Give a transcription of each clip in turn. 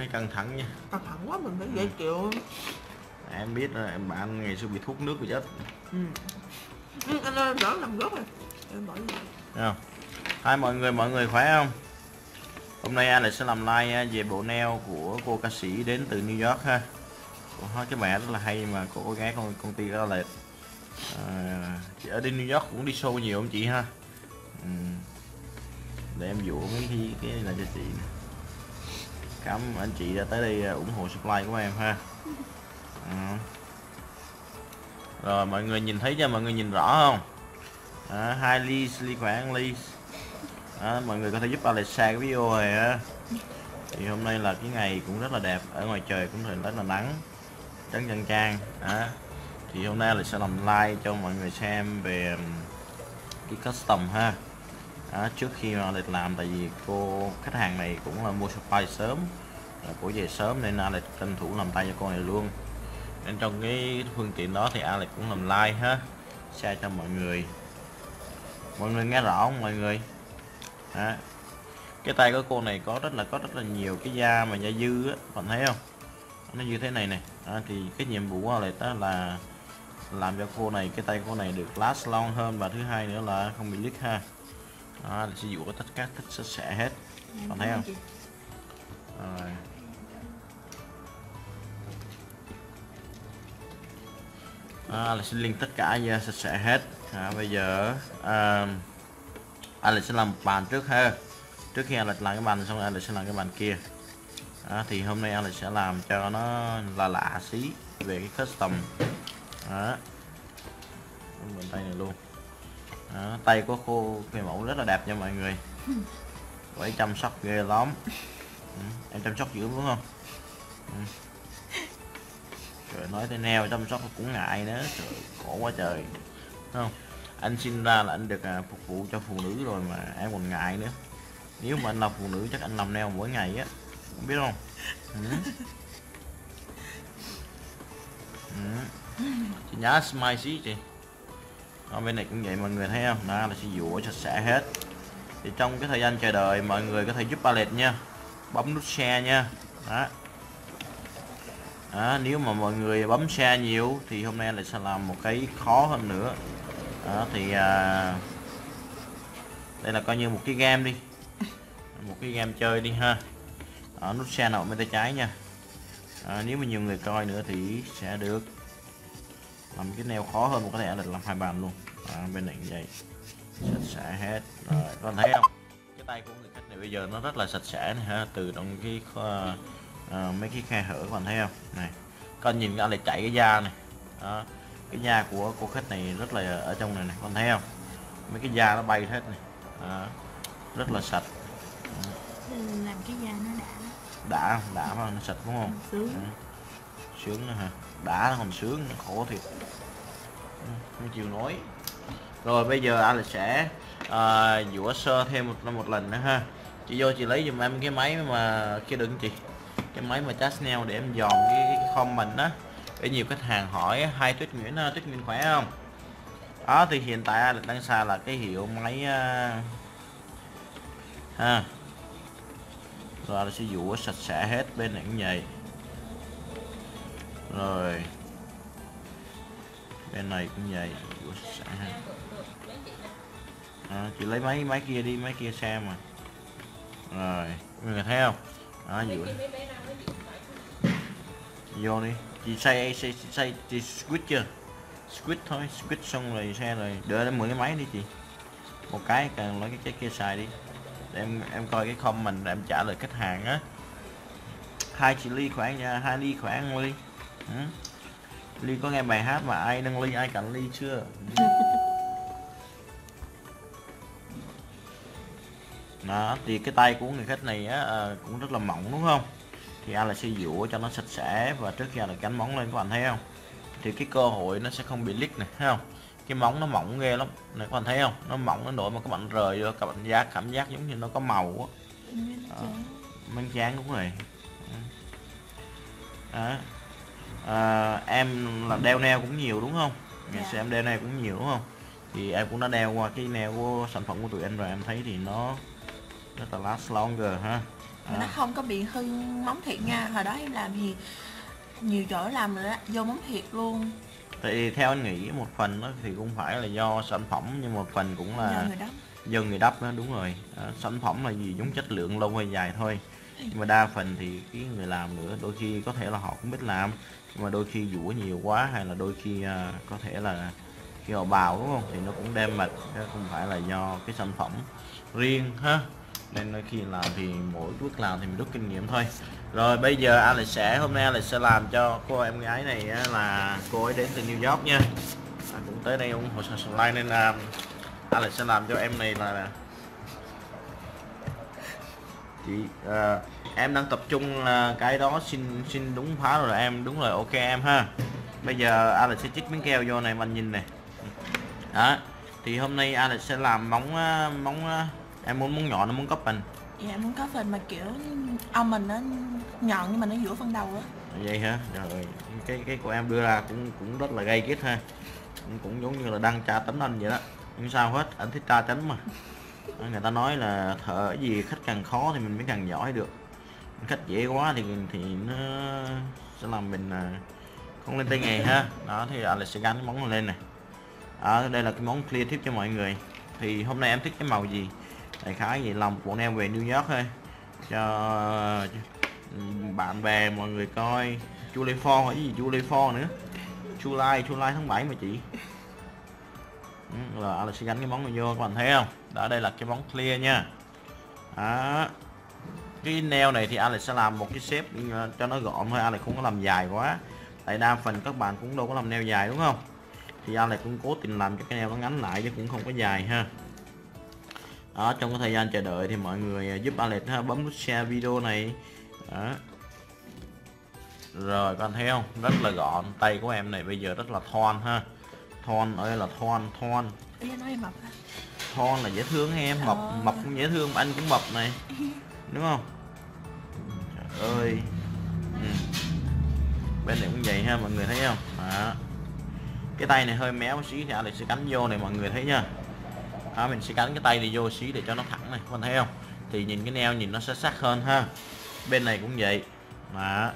thấy căng thẳng nha. Căng thẳng quá mình phải dễ chịu. Em biết rồi em bạn ngày xưa bị thuốc nước bị chết. Ừ. ừ anh ơi đỡ làm gốc rồi. Em bỏ không? Hai mọi người mọi người khỏe không? Hôm nay anh lại sẽ làm like à, về bộ nail của cô ca sĩ đến từ New York ha. Cô nói cái mẹ rất là hay mà cô có gái con công ty đó là à, chị ở đi New York cũng đi show nhiều không chị ha? Ừ. để em dụ mấy cái này cho chị cảm ơn anh chị đã tới đây à, ủng hộ supply của em ha. Ừ. rồi mọi người nhìn thấy chưa? Mọi người nhìn rõ không? À, hai ly ly khỏe ly à, mọi người có thể giúp Alex share cái video này á thì hôm nay là cái ngày cũng rất là đẹp ở ngoài trời cũng rất là nắng trắng chân trang à, thì hôm nay là sẽ làm like cho mọi người xem về cái custom ha à, trước khi Alex làm tại vì cô khách hàng này cũng là mua supply sớm là của về sớm nên Alex tranh thủ làm tay cho cô này luôn. Nên trong cái phương tiện đó thì Alex cũng làm like ha share cho mọi người. Mọi người nghe rõ không mọi người? Đó. cái tay của cô này có rất là có rất là nhiều cái da mà da dư á bạn thấy không? Nó như thế này này. Đó, thì cái nhiệm vụ của Alex đó là làm cho cô này cái tay cô này được last long hơn và thứ hai nữa là không bị lít ha đó, sử dụng tất cả tất sạch sẽ hết. Bạn thấy không? Rồi. À, là sẽ liên tất cả da sạch sẽ hết. À, bây giờ à, anh sẽ làm một bàn trước ha. Trước khi anh làm cái bàn xong anh sẽ làm cái bàn kia. Đó, thì hôm nay anh sẽ làm cho nó là lạ xí về cái custom. Đó. Bàn tay này luôn đó, tay của cô người mẫu rất là đẹp nha mọi người. Phải chăm sóc ghê lắm. Ừ, em chăm sóc dữ đúng không? Ừ. trời nói tới neo chăm sóc cũng ngại nữa trời, khổ quá trời. Đúng không? Anh sinh ra là anh được à, phục vụ cho phụ nữ rồi mà em còn ngại nữa. Nếu mà anh là phụ nữ chắc anh làm neo mỗi ngày á. Không biết không? Ừ. Ừ. chị nhá smile xí chị ở bên này cũng vậy mọi người thấy không? Đó là sẽ dũa sạch sẽ hết. Thì trong cái thời gian chờ đợi mọi người có thể giúp pallet nha. Bấm nút share nha. Đó. Đó, nếu mà mọi người bấm share nhiều thì hôm nay là sẽ làm một cái khó hơn nữa. Đó, thì à, đây là coi như một cái game đi. Một cái game chơi đi ha. Ở nút share nào bên tay trái nha. À, nếu mà nhiều người coi nữa thì sẽ được làm cái neo khó hơn một có thể là làm hai bàn luôn. À, bên này vậy. Sạch sẽ hết. Rồi con thấy không? Cái tay của người khách này bây giờ nó rất là sạch sẽ này ha. Từ trong cái uh, uh, mấy cái khe hở các bạn thấy không? Này con nhìn anh lại chạy cái da này. Đó. cái da của cô khách này rất là ở trong này này con thấy không? Mấy cái da nó bay hết này. Đó. rất là sạch. Làm cái da nó đã. Đã đã mà nó sạch đúng không? Sướng. Ừ. sướng nữa hả đã còn sướng khổ thiệt. Ừ, không chịu nói rồi bây giờ anh sẽ à, dũa sơ thêm một một lần nữa ha. Chị vô chị lấy giùm em cái máy mà kia đừng chị. Cái máy mà chat neo để em dòm cái, cái comment đó để nhiều khách hàng hỏi hai tuyết nguyễn ờ, tuyết nguyễn khỏe không? Đó thì hiện tại anh đang xài là cái hiệu máy uh, ha. Rồi anh sẽ rửa sạch sẽ hết bên này cũng vậy rồi. Bên này cũng vậy. À, chị lấy máy máy kia đi máy kia xem mà. Rồi mọi người thấy không? Đó dũa vô đi. Chị xây xây xây chị squid chưa? Squid thôi squid xong rồi xe rồi. Đợi em mượn cái máy đi chị. Một cái cần lấy cái trái kia xài đi. Để em em coi cái comment để em trả lời khách hàng á. Hai chị ly khoảng nha hai ly khoảng ly ừ. ly có nghe bài hát mà ai nâng ly ai cạnh ly chưa? Đó thì cái tay của người khách này á à, cũng rất là mỏng đúng không? Thì anh là sẽ dũa cho nó sạch sẽ và trước khi là cánh móng lên các bạn thấy không? Thì cái cơ hội nó sẽ không bị lít này thấy không? Cái móng nó mỏng ghê lắm này các bạn thấy không? Nó mỏng đến nỗi mà các bạn rời vô các bạn giác cảm giác giống như nó có màu á. Mang chán. đúng rồi. Đó. À, em là đeo neo cũng nhiều đúng không? Ngày xưa em đeo neo cũng nhiều đúng không? Thì em cũng đã đeo qua cái neo của sản phẩm của tụi em rồi em thấy thì nó rất là last longer ha. Mà nó À. không có bị hư móng thiệt nha hồi đó em làm thì nhiều chỗ làm rồi đó vô móng thiệt luôn. Thì theo anh nghĩ một phần đó thì cũng phải là do sản phẩm nhưng một phần cũng do là người do người đắp đó đúng rồi. À, sản phẩm là gì? Giống chất lượng lâu hay dài thôi. Nhưng mà đa phần thì cái người làm nữa đôi khi có thể là họ cũng biết làm nhưng mà đôi khi dũa nhiều quá hay là đôi khi à, có thể là khi họ bào đúng không? Thì nó cũng đem mệt chứ không phải là do cái sản phẩm riêng ha? Nên đôi khi làm thì mỗi bước làm thì mình rút kinh nghiệm thôi. Rồi bây giờ Alex sẽ hôm nay Alex sẽ làm cho cô em gái này á, là cô ấy đến từ New York nha. À, cũng tới đây ủng hộ slide nên là Alex sẽ làm cho em này là chị ờ, em đang tập trung là cái đó xin xin đúng phá rồi em đúng rồi ok em ha. Bây giờ Alex sẽ chích miếng keo vô này bạn nhìn này. Đó thì hôm nay Alex sẽ làm móng á, móng á, em muốn móng nhỏ nó muốn cấp mình dạ em muốn có phần mà kiểu ông mình nó nhọn nhưng mà nó giữa phần đầu á. Vậy hả? Rồi cái cái của em đưa ra cũng cũng rất là gây kết ha. Cũng, giống như là đang tra tấn anh vậy đó. Nhưng sao hết anh thích tra tấn mà người ta nói là thợ gì khách càng khó thì mình mới càng giỏi được. Khách dễ quá thì thì nó sẽ làm mình à, không lên tay nghề ha. Đó thì anh sẽ gắn cái món này lên này. À, đây là cái món clear tip cho mọi người. Thì hôm nay em thích cái màu gì? Đại khái gì lòng bọn em về New York thôi. Cho bạn bè mọi người coi. July 4 hay gì July 4 nữa? July July tháng 7 mà chị là rồi Alex sẽ gắn cái món này vô các bạn thấy không? Đó đây là cái món clear nha. Đó. Cái nail này thì Alex sẽ làm một cái xếp ừ, cho nó gọn thôi Alex không có làm dài quá. Tại đa phần các bạn cũng đâu có làm nail dài đúng không? Thì Alex cũng cố tình làm cho cái nail nó ngắn lại chứ cũng không có dài ha. Đó trong cái thời gian chờ đợi thì mọi người à, giúp Alex ha, bấm nút share video này. Đó. rồi con thấy không? Rất là gọn tay của em này bây giờ rất là thon ha thon đây là thon thon thon là dễ thương em mập Ờ. mập cũng dễ thương mà anh cũng mập này. Đúng không? Trời ơi. Ừ. bên này cũng vậy ha mọi người thấy không? Đó. cái tay này hơi méo một xí thì Alex sẽ cắn vô này mọi người thấy nha đó, mình sẽ cắn cái tay này vô xí để cho nó thẳng này các bạn thấy không? Thì nhìn cái neo nhìn nó sẽ sắc hơn ha. Bên này cũng vậy. Đó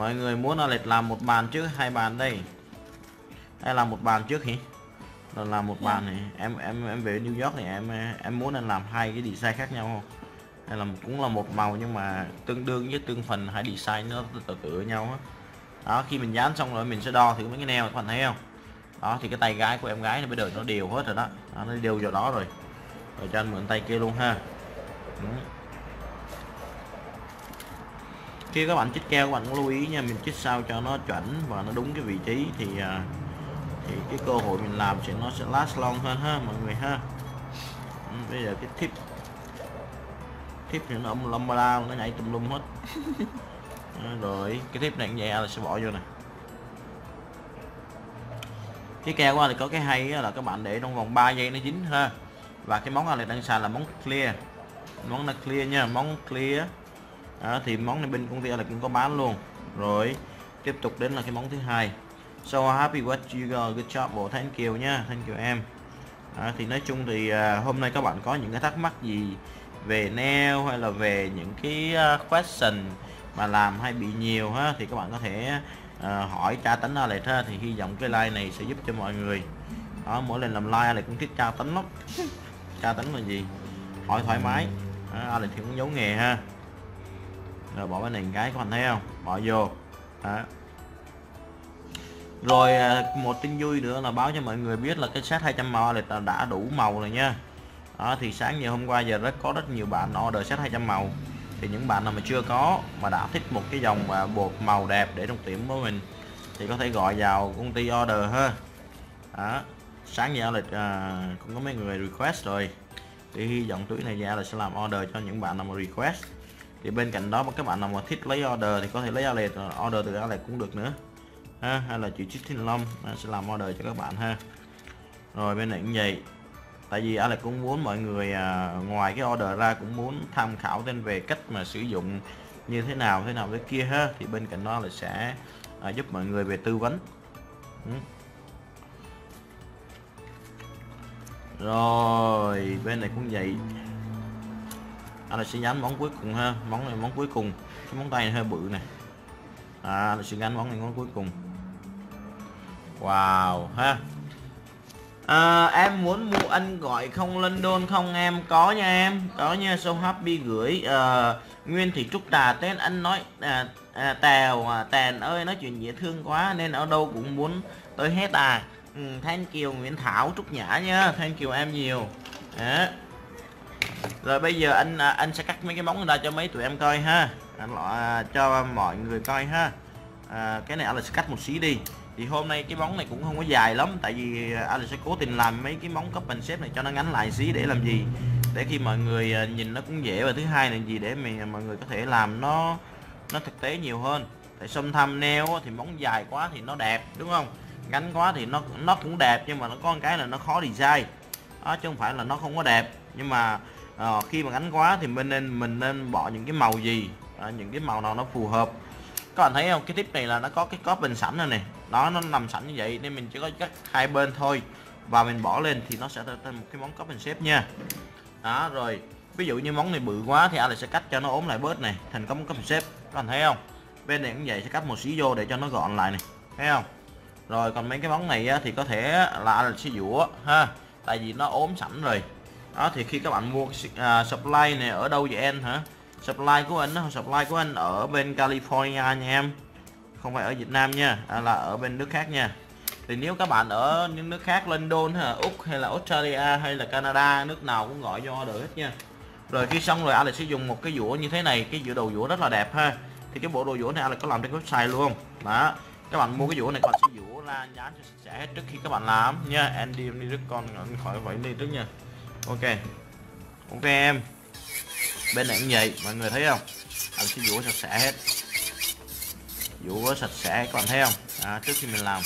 mọi người muốn Alex làm một bàn trước hai bàn đây. Hay làm một bàn trước hỉ rồi làm một bàn này em em em về New York thì em em muốn anh làm hai cái design khác nhau không? Hay là cũng là một màu nhưng mà tương đương với tương phần hai design nó tự tự nhau á. Đó khi mình dán xong rồi mình sẽ đo thử mấy cái neo các bạn thấy không? Đó thì cái tay gái của em gái nó bây giờ nó đều hết rồi đó, đó nó đều vào đó rồi. Rồi cho anh mượn tay kia luôn ha. Ừ. khi các bạn chích keo các bạn cũng lưu ý nha mình chích sao cho nó chuẩn và nó đúng cái vị trí thì à, thì cái cơ hội mình làm sẽ nó sẽ last long hơn ha mọi người ha. Ừ, bây giờ cái tip tip thì nó âm lâm la nó nhảy tùm lum hết. Rồi cái tip này cũng vậy là sẽ bỏ vô này cái keo qua thì có cái hay là các bạn để trong vòng 3 giây nó dính ha. Và cái món này đang xài là món clear món là clear nha món clear đó, thì món này bên công ty là cũng có bán luôn. Rồi tiếp tục đến là cái món thứ hai. So happy what you got good job bộ thank you nha thank you em. Đó, thì nói chung thì à, hôm nay các bạn có những cái thắc mắc gì về nail hay là về những cái uh, question mà làm hay bị nhiều ha thì các bạn có thể uh, hỏi tra tấn Alex ha thì hy vọng cái like này sẽ giúp cho mọi người. Đó mỗi lần làm like lại cũng thích tra tấn lắm. Tra tấn là gì? Hỏi thoải mái. Đó, Alex thì cũng giấu nghề ha rồi bỏ cái này một cái các bạn thấy không? Bỏ vô. Đó. rồi à, một tin vui nữa là báo cho mọi người biết là cái set 200 màu này đã đủ màu rồi nha. Đó thì sáng giờ hôm qua giờ rất có rất nhiều bạn order set 200 màu. Thì những bạn nào mà chưa có mà đã thích một cái dòng à, bột màu đẹp để trong tiệm của mình thì có thể gọi vào công ty order ha. Đó. Sáng giờ lịch à, cũng có mấy người request rồi. Thì hy vọng túi này ra là sẽ làm order cho những bạn nào mà request thì bên cạnh đó các bạn nào mà thích lấy order thì có thể lấy Alex order từ Alex cũng được nữa. Ha hay là chị Chích Thiên Long à, sẽ làm order cho các bạn ha. Rồi bên này cũng vậy. Tại vì Alex cũng muốn mọi người à, ngoài cái order ra cũng muốn tham khảo thêm về cách mà sử dụng như thế nào thế nào thế kia ha. Thì bên cạnh đó là sẽ à, giúp mọi người về tư vấn. Ừ. rồi bên này cũng vậy anh là sẽ dán món cuối cùng ha. Món này món cuối cùng. Cái món tay này hơi bự này. À là sẽ gánh món này món cuối cùng. Wow ha. À, em muốn mua anh gọi không London không em? Có nha em. Có nha so happy gửi. À, Nguyên Thị Trúc tà tên anh nói à, à, Tèo à, Tèn ơi nói chuyện dễ thương quá nên ở đâu cũng muốn tới hết à. Ừ, thank you Nguyễn Thảo. Trúc Nhã nha. Thank you em nhiều. Đó rồi bây giờ anh à, anh sẽ cắt mấy cái móng ra cho mấy tụi em coi ha. Anh lọ à, cho mọi người coi ha. À, cái này anh là sẽ cắt một xí đi. Thì hôm nay cái móng này cũng không có dài lắm tại vì à, anh sẽ cố tình làm mấy cái móng cấp bình xếp này cho nó ngắn lại xí để làm gì? Để khi mọi người nhìn nó cũng dễ. Và thứ hai là gì? Để mình mọi người có thể làm nó nó thực tế nhiều hơn. Tại sâm tham neo thì móng dài quá thì nó đẹp đúng không? Ngắn quá thì nó nó cũng đẹp nhưng mà nó có một cái là nó khó design. Đó chứ không phải là nó không có đẹp nhưng mà uh, khi mà ngắn quá thì mình nên mình nên bỏ những cái màu gì? Uh, những cái màu nào nó phù hợp? Các bạn thấy không? Cái tip này là nó có cái có bình sẵn rồi này đó nó nằm sẵn như vậy nên mình chỉ có cắt hai bên thôi. Và mình bỏ lên thì nó sẽ thành một cái món có bình xếp nha. Đó rồi ví dụ như món này bự quá thì Alex sẽ cắt cho nó ốm lại bớt này thành có món cóp bình xếp. Các bạn thấy không? Bên này cũng vậy sẽ cắt một xí vô để cho nó gọn lại này. Thấy không? Rồi còn mấy cái món này thì có thể là Alex sẽ dũa ha. Tại vì nó ốm sẵn rồi đó thì khi các bạn mua uh, supply này ở đâu vậy anh hả? Supply của anh nó supply của anh ở bên California nha em. Không phải ở Việt Nam nha à, là ở bên nước khác nha. Thì nếu các bạn ở những nước khác London hay là Úc hay là Australia hay là Canada nước nào cũng gọi cho được hết nha. Rồi khi xong rồi Alex sẽ dùng một cái dũa như thế này cái dũa đầu dũa rất là đẹp ha. Thì cái bộ đồ dũa này Alex có làm trên website luôn. Đó các bạn mua cái dũa này còn sẽ dũa ra nhá cho sạch sẽ hết trước khi các bạn làm nha. Andy đi rất con khỏi phải đi trước nha ok. Ok em. Bên này cũng vậy mọi người thấy không? Anh sẽ rửa sạch sẽ hết. Rửa sạch sẽ các bạn thấy không? Đó, trước khi mình làm.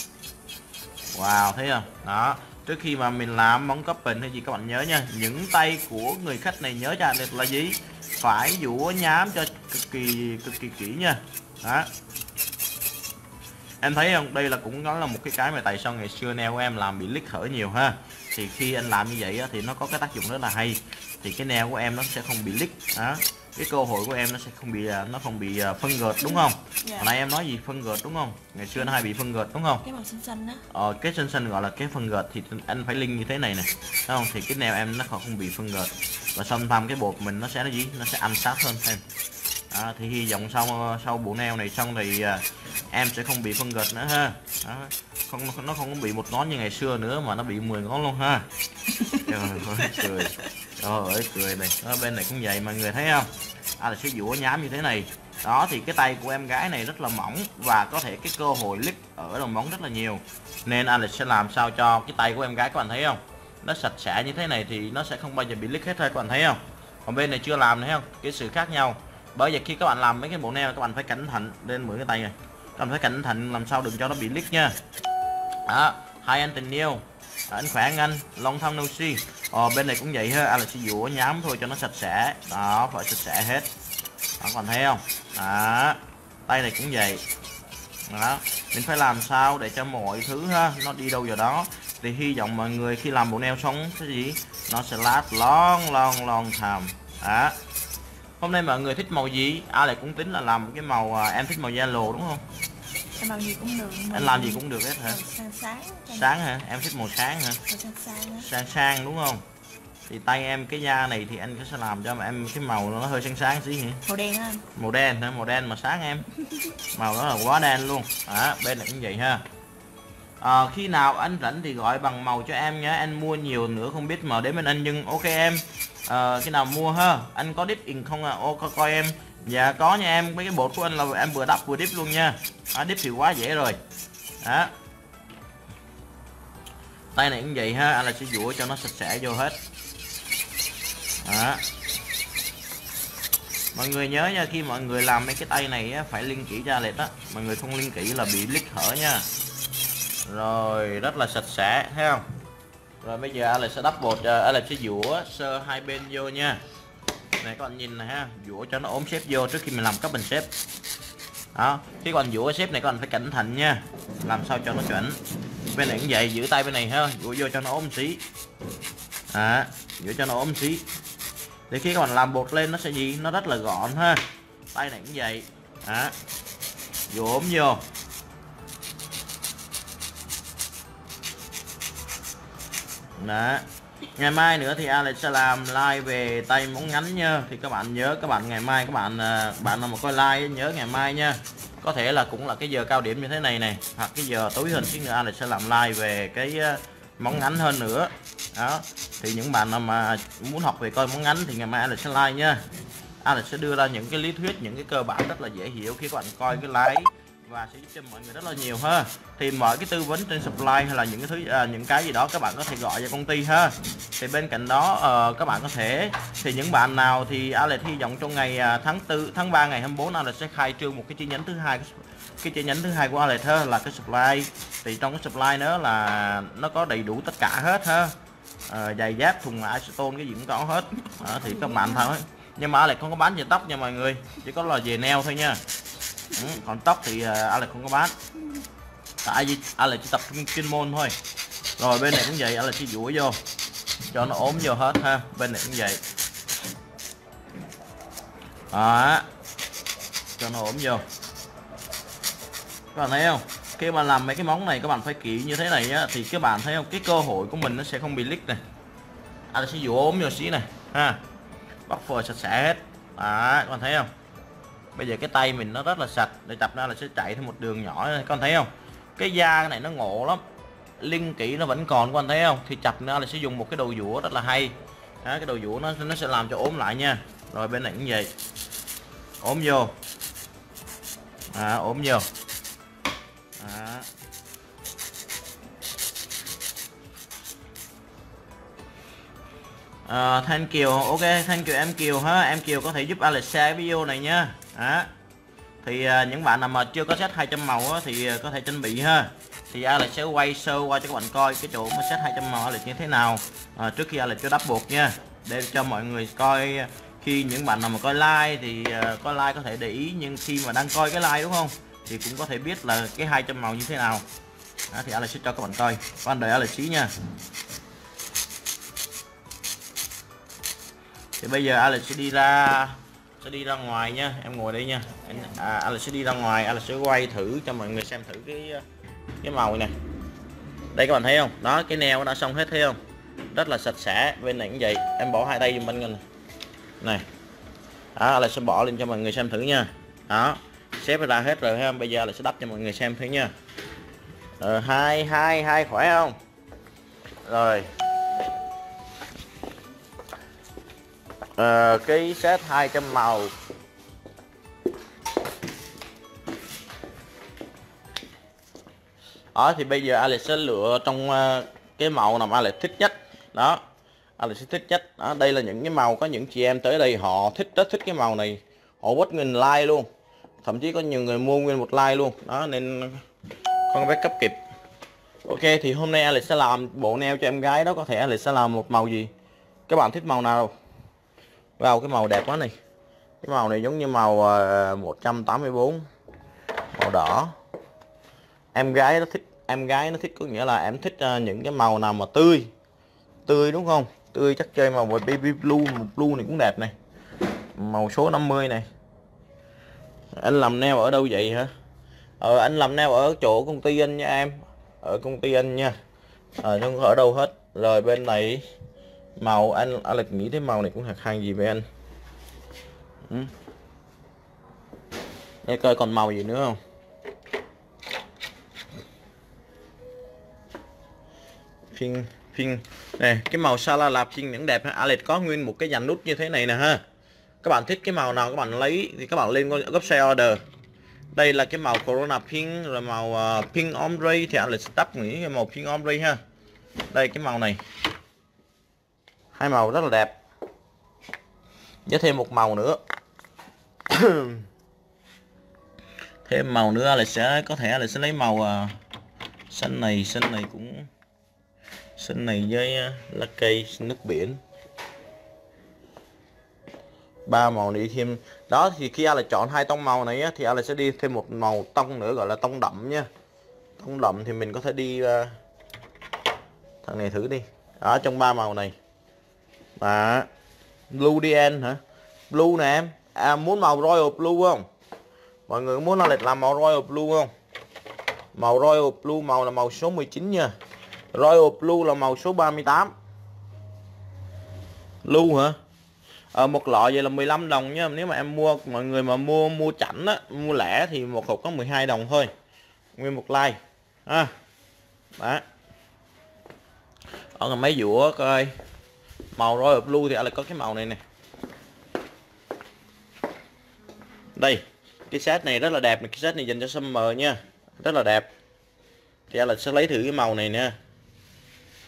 Wow thấy không? Đó. Trước khi mà mình làm món cupping hay gì các bạn nhớ nha những tay của người khách này nhớ cho anh là gì? Phải rửa nhám cho cực kỳ cực kỳ kỹ nha. Đó. Em thấy không? Đây là cũng nó là một cái cái mà tại sao ngày xưa neo của em làm bị lít hở nhiều ha thì khi anh làm như vậy á, thì nó có cái tác dụng rất là hay. Thì cái neo của em nó sẽ không bị lít đó cái cơ hội của em nó sẽ không bị à, nó không bị à, phân gợt đúng không? Dạ. hồi nãy em nói gì? Phân gợt đúng không? Ngày xưa nó hay bị phân gợt đúng không? Cái màu xanh xanh đó ờ, cái xanh xanh gọi là cái phân gợt thì anh phải linh như thế này nè thấy không? Thì cái neo em nó không bị phân gợt. Và xong thăm cái bột mình nó sẽ là gì? Nó sẽ ăn sát hơn thêm à, thì hy vọng sau sau bộ neo này xong thì à, em sẽ không bị phân gợt nữa ha. Đó. không nó không có bị một ngón như ngày xưa nữa mà nó bị 10 ngón luôn ha. Trời ơi cười trời ơi cười này. Đó, bên này cũng vậy mọi người thấy không? À là sẽ dũa nhám như thế này. Đó thì cái tay của em gái này rất là mỏng và có thể cái cơ hội lít ở đầu móng rất là nhiều. Nên Alex sẽ làm sao cho cái tay của em gái các bạn thấy không? Nó sạch sẽ như thế này thì nó sẽ không bao giờ bị lít hết thôi các bạn thấy không? Còn bên này chưa làm thấy không? Cái sự khác nhau bởi vì khi các bạn làm mấy cái bộ neo các bạn phải cẩn thận lên mũi cái tay này. Các bạn phải cẩn thận làm sao đừng cho nó bị lít nha. Đó hai anh tình yêu. Anh khỏe anh, long thăm no see ờ, bên này cũng vậy ha. À, là chỉ dũa nhám thôi cho nó sạch sẽ. Đó phải sạch sẽ hết. Đó, còn thấy không? Đó tay này cũng vậy. Đó mình phải làm sao để cho mọi thứ ha nó đi đâu vào đó. Thì hy vọng mọi người khi làm bộ neo sống cái gì? Nó sẽ last long long long time. Đó hôm nay mọi người thích màu gì? À lại cũng tính là làm cái màu à, em thích màu yellow đúng không? Em làm gì cũng được anh làm gì cũng được hết hả? sáng sáng. Sáng hả? Em thích màu sáng hả? Màu sáng sáng đúng không? Thì tay em cái da này thì anh sẽ làm cho mà em cái màu nó hơi sáng sáng xí hả? Màu đen anh. Màu đen hả? Màu đen mà sáng em. Màu đó là quá đen luôn. À, bên này cũng vậy ha à, khi nào anh rảnh thì gọi bằng màu cho em nhé. Anh mua nhiều nữa không biết mở đến bên anh nhưng ok em. À, khi nào mua ha? Anh có dip in không à? Ô coi, coi em. Dạ có nha em. Mấy cái bột của anh là em vừa đắp vừa dip luôn nha. À, dip thì quá dễ rồi. Đó. Tay này cũng vậy ha. Anh là sẽ dũa cho nó sạch sẽ vô hết. Đó. Mọi người nhớ nha khi mọi người làm mấy cái tay này á, phải liên kỹ ra lệch á. Mọi người không liên kỹ là bị lít hở nha rồi rất là sạch sẽ thấy không? Rồi bây giờ Alex sẽ đắp bột ờ, Alex sẽ dũa sơ hai bên vô nha. Này các bạn nhìn này ha dũa cho nó ốm xếp vô trước khi mình làm các bình xếp. Đó khi còn dũa xếp này các bạn phải cẩn thận nha làm sao cho nó chuẩn. Bên này cũng vậy giữ tay bên này ha dũa vô cho nó ốm xí. À, dũa cho nó ốm xí. Thì khi các bạn làm bột lên nó sẽ gì? Nó rất là gọn ha. Tay này cũng vậy. À, dũa ốm vô. Đó. Ngày mai nữa thì Alex sẽ làm like về tay móng ngắn nha. Thì các bạn nhớ, các bạn ngày mai, các bạn à, bạn nào mà coi like nhớ ngày mai nha. Có thể là cũng là cái giờ cao điểm như thế này này hoặc cái giờ tối hình, chứ nữa Alex sẽ làm like về cái à, móng ngắn hơn nữa. Đó. Thì những bạn nào mà muốn học về coi móng ngắn thì ngày mai Alex sẽ like nha. Alex sẽ đưa ra những cái lý thuyết, những cái cơ bản rất là dễ hiểu khi các bạn coi cái like và sẽ giúp cho mọi người rất là nhiều ha. Thì mọi cái tư vấn trên supply hay là những cái thứ à, những cái gì đó các bạn có thể gọi cho công ty ha. Thì bên cạnh đó uh, các bạn có thể thì những bạn nào thì Alex hy vọng trong ngày uh, tháng 4 tháng 3 ngày 24 Alex sẽ khai trương một cái chi nhánh thứ hai cái chi nhánh thứ hai của Alex ha là cái supply. Thì trong cái supply nữa là nó có đầy đủ tất cả hết ha. Uh, giày dép thùng acetone cái gì cũng có hết. Uh, thì các bạn thôi nhưng mà Alex không có bán về tóc nha mọi người chỉ có là về neo thôi nha ừ, còn tóc thì ờ, Alex không có bán. Tại vì Alex chỉ tập trung chuyên môn thôi. Rồi bên này cũng vậy Alex chỉ duỗi vô cho nó ốm vô hết ha. Bên này cũng vậy. Đó. Cho nó ốm vô. Các bạn thấy không? Khi mà làm mấy cái móng này các bạn phải kỹ như thế này á, thì các bạn thấy không? Cái cơ hội của mình nó sẽ không bị lít này. Alex sẽ dũa ốm vô xí này ha. Bắt phơi sạch sẽ hết. Đó các bạn thấy không? Bây giờ cái tay mình nó rất là sạch để tập ra là sẽ chạy theo một đường nhỏ này. con thấy không? Cái da này nó ngộ lắm. Linh kỹ nó vẫn còn con thấy không? Thì chặt nữa là sẽ dùng một cái đầu dũa rất là hay. Đó, cái đầu dũa nó nó sẽ làm cho ốm lại nha. Rồi bên này cũng vậy. Ốm vô. À, ốm vô. À. À, Thanh Kiều ok Thanh Kiều em Kiều ha. Em Kiều có thể giúp Alex share video này nha đó thì à, những bạn nào mà chưa có set 200 màu á, thì à, có thể chuẩn bị ha. Thì Alex sẽ quay sơ qua cho các bạn coi cái chỗ mà set 200 màu Alex như thế nào. À, trước khi Alex cho đắp bột nha. Để cho mọi người coi à, khi những bạn nào mà coi like thì à, uh, coi like có thể để ý nhưng khi mà đang coi cái like đúng không? Thì cũng có thể biết là cái 200 màu như thế nào. Đó, thì Alex sẽ cho các bạn coi. Các bạn đợi Alex xí nha. Thì bây giờ Alex sẽ đi ra sẽ đi ra ngoài nha em ngồi đây nha. Anh à, Alex sẽ đi ra ngoài Alex sẽ quay thử cho mọi người xem thử cái cái màu này. Đây các bạn thấy không? Đó cái neo đã xong hết thấy không? Rất là sạch sẽ bên này cũng vậy. Em bỏ hai tay giùm anh này. Này. Đó là sẽ bỏ lên cho mọi người xem thử nha. Đó xếp ra hết rồi ha bây giờ là sẽ đắp cho mọi người xem thử nha. Hai hai hai khỏe không? Rồi. À, cái set 200 màu. Đó thì bây giờ Alex sẽ lựa trong uh, cái màu nào mà Alex thích nhất. Đó Alex sẽ thích nhất. Đó đây là những cái màu có những chị em tới đây họ thích rất thích cái màu này. Họ quất nghìn like luôn. Thậm chí có nhiều người mua nguyên một like luôn. Đó nên không biết cấp kịp. Ok thì hôm nay Alex sẽ làm bộ neo cho em gái đó. Có thể Alex sẽ làm một màu gì? Các bạn thích màu nào? Wow, cái màu đẹp quá này. Cái màu này giống như màu ờ, 184 màu đỏ. Em gái nó thích em gái nó thích có nghĩa là em thích ờ, những cái màu nào mà tươi. Tươi đúng không? Tươi chắc chơi màu baby blue một blue này cũng đẹp này. Màu số 50 này. Anh làm neo ở đâu vậy hả? Ờ anh làm neo ở chỗ công ty anh nha em. Ở công ty anh nha. Ờ không ở đâu hết? Rồi bên này màu anh Alex nghĩ thấy màu này cũng thật hàng gì với anh? Ừ. để coi còn màu gì nữa không? Pin pin này cái màu sala lạp pin những đẹp ha. Alex có nguyên một cái dàn nút như thế này nè ha. Các bạn thích cái màu nào các bạn lấy thì các bạn lên gấp xe order. Đây là cái màu corona pink rồi màu uh, pink ombre. Thì Alex tắt nghĩ cái màu pink ombre ha. Đây cái màu này hai màu rất là đẹp. Với thêm một màu nữa. Thêm màu nữa là sẽ có thể là sẽ lấy màu uh, xanh này xanh này cũng xanh này với uh, lá cây nước biển. Ba màu này thêm đó thì khi là chọn hai tông màu này á, thì là sẽ đi thêm một màu tông nữa gọi là tông đậm nha. Tông đậm thì mình có thể đi uh, thằng này thử đi. Ở trong ba màu này đó blue DN hả? Blue nè em. À muốn màu royal blue không? Mọi người muốn nó lịch làm màu royal blue không? Màu royal blue màu là màu số 19 nha. Royal blue là màu số 38 blue hả? À, một lọ vậy là 15 đồng nha. Nếu mà em mua mọi người mà mua mua chảnh á mua lẻ thì một hộp có 12 đồng thôi. Nguyên một like. À, đó. Ở mấy dũa coi màu royal blue thì lại có cái màu này nè. Đây, cái set này rất là đẹp này cái set này dành cho summer nha. Rất là đẹp. Thì là sẽ lấy thử cái màu này nha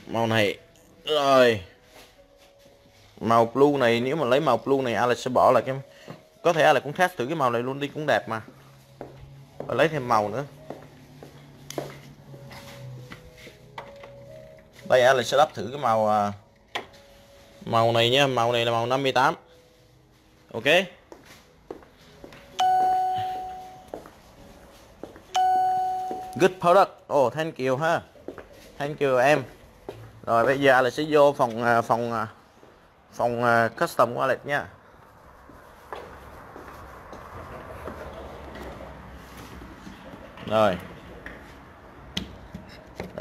màu này, rồi. Màu blue này, nếu mà lấy màu blue này Alex sẽ bỏ lại cái có thể là cũng test thử cái màu này luôn đi, cũng đẹp mà. Và lấy thêm màu nữa. Đây, Alex sẽ đắp thử cái màu à, màu này nhé màu này là màu 58 ok. Good product. Oh thank you ha. Thank you em. Rồi, bây giờ là sẽ vô phòng à, phòng à, phòng à, custom của Alex nha. Rồi.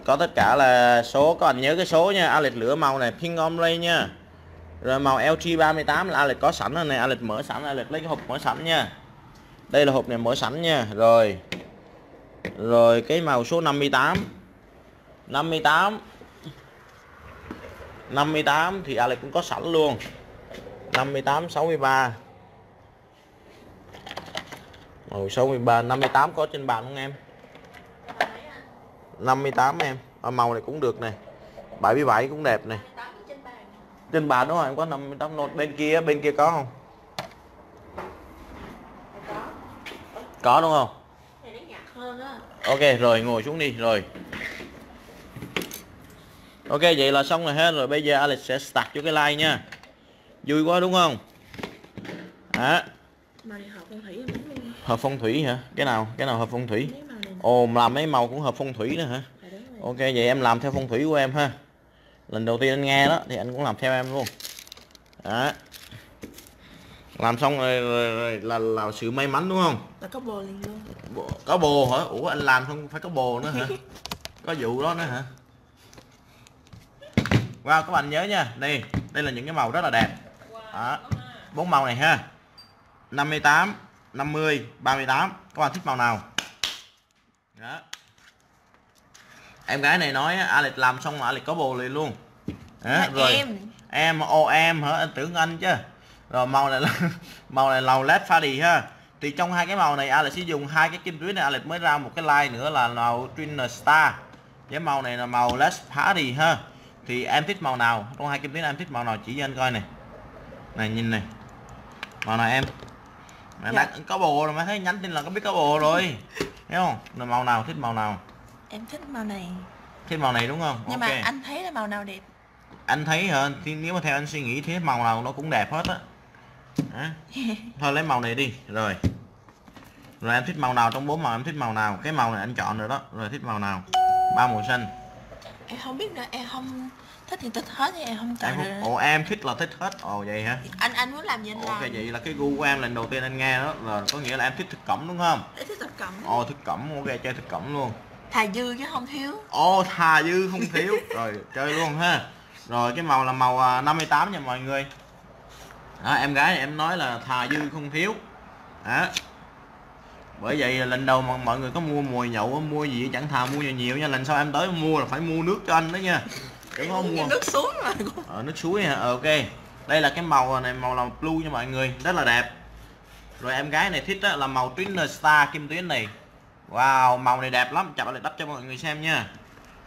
Có tất cả là số, có anh nhớ cái số nha. Alex lửa màu này, pink ombre nha rồi màu LG 38 là Alex có sẵn rồi này Alex mở sẵn, Alex lấy cái hộp mở sẵn nha. Đây là hộp này mở sẵn nha. Rồi. Rồi cái màu số 58 58 58 thì Alex cũng có sẵn luôn. 58 63 màu 63 58 có trên bàn không em? 58 em. Ở màu này cũng được này 77 cũng đẹp này trên bàn đúng rồi em có 58 nốt. Bên kia bên kia có không? Có đúng không? Ok, rồi, ngồi xuống đi, rồi. Ok, vậy là xong rồi hết rồi. Bây giờ Alex sẽ start cho cái like nha. Vui quá đúng không? Hả? À. hợp phong thủy hả? Cái nào? Cái nào hợp phong thủy? Ồ, làm mấy màu cũng hợp phong thủy nữa hả? Ok, vậy em làm theo phong thủy của em ha lần đầu tiên anh nghe đó thì anh cũng làm theo em luôn. Đó làm xong rồi, rồi, rồi là là sự may mắn đúng không? Là có bồ liền luôn. Có bồ hả? Ủa anh làm không phải có bồ nữa hả? Có vụ đó nữa hả? Wow các bạn nhớ nha. Đây đây là những cái màu rất là đẹp. Đó. Bốn màu này ha. 58 50 38 các bạn thích màu nào? Đó em gái này nói á, Alex làm xong mà Alex có bồ liền luôn. Là rồi em. em ô em hả? Anh tưởng anh chứ. Rồi màu này là màu này màu led Fadi ha. Thì trong hai cái màu này Alex sẽ dùng hai cái kim tuyến này Alex mới ra một cái line nữa là màu Twin Star. Với màu này là màu led Party ha. Thì em thích màu nào? Trong hai kim tuyến em thích màu nào? Chỉ cho anh coi này. Này nhìn này. Màu nào em? Mày Dạ. đã có bồ rồi mày thấy nhắn tin là có biết có bồ rồi. Thấy không? Là màu nào thích màu nào Em thích màu này. Thích màu này đúng không? Nhưng ok. mà anh thấy là màu nào đẹp? Anh thấy hả? Thì nếu mà theo anh suy nghĩ thì màu nào nó cũng đẹp hết á. Hả? thôi lấy màu này đi. Rồi. Rồi em thích màu nào trong bốn màu em thích màu nào? Cái màu này anh chọn rồi đó. Rồi thích màu nào? Ba màu xanh. Em không biết nữa em không thích thì thích hết thì em không em chọn không, được ồ em thích là thích hết. Ồ vậy hả? Anh anh muốn làm gì anh ok làm. vậy là cái gu của em lần đầu tiên anh nghe đó. Là có nghĩa là em thích thực cẩm đúng không? Em thích tập cẩm ồ thực cẩm ok chơi thực cẩm luôn Thà dư chứ không thiếu. Ồ thà dư không thiếu. Rồi chơi luôn ha. Rồi cái màu là màu à, 58 nha mọi người. Đó, Em gái này em nói là thà dư không thiếu. Đó. Bởi vậy lần đầu mà mọi người có mua mùi nhậu mua gì chẳng thà mua nhiều nhiều nha. Lần sau em tới mua là phải mua nước cho anh đó nha. Đừng có mua nước xuống mà. Ở nước suối hả? Ờ, ok. Đây là cái màu này màu là blue nha mọi người. Rất là đẹp. Rồi em gái này thích là màu Twin Star kim tuyến này wow màu này đẹp lắm. Chặt lại đắp cho mọi người xem nha.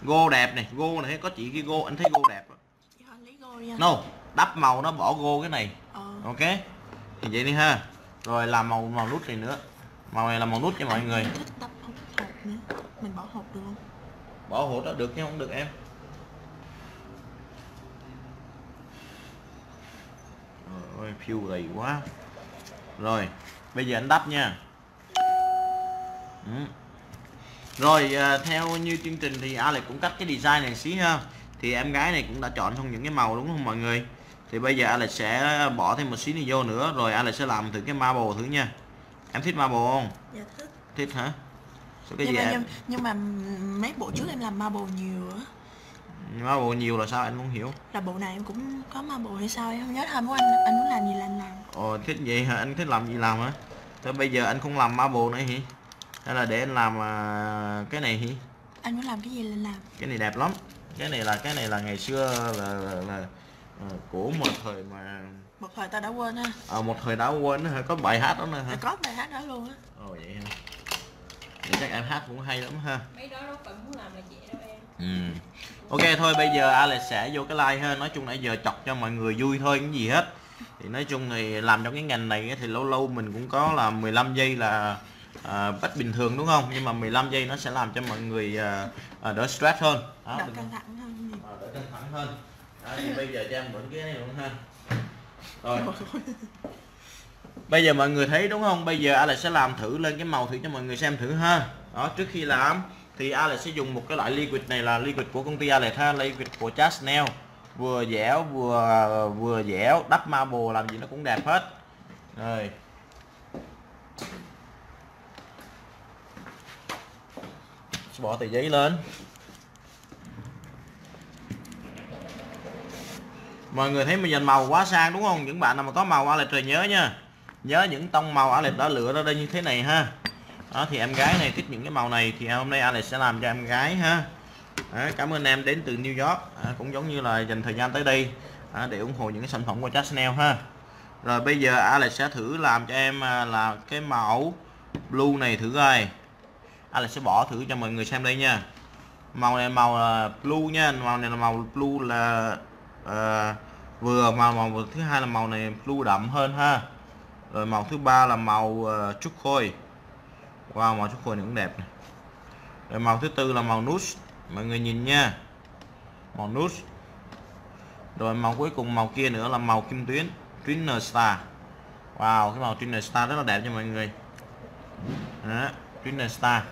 Gô đẹp này gô này có chị kia gô anh thấy gô đẹp anh no đắp màu nó bỏ gô cái này. Ờ. Ok thì vậy đi ha. Rồi làm màu màu nút này nữa. Màu này là màu nút cho mọi người. hộp hộp Mình bỏ hộp được không? bỏ hột đó được nhưng không được em. Trời ơi phiêu gầy quá. Rồi bây giờ anh đắp nha ừ. rồi à, theo như chương trình thì Alex cũng cắt cái design này xí ha. Thì em gái này cũng đã chọn xong những cái màu đúng không mọi người? Thì bây giờ Alex sẽ bỏ thêm một xí này vô nữa rồi Alex sẽ làm thử cái marble thử nha. Em thích marble không? Dạ thích. Thích hả? Sao cái nhưng gì mà, em nhưng, nhưng mà mấy bộ trước em làm marble nhiều á. Marble nhiều là sao anh không hiểu? Là bộ này em cũng có marble hay sao em không nhớ thôi muốn anh anh muốn làm gì là anh làm. Ồ thích vậy hả? Anh thích làm gì làm hả? Thế bây giờ anh không làm marble nữa hỉ hay là để anh làm à, cái này hỉ anh muốn làm cái gì là làm. Cái này đẹp lắm. Cái này là cái này là ngày xưa là là, là à, của một thời mà một thời ta đã quên ha à, một thời đã quên hả? Có bài hát đó nữa hả? Phải có bài hát đó luôn á. Ồ vậy hả? Vậy chắc em hát cũng hay lắm ha. Mấy đó đâu phải muốn làm là dễ đâu em. Ừ. ok thôi bây giờ Alex sẽ vô cái like ha. Nói chung nãy giờ chọc cho mọi người vui thôi cái gì hết. Thì nói chung thì làm trong cái ngành này thì lâu lâu mình cũng có là 15 giây là à, bất bình thường đúng không? Nhưng mà 15 giây nó sẽ làm cho mọi người à, à, đỡ stress hơn. Đó, đỡ căng thẳng hơn nhiều à, đỡ căng thẳng hơn. Đó, thì bây giờ cho em mượn cái này luôn ha. Rồi. Bây giờ mọi người thấy đúng không? Bây giờ Alex sẽ làm thử lên cái màu thử cho mọi người xem thử ha. Đó trước khi làm thì Alex sẽ dùng một cái loại liquid này là liquid của công ty Alex ha liquid của Chasnel. Vừa dẻo vừa vừa dẻo đắp marble làm gì nó cũng đẹp hết. Rồi Sẽ bỏ tờ giấy lên. Mọi người thấy mình dành màu quá sang đúng không? Những bạn nào mà có màu Alex rồi nhớ nha. Nhớ những tông màu Alex đã lựa ra đây như thế này ha. Đó thì em gái này thích những cái màu này thì hôm nay Alex sẽ làm cho em gái ha. Đó, cảm ơn em đến từ New York. À, cũng giống như là dành thời gian tới đây à, để ủng hộ những cái sản phẩm của Chanel ha. Rồi bây giờ Alex sẽ thử làm cho em à, là cái màu blue này thử coi. Alex sẽ bỏ thử cho mọi người xem đây nha. Màu này màu là blue nha. Màu này là màu blue là uh, vừa màu màu thứ hai là màu này blue đậm hơn ha. Rồi màu thứ ba là màu uh, trúc khôi. Wow màu trúc khôi này cũng đẹp này rồi màu thứ tư là màu nút mọi người nhìn nha. Màu nút rồi màu cuối cùng màu kia nữa là màu kim tuyến. Twinner Star. Wow cái màu Twinner Star rất là đẹp cho mọi người. Đó Twinner Star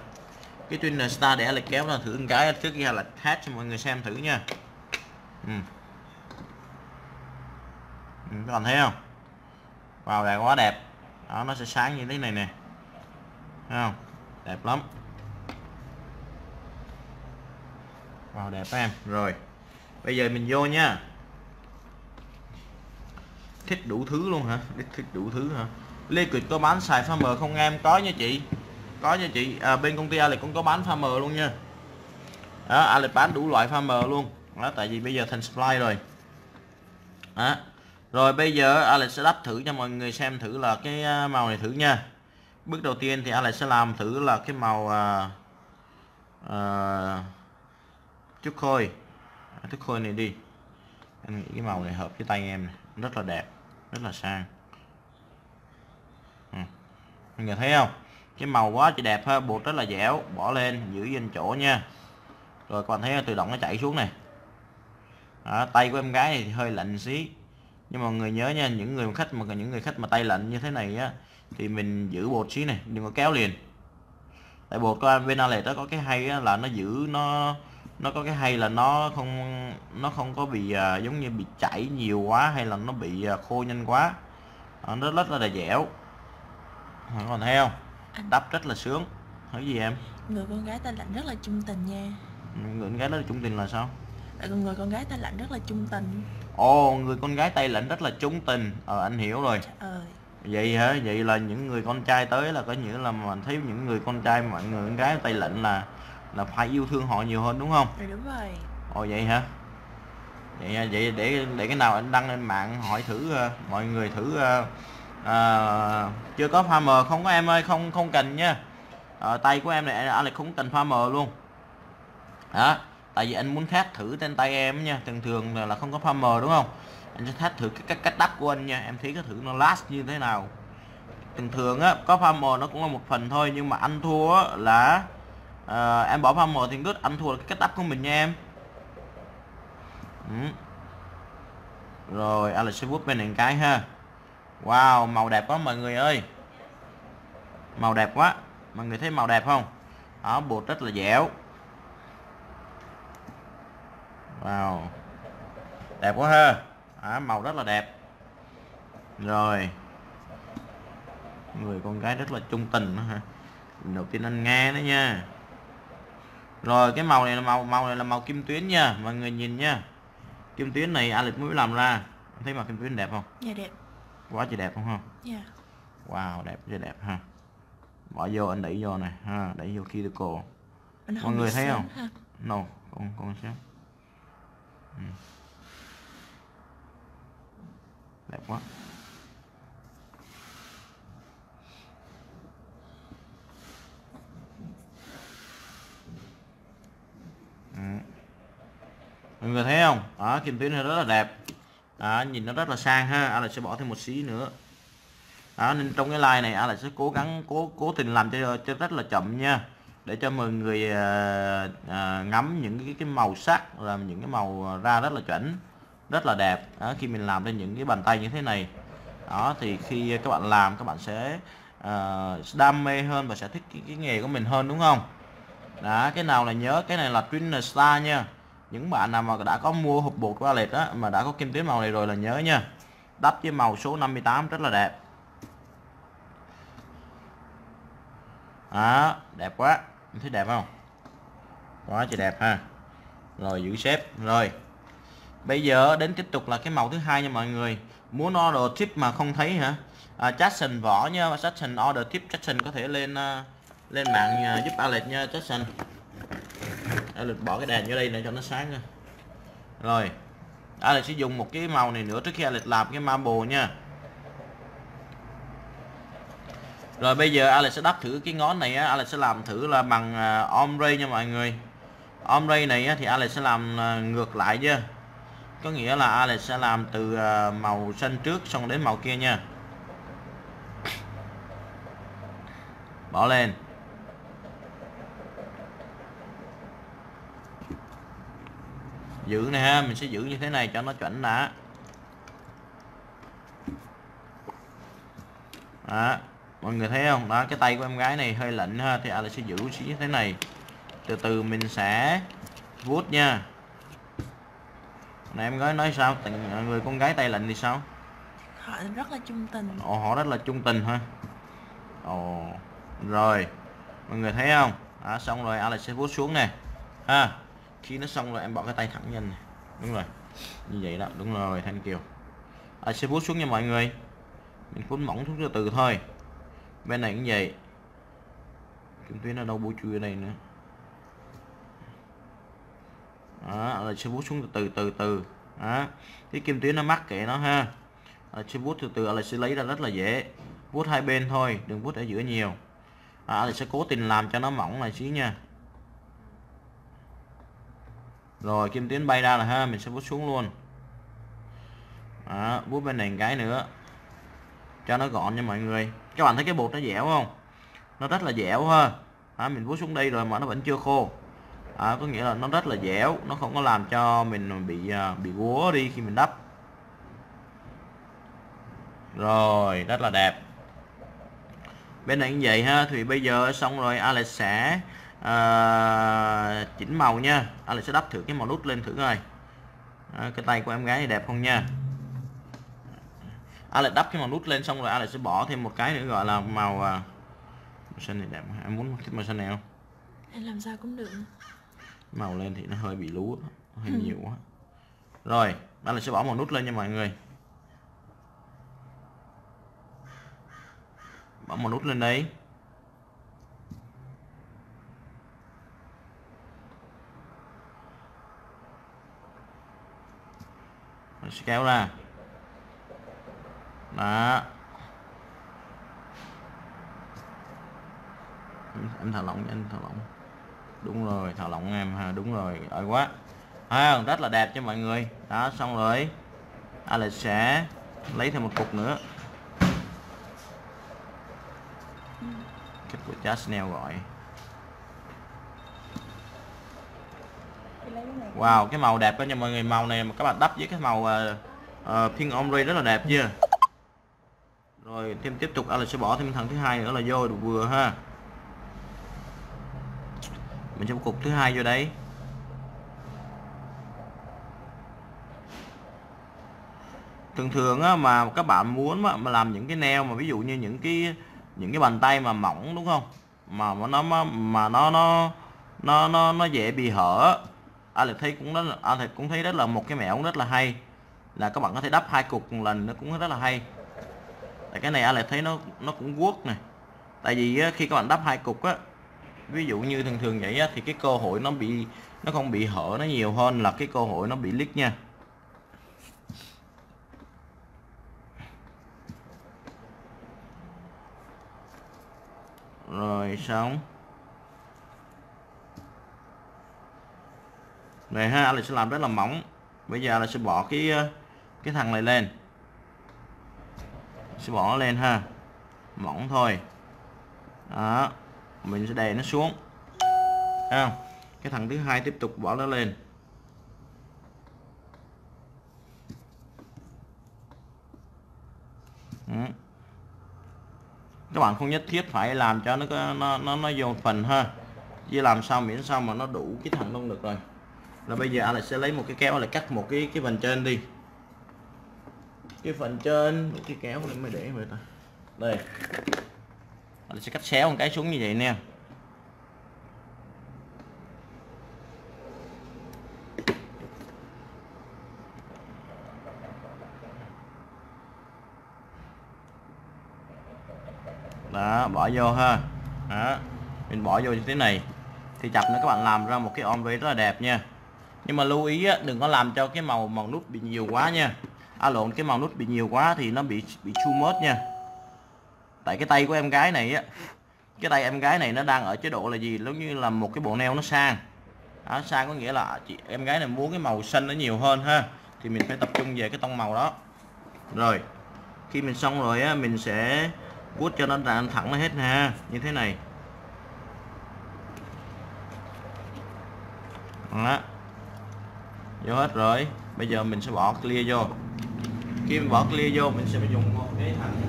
cái Twinner Star để là kéo ra thử một cái trước kia là hát cho mọi người xem thử nha. Ừ. Ừ, các bạn thấy không? Vào wow, quá đẹp. Đó nó sẽ sáng như thế này nè. Thấy không? Đẹp lắm. Vào wow, đẹp em. Rồi bây giờ mình vô nha. Thích đủ thứ luôn hả? Thích, thích đủ thứ hả? Liquid có bán xài farmer không em? Có nha chị có nha chị. À, bên công ty Alex cũng có bán farmer luôn nha. Đó Alex bán đủ loại farmer luôn. Đó tại vì bây giờ thành supply rồi. Đó. Rồi bây giờ Alex sẽ đắp thử cho mọi người xem thử là cái à, màu này thử nha. Bước đầu tiên thì Alex sẽ làm thử là cái màu à, à, chút khôi. À, chút khôi này đi. Anh nghĩ cái màu này hợp với tay em này. rất là đẹp rất là sang. Ừ. mọi người thấy không? Cái màu quá chị đẹp ha bột rất là dẻo bỏ lên giữ trên chỗ nha. Rồi các bạn thấy tự động nó chảy xuống này. Đó, tay của em gái này thì hơi lạnh xí. Nhưng mà người nhớ nha những người khách mà những người khách mà tay lạnh như thế này á thì mình giữ bột xí này đừng có kéo liền. Tại bột của bên Alex đó có cái hay á, là nó giữ nó nó có cái hay là nó không nó không có bị à, giống như bị chảy nhiều quá hay là nó bị à, khô nhanh quá. À, nó rất là dẻo. Còn các bạn thấy không? Đắp rất là sướng. Thấy gì em? Người con gái ta lạnh rất là trung tình nha. Người con gái đó là trung tình là sao? Tại người con gái ta lạnh rất là trung tình. Ồ người con gái tây lạnh rất là trung tình. Ờ anh hiểu rồi. Trời ơi. Vậy hả? Vậy là những người con trai tới là có nghĩa là mình thấy những người con trai mọi người con gái tây lạnh là là phải yêu thương họ nhiều hơn đúng không? Rồi đúng rồi. Ồ vậy hả? Vậy vậy để để cái nào anh đăng lên mạng hỏi thử ờ, mọi người thử à, chưa có farmer không có em ơi không không cần nha. À, tay của em này anh lại không cần farmer luôn. Đó tại vì anh muốn test thử trên tay em nha. Thường thường là, không có farmer đúng không? Anh sẽ test thử cái cách cách đắp của anh nha. Em thấy cái thử nó last như thế nào. Thường thường á có farmer nó cũng là một phần thôi nhưng mà anh thua á, là à, em bỏ farmer thì good anh thua là cái cách đắp của mình nha em. Ừ. rồi lại sẽ vuốt bên này cái ha wow màu đẹp quá mọi người ơi. Màu đẹp quá. Mọi người thấy màu đẹp không? Đó bột rất là dẻo. Wow. Đẹp quá ha. Đó, màu rất là đẹp. Rồi. Người con gái rất là trung tình đó ha đầu tiên anh nghe đó nha. Rồi cái màu này là màu màu này là màu kim tuyến nha. Mọi người nhìn nha. Kim tuyến này Alex mới làm ra. Thấy màu kim tuyến đẹp không? Dạ đẹp quá trời đẹp không ha dạ wow đẹp rất đẹp ha bỏ vô anh đẩy vô này ha đẩy vô cuticle Anh Mọi không người thấy không? ha. no con con xíu ừ. đẹp quá Ừ. mọi người thấy không đó kim tuyến này rất là đẹp đó, nhìn nó rất là sang ha. Alex sẽ bỏ thêm một xí nữa. Đó, nên trong cái like này Alex sẽ cố gắng cố cố tình làm cho cho rất là chậm nha. Để cho mọi người à, à, ngắm những cái, cái màu sắc là những cái màu ra rất là chuẩn rất là đẹp. Đó, khi mình làm lên những cái bàn tay như thế này. Đó thì khi các bạn làm các bạn sẽ à, đam mê hơn và sẽ thích cái, cái nghề của mình hơn đúng không? Đó cái nào là nhớ cái này là Twin Star nha những bạn nào mà đã có mua hộp bột của Alex á mà đã có kim tuyến màu này rồi là nhớ nha. Đắp với màu số 58 rất là đẹp. Đó đẹp quá. Em thấy đẹp không? Quá trời đẹp ha. Rồi giữ xếp. Rồi. Bây giờ đến tiếp tục là cái màu thứ hai nha mọi người. Muốn order tip mà không thấy hả? À, Jackson vỏ nha. Jackson order tip. Jackson có thể lên uh, lên mạng uh, giúp Alex nha Jackson. Alex bỏ cái đèn vô đây để cho nó sáng nha. Rồi Alex sẽ dùng một cái màu này nữa trước khi Alex làm cái marble nha. Rồi bây giờ Alex sẽ đắp thử cái ngón này á, Alex sẽ làm thử là bằng à, ombre nha mọi người. Ombre này á, thì Alex sẽ làm à, ngược lại chứ. Có nghĩa là Alex sẽ làm từ à, màu xanh trước xong đến màu kia nha. Bỏ lên. Giữ nè ha mình sẽ giữ như thế này cho nó chuẩn đã. Đó mọi người thấy không? Đó cái tay của em gái này hơi lạnh ha thì Alex sẽ giữ như thế này. Từ từ mình sẽ vuốt nha. Này em gái nói sao? Tình, người con gái tay lạnh thì sao? Họ rất là trung tình. Ồ họ rất là trung tình ha. Ồ rồi. Mọi người thấy không? Đó, xong rồi Alex sẽ vuốt xuống nè. Ha khi nó xong rồi em bỏ cái tay thẳng nhanh này. đúng rồi. Như vậy đó. Đúng rồi thanh kiều ai sẽ vuốt xuống nha mọi người? Mình vuốt mỏng xuống từ từ thôi. Bên này cũng vậy. Kim tuyến ở đâu bôi chui ở đây nữa. Đó là sẽ vuốt xuống từ từ từ. Từ đó. Cái kim tuyến nó mắc kệ nó ha. Là sẽ vuốt từ từ là sẽ lấy ra rất là dễ. Vuốt hai bên thôi đừng vuốt ở giữa nhiều. À, là sẽ cố tình làm cho nó mỏng là xí nha rồi kim tuyến bay ra là ha mình sẽ bút xuống luôn. Đó, bút bên này một cái nữa. Cho nó gọn nha mọi người. Các bạn thấy cái bột nó dẻo không? Nó rất là dẻo ha. Đó, mình bút xuống đây rồi mà nó vẫn chưa khô. À, có nghĩa là nó rất là dẻo. Nó không có làm cho mình bị à, bị gúa đi khi mình đắp. Rồi rất là đẹp. Bên này như vậy ha. Thì bây giờ xong rồi Alex sẽ à, chỉnh màu nha. Alex sẽ đắp thử cái màu nút lên thử coi. À, cái tay của em gái này đẹp không nha? Alex đắp cái màu nút lên xong rồi Alex sẽ bỏ thêm một cái nữa gọi là màu uh, màu xanh này đẹp em muốn thích màu xanh này không? Em làm sao cũng được. Màu lên thì nó hơi bị lú hơi ừ. nhiều quá rồi Alex sẽ bỏ màu nút lên nha mọi người. Bỏ màu nút lên đấy Mình sẽ kéo ra. Đó. Em thả lỏng anh thả lỏng đúng rồi thả lỏng em ha đúng rồi đợi quá. À, rất là đẹp cho mọi người. Đó xong rồi. Alex sẽ lấy thêm một cục nữa. Cách của Just gọi. Wow cái màu đẹp đó nha mọi người. Màu này mà các bạn đắp với cái màu uh, uh, pink ombre rất là đẹp chưa? Rồi thêm tiếp tục Alex sẽ bỏ thêm thằng thứ hai nữa là vô được vừa ha. Mình sẽ cục thứ hai vô đấy thường thường á, mà các bạn muốn mà, mà làm những cái nail mà ví dụ như những cái những cái bàn tay mà mỏng đúng không? Mà mà nó mà, mà nó nó nó nó nó dễ bị hở anh thấy cũng rất là anh cũng thấy rất là một cái mẹo rất là hay. Là các bạn có thể đắp hai cục một lần nó cũng rất là hay. Tại cái này anh lại thấy nó nó cũng quốc này tại vì khi các bạn đắp hai cục á ví dụ như thường thường vậy á, thì cái cơ hội nó bị nó không bị hở nó nhiều hơn là cái cơ hội nó bị lít nha. Rồi xong. Này ha anh sẽ làm rất là mỏng. Bây giờ là sẽ bỏ cái ờ, cái thằng này lên. Sẽ bỏ nó lên ha. Mỏng thôi. Đó, mình sẽ đè nó xuống. Thấy không? Cái thằng thứ hai tiếp tục bỏ nó lên. Ừ. các bạn không nhất thiết phải làm cho nó nó nó nó vô phần ha. Chỉ làm sao miễn sao mà nó đủ cái thằng luôn được rồi là bây giờ Alex sẽ lấy một cái kéo là cắt một cái cái phần trên đi. Cái phần trên, một cái kéo này mới để vậy ta. Đây. Alex sẽ cắt xéo một cái xuống như vậy nè. Đó, bỏ vô ha. Đó. Mình bỏ vô như thế này. Thì chập nữa, các bạn làm ra một cái ombre rất là đẹp nha nhưng mà lưu ý á, đừng có làm cho cái màu màu nút bị nhiều quá nha. À lộn cái màu nút bị nhiều quá thì nó bị bị too much nha. Tại cái tay của em gái này á cái tay em gái này nó đang ở chế độ là gì? Giống như là một cái bộ neo nó sang. Đó, sang có nghĩa là chị em gái này muốn cái màu xanh nó nhiều hơn ha. Thì mình phải tập trung về cái tông màu đó. Rồi khi mình xong rồi á mình sẽ vuốt cho nó đàn thẳng nó hết ha. Như thế này. Đó vô hết rồi. Bây giờ mình sẽ bỏ clear vô. Khi mình bỏ clear vô mình sẽ phải dùng một cái thằng.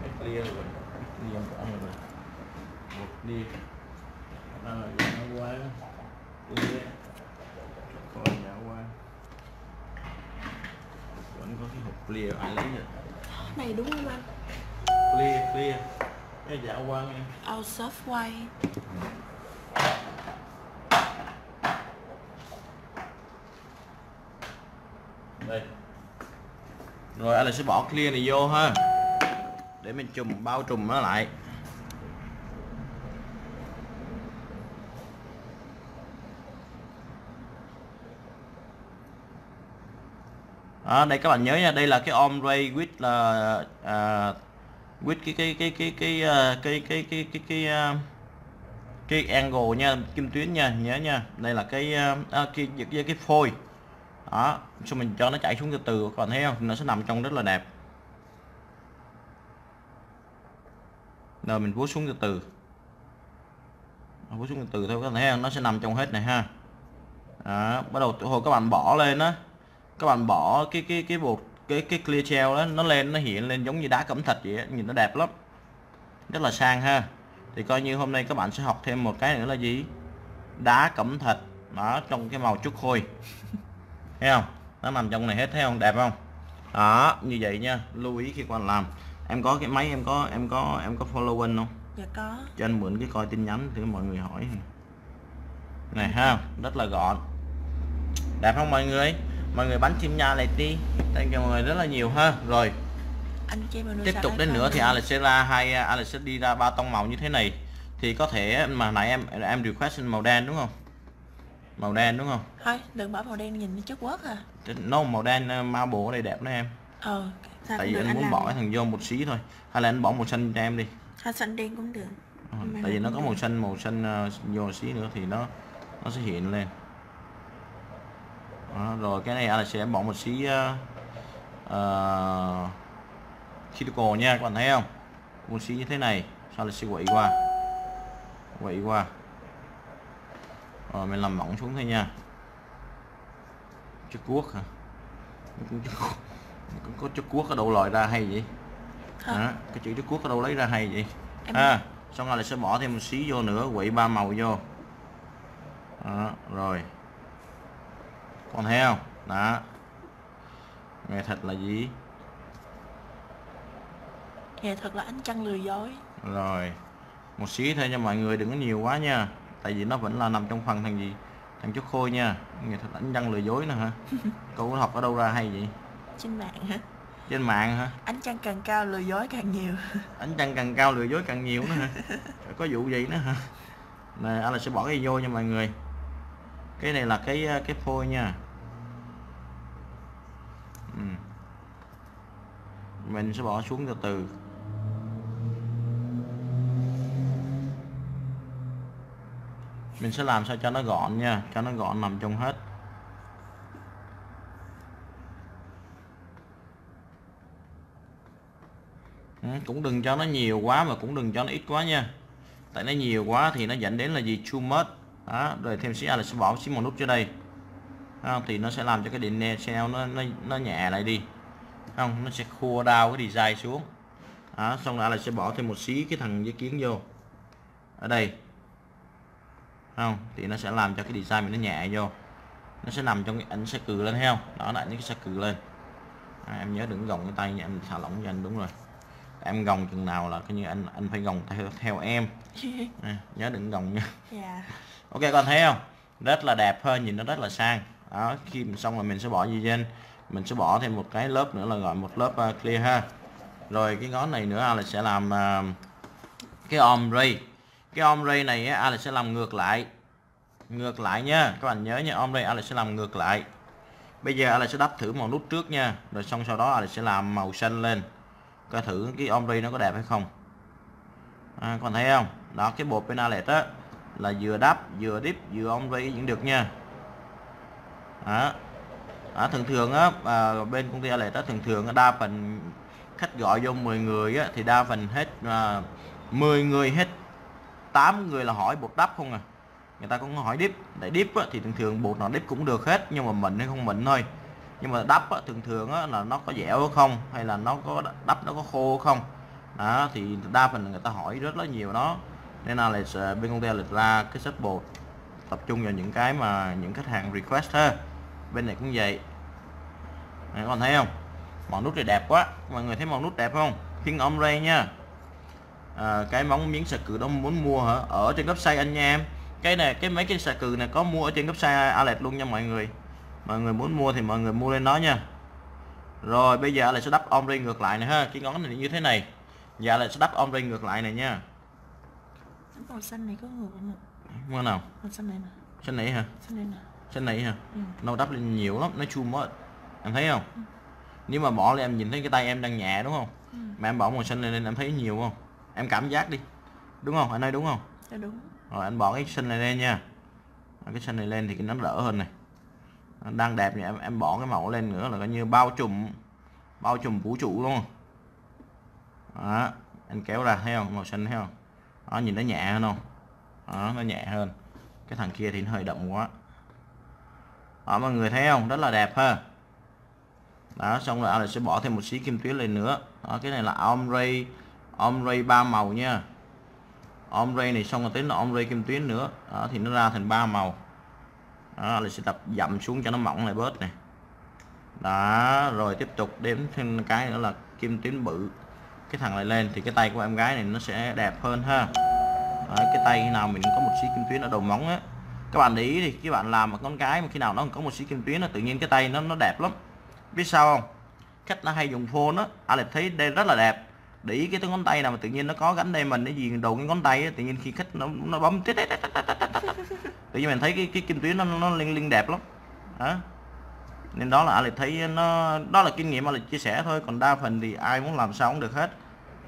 Cái clear rồi clear bỏ rồi một clear là nó qua clear. Coi nhỏ qua vẫn có cái hộp clear ai lấy rồi này đúng không anh? Clear clear. Cái dạ qua nghe. Out soft white đây rồi anh là sẽ bỏ clear này vô ha. Để mình trùm bao trùm nó lại. À, đây các bạn nhớ nha đây là cái ombre with là à, with cái cái cái cái cái à, cái cái cái cái cái à, cái angle nha kim tuyến nha nhớ nha. Đây là cái à, à, cái, cái cái phôi đó xong mình cho nó chảy xuống từ từ các bạn thấy không? Nó sẽ nằm trong rất là đẹp. Rồi mình vuốt xuống từ từ. Vuốt xuống từ từ thôi các bạn thấy không? Nó sẽ nằm trong hết này ha. Đó, bắt đầu hồi các bạn bỏ lên á các bạn bỏ cái cái cái bột cái cái clear gel đó nó lên nó hiện lên giống như đá cẩm thạch vậy á, nhìn nó đẹp lắm. Rất là sang ha. Thì coi như hôm nay các bạn sẽ học thêm một cái nữa là gì? Đá cẩm thạch. Đó trong cái màu chút khôi thấy không? Nó nằm trong này hết thấy không? Đẹp không? Đó như vậy nha. Lưu ý khi quan làm. Em có cái máy em có em có em có following không? Dạ có. Cho anh mượn cái coi tin nhắn để mọi người hỏi. Này ha rất là gọn. Đẹp không mọi người? Mọi người bắn chim nha lại đi. Thank you mọi người rất là nhiều ha. Rồi. Anh em menu tiếp tục đến nữa thì. Alex sẽ ra hai Alex sẽ đi ra ba tông màu như thế này. Thì có thể mà nãy em em request màu đen đúng không màu đen đúng không? Thôi đừng bỏ màu đen nhìn nó chất quất à no màu đen uh, marble ở đây đẹp đó em. Ờ sao tại vì anh muốn làm. bỏ thằng vô một xí thôi. Hay là anh bỏ màu xanh cho em đi. Hoa xanh đen cũng được. Ờ, tại vì nó có màu xanh màu xanh uh, vô xí nữa thì nó nó sẽ hiện lên. Đó, rồi cái này anh sẽ bỏ một xí uh, uh, cuticle nha các bạn thấy không? Một xí như thế này sau là sẽ quậy qua. Quậy qua rồi mình làm mỏng xuống thôi nha. Chút cuốc hả? Cuốc. có, chút cuốc ở đâu lòi ra hay vậy? Không. Đó, cái chữ chút cuốc ở đâu lấy ra hay vậy? Em- ha xong rồi là sẽ bỏ thêm một xí vô nữa quậy ba màu vô. Đó, rồi. Còn thấy không? Đó. Nghệ thuật là gì nghệ thuật là ánh trăng lừa dối. Rồi. Một xí thôi nha mọi người đừng có nhiều quá nha tại vì nó vẫn là nằm trong phần thằng gì? Thằng chút khôi nha. Nghệ thuật ánh trăng lừa dối nữa hả? Câu học ở đâu ra hay vậy? Trên mạng hả? Trên mạng hả? Ánh trăng càng cao lừa dối càng nhiều. Ánh trăng càng cao lừa dối càng nhiều nữa hả? Có vụ gì nữa hả? Nè anh là sẽ bỏ cái vô nha mọi người. Cái này là cái cái phôi nha. Ừ. mình sẽ bỏ xuống từ từ mình sẽ làm sao cho nó gọn nha cho nó gọn nằm trong hết. Ừ, cũng đừng cho nó nhiều quá mà cũng đừng cho nó ít quá nha. Tại nó nhiều quá thì nó dẫn đến là gì? Too much. Đó rồi thêm xí là sẽ bỏ xí một nút cho đây. Đó, thì nó sẽ làm cho cái điện nè cell nó nó nó nhẹ lại đi. Không nó sẽ khua đau cái design xuống. Đó, xong rồi là sẽ bỏ thêm một xí cái thằng giấy kiến vô. Ở đây không thì nó sẽ làm cho cái design mình nó nhẹ vô. Nó sẽ nằm trong cái ảnh sẽ cừ lên thấy không? Đó là ảnh cái sẽ cừ lên. À, em nhớ đừng gồng cái tay nha em thả lỏng cho anh đúng rồi. Em gồng chừng nào là coi như anh anh phải gồng theo theo em. À, nhớ đừng gồng nha. Dạ. Ok con thấy không? Rất là đẹp hơn nhìn nó rất là sang. Đó khi mình xong là mình sẽ bỏ gì trên? Mình sẽ bỏ thêm một cái lớp nữa là gọi một lớp uh, clear ha. Rồi cái ngón này nữa Alex sẽ làm uh, cái ombre cái ombre này á, Alex sẽ làm ngược lại. Ngược lại nha các bạn nhớ nha ombre Alex sẽ làm ngược lại. Bây giờ Alex sẽ đắp thử màu nút trước nha rồi xong sau đó Alex sẽ làm màu xanh lên. Coi thử cái ombre nó có đẹp hay không. À, các bạn thấy không? Đó cái bột bên Alex á là vừa đắp vừa dip vừa ombre vẫn được nha. Đó. À, thường thường á à, bên công ty Alex á thường thường đa phần khách gọi vô 10 người á, thì đa phần hết à, 10 người hết 8 người là hỏi bột đắp không à? Người ta cũng hỏi deep để deep á, thì thường thường bột nào deep cũng được hết nhưng mà mình hay không mình thôi. Nhưng mà đắp á, thường thường á, là nó có dẻo không? Hay là nó có đắp nó có khô không? Đó thì đa phần người ta hỏi rất là nhiều đó. Nên là lịch ờ, bên công ty lịch ra cái set bột tập trung vào những cái mà những khách hàng request ha. Bên này cũng vậy. Các bạn thấy không? Màu nút này đẹp quá. Mọi người thấy màu nút đẹp không? King Ombre nha à, cái móng miếng sạc cừ đó muốn mua hả? Ở trên website anh nha em. Cái này cái mấy cái sạc cừ này có mua ở trên website Alex luôn nha mọi người. Mọi người muốn mua thì mọi người mua lên đó nha. Rồi bây giờ Alex sẽ đắp ombre ngược lại này ha. Cái ngón này như thế này. Giờ Alex sẽ đắp ombre ngược lại này nha. Màu xanh này có ngược không ạ? màu nào? Màu xanh này nè. Xanh này hả? Xanh này nè. Xanh này hả? Ừ. nó đắp lên nhiều lắm nó chua mất em thấy không? Nếu mà bỏ lên em nhìn thấy cái tay em đang nhẹ đúng không? Ừ. mà em bỏ màu xanh lên em thấy nhiều không em cảm giác đi. Đúng không? Anh nói đúng không? Dạ đúng. Rồi anh bỏ cái xanh này lên nha. Cái xanh này lên thì cái nó đỡ hơn này. Nó đang đẹp thì em em bỏ cái màu lên nữa là coi như bao trùm bao trùm vũ trụ luôn đó anh kéo ra thấy không? Màu xanh thấy không? Đó nhìn nó nhẹ hơn không? Đó nó nhẹ hơn. Cái thằng kia thì nó hơi đậm quá. Đó mọi người thấy không? Rất là đẹp ha. Đó xong rồi Alex sẽ bỏ thêm một xí kim tuyến lên nữa. Đó cái này là ombre ombre ba màu nha. Ombre này xong rồi tới là ombre kim tuyến nữa. Đó thì nó ra thành ba màu. Đó là sẽ tập dặm xuống cho nó mỏng lại bớt này. Đó rồi tiếp tục đếm thêm cái nữa là kim tuyến bự. Cái thằng này lên thì cái tay của em gái này nó sẽ đẹp hơn ha. Đó, cái tay khi nào mình có một xí kim tuyến ở đầu móng á. Các bạn để ý thì các bạn làm một con cái mà khi nào nó có một xí kim tuyến nó tự nhiên cái tay nó nó đẹp lắm. Biết sao không? Khách nó hay dùng phone á à, thấy đây rất là đẹp để ý cái cái ngón tay nào mà tự nhiên nó có gắn đây mình cái gì đầu cái ngón tay á, tự nhiên khi khách nó nó bấm tít tít tự nhiên mình thấy cái cái kim tuyến nó nó liên liên đẹp lắm. Đó nên đó là Alex thấy nó đó là kinh nghiệm Alex chia sẻ thôi còn đa phần thì ai muốn làm sao cũng được hết.